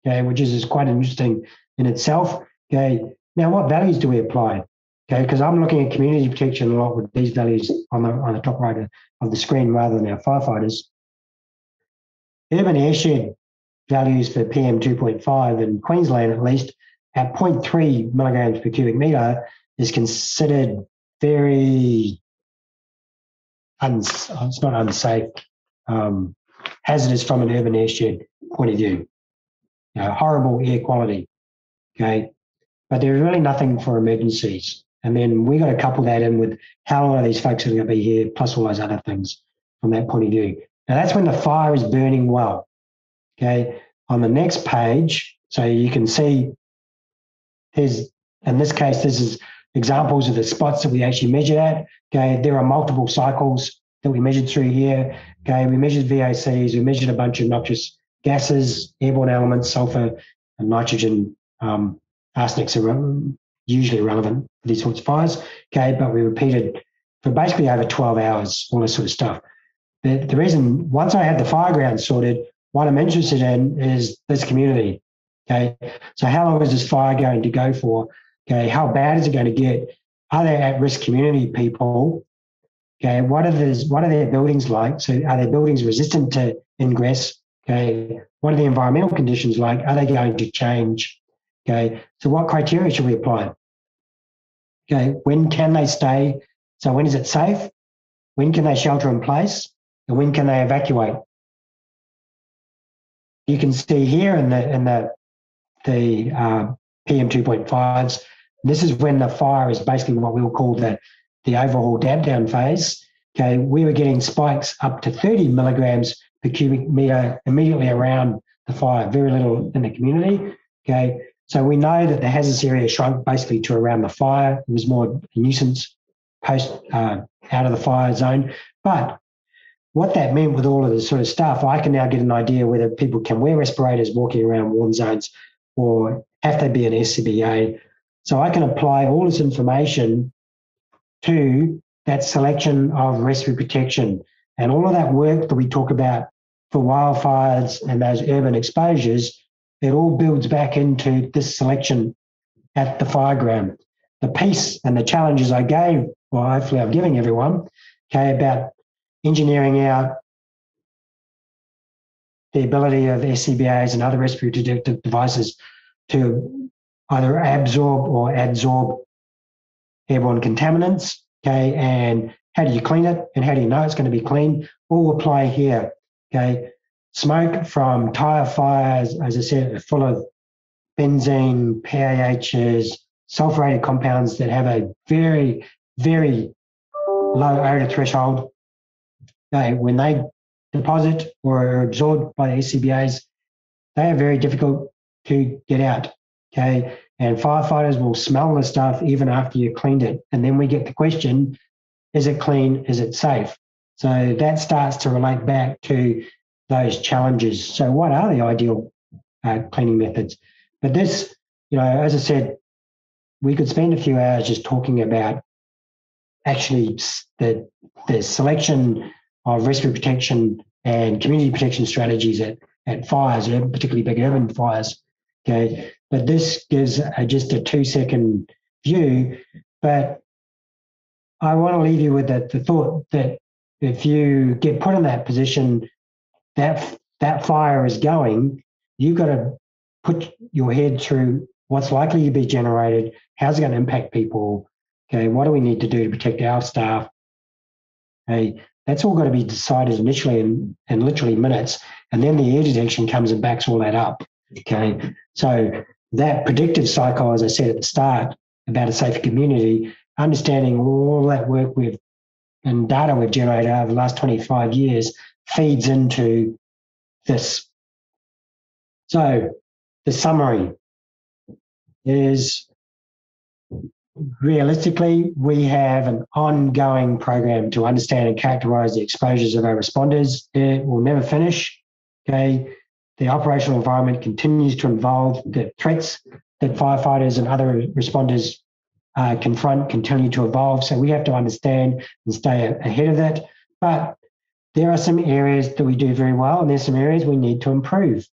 Okay, which is, is quite interesting in itself. Okay. Now what values do we apply? Okay, because I'm looking at community protection a lot with these values on the on the top right of the screen rather than our firefighters. Urban airshed values for PM2.5 in Queensland, at least, at 0.3 milligrams per cubic meter is considered very, uns- it's not unsafe, um, hazardous from an urban airshed point of view. You know, horrible air quality. Okay. But there's really nothing for emergencies. And then we got to couple that in with how long are these folks going to be here, plus all those other things from that point of view. Now that's when the fire is burning well. Okay. On the next page, so you can see there's, in this case, this is examples of the spots that we actually measured at. Okay. There are multiple cycles that we measured through here. Okay. We measured VOCs, we measured a bunch of noxious gases, airborne elements, sulfur and nitrogen. Um, arsenics are usually relevant for these sorts of fires. Okay. But we repeated for basically over 12 hours, all this sort of stuff the, the reason once I had the fireground sorted, what I'm interested in is this community. Okay. So how long is this fire going to go for? Okay. How bad is it going to get? Are there at-risk community people? Okay. What are the what are their buildings like? So are their buildings resistant to ingress? Okay. What are the environmental conditions like? Are they going to change? Okay. So what criteria should we apply? Okay. When can they stay? So when is it safe? When can they shelter in place? And when can they evacuate? You can see here in the in the the uh, PM 2.5s. This is when the fire is basically what we'll call the the overall damp down phase. okay, we were getting spikes up to 30 milligrams per cubic meter immediately around the fire, very little in the community. Okay, so we know that the hazardous area shrunk basically to around the fire. It was more nuisance post uh, out of the fire zone. But what that meant with all of this sort of stuff, I can now get an idea whether people can wear respirators walking around warm zones or have they be an SCBA. So I can apply all this information to that selection of respiratory protection. And all of that work that we talk about for wildfires and those urban exposures, it all builds back into this selection at the fireground. The piece and the challenges I gave, or hopefully I'm giving everyone, okay, about engineering out the ability of SCBAs and other respiratory protective devices to either absorb or adsorb airborne contaminants. Okay, and how do you clean it and how do you know it's going to be clean? All apply here. Okay, smoke from tire fires, as I said, are full of benzene, PAHs, sulfurated compounds that have a very, very low odor threshold. Okay, when they deposit or are absorbed by the SCBAs, they are very difficult to get out. Okay. And firefighters will smell the stuff even after you cleaned it. And then we get the question is it clean? Is it safe? So that starts to relate back to those challenges. So, what are the ideal uh, cleaning methods? But this, you know, as I said, we could spend a few hours just talking about actually the, the selection of respiratory protection and community protection strategies at, at fires, particularly big urban fires. Okay, but this gives a, just a two second view. But I want to leave you with the, the thought that if you get put in that position, that that fire is going, you've got to put your head through what's likely to be generated, how's it going to impact people, okay, what do we need to do to protect our staff? Okay, that's all got to be decided initially in, in literally minutes. And then the air detection comes and backs all that up. Okay. So that predictive cycle, as I said at the start, about a safer community, understanding all that work we've and data we've generated over the last 25 years feeds into this. So the summary is realistically, we have an ongoing program to understand and characterize the exposures of our responders. It will never finish. Okay the operational environment continues to evolve. The threats that firefighters and other responders uh, confront continue to evolve. So we have to understand and stay ahead of that. But there are some areas that we do very well, and there's some areas we need to improve.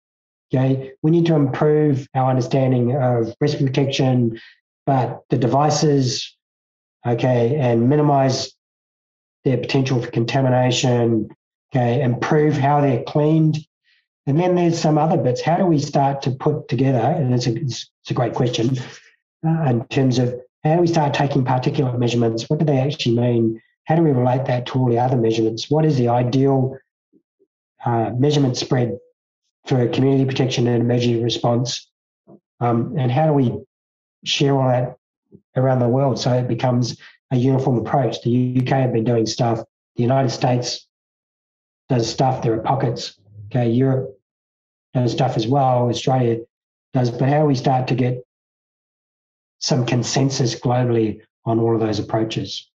Okay, we need to improve our understanding of risk protection, but the devices, okay, and minimize their potential for contamination. Okay, improve how they're cleaned and then there's some other bits. How do we start to put together? And it's a, it's, a great question uh, in terms of how do we start taking particulate measurements? What do they actually mean? How do we relate that to all the other measurements? What is the ideal uh, measurement spread for community protection and emergency response? Um, and how do we share all that around the world so it becomes a uniform approach? The UK have been doing stuff. The United States does stuff. There are pockets Okay, Europe does stuff as well. Australia does, but how we start to get some consensus globally on all of those approaches?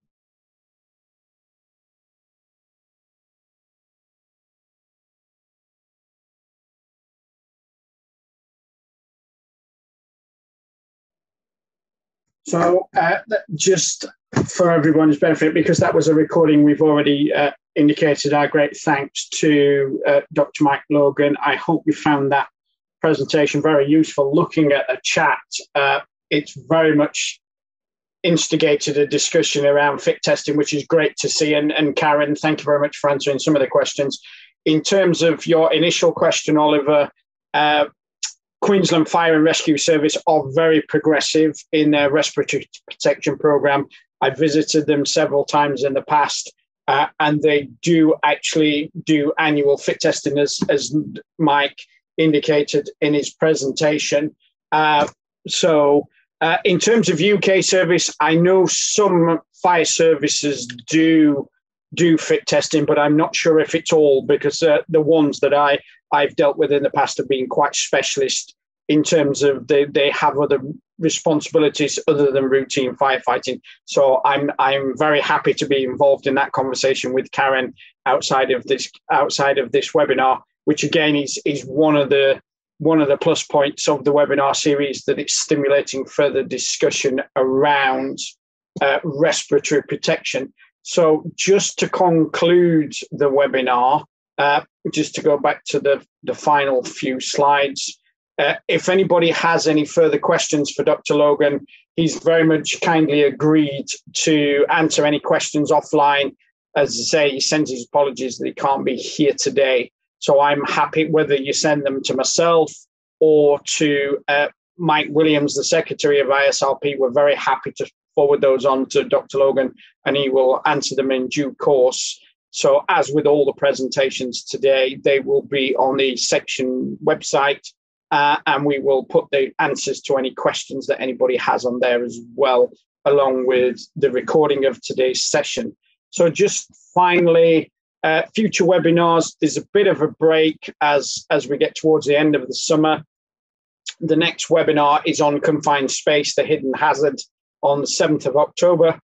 So, uh, just for everyone's benefit, because that was a recording we've already uh, indicated our great thanks to uh, Dr. Mike Logan. I hope you found that presentation very useful. Looking at the chat, uh, it's very much instigated a discussion around fit testing, which is great to see. And, and Karen, thank you very much for answering some of the questions. In terms of your initial question, Oliver, uh, Queensland Fire and Rescue Service are very progressive in their respiratory protection program. I visited them several times in the past uh, and they do actually do annual fit testing, as, as Mike indicated in his presentation. Uh, so, uh, in terms of UK service, I know some fire services do do fit testing, but I'm not sure if it's all because uh, the ones that I I've dealt with in the past have been quite specialist in terms of they, they have other responsibilities other than routine firefighting. So I'm I'm very happy to be involved in that conversation with Karen outside of this outside of this webinar, which again is is one of the one of the plus points of the webinar series that it's stimulating further discussion around uh, respiratory protection. So just to conclude the webinar, uh, just to go back to the, the final few slides, uh, if anybody has any further questions for Dr. Logan, he's very much kindly agreed to answer any questions offline. As I say, he sends his apologies that he can't be here today. So I'm happy whether you send them to myself or to uh, Mike Williams, the secretary of ISRP. We're very happy to forward those on to Dr. Logan and he will answer them in due course. So, as with all the presentations today, they will be on the section website uh, and we will put the answers to any questions that anybody has on there as well, along with the recording of today's session. So, just finally, uh, future webinars. There's a bit of a break as as we get towards the end of the summer. The next webinar is on confined space, the hidden hazard, on the 7th of October,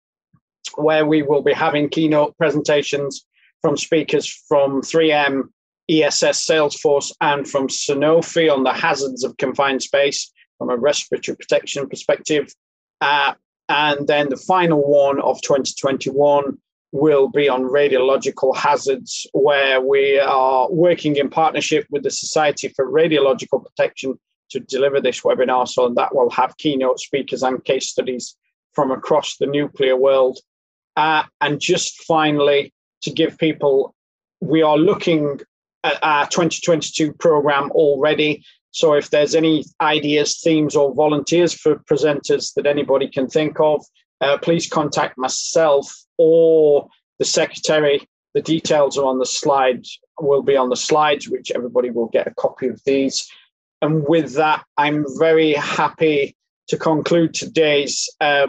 where we will be having keynote presentations from speakers from 3M, ESS Safeforce and from Sanofi on the hazards of confined space from a respiratory protection perspective. Uh, and then the final one of 2021 will be on radiological hazards, where we are working in partnership with the Society for Radiological Protection to deliver this webinar. So that will have keynote speakers and case studies from across the nuclear world. Uh, and just finally, to give people, we are looking at our 2022 program already. So if there's any ideas, themes, or volunteers for presenters that anybody can think of, uh, please contact myself or the secretary. The details are on the slide, will be on the slides, which everybody will get a copy of these. And with that, I'm very happy to conclude today's uh,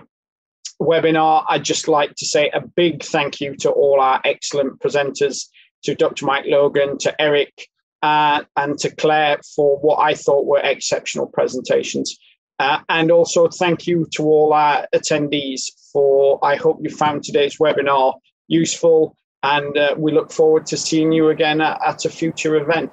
webinar. I'd just like to say a big thank you to all our excellent presenters to Dr. Mike Logan, to Eric, uh, and to Claire for what I thought were exceptional presentations. Uh, and also thank you to all our attendees for, I hope you found today's webinar useful and uh, we look forward to seeing you again at, at a future event.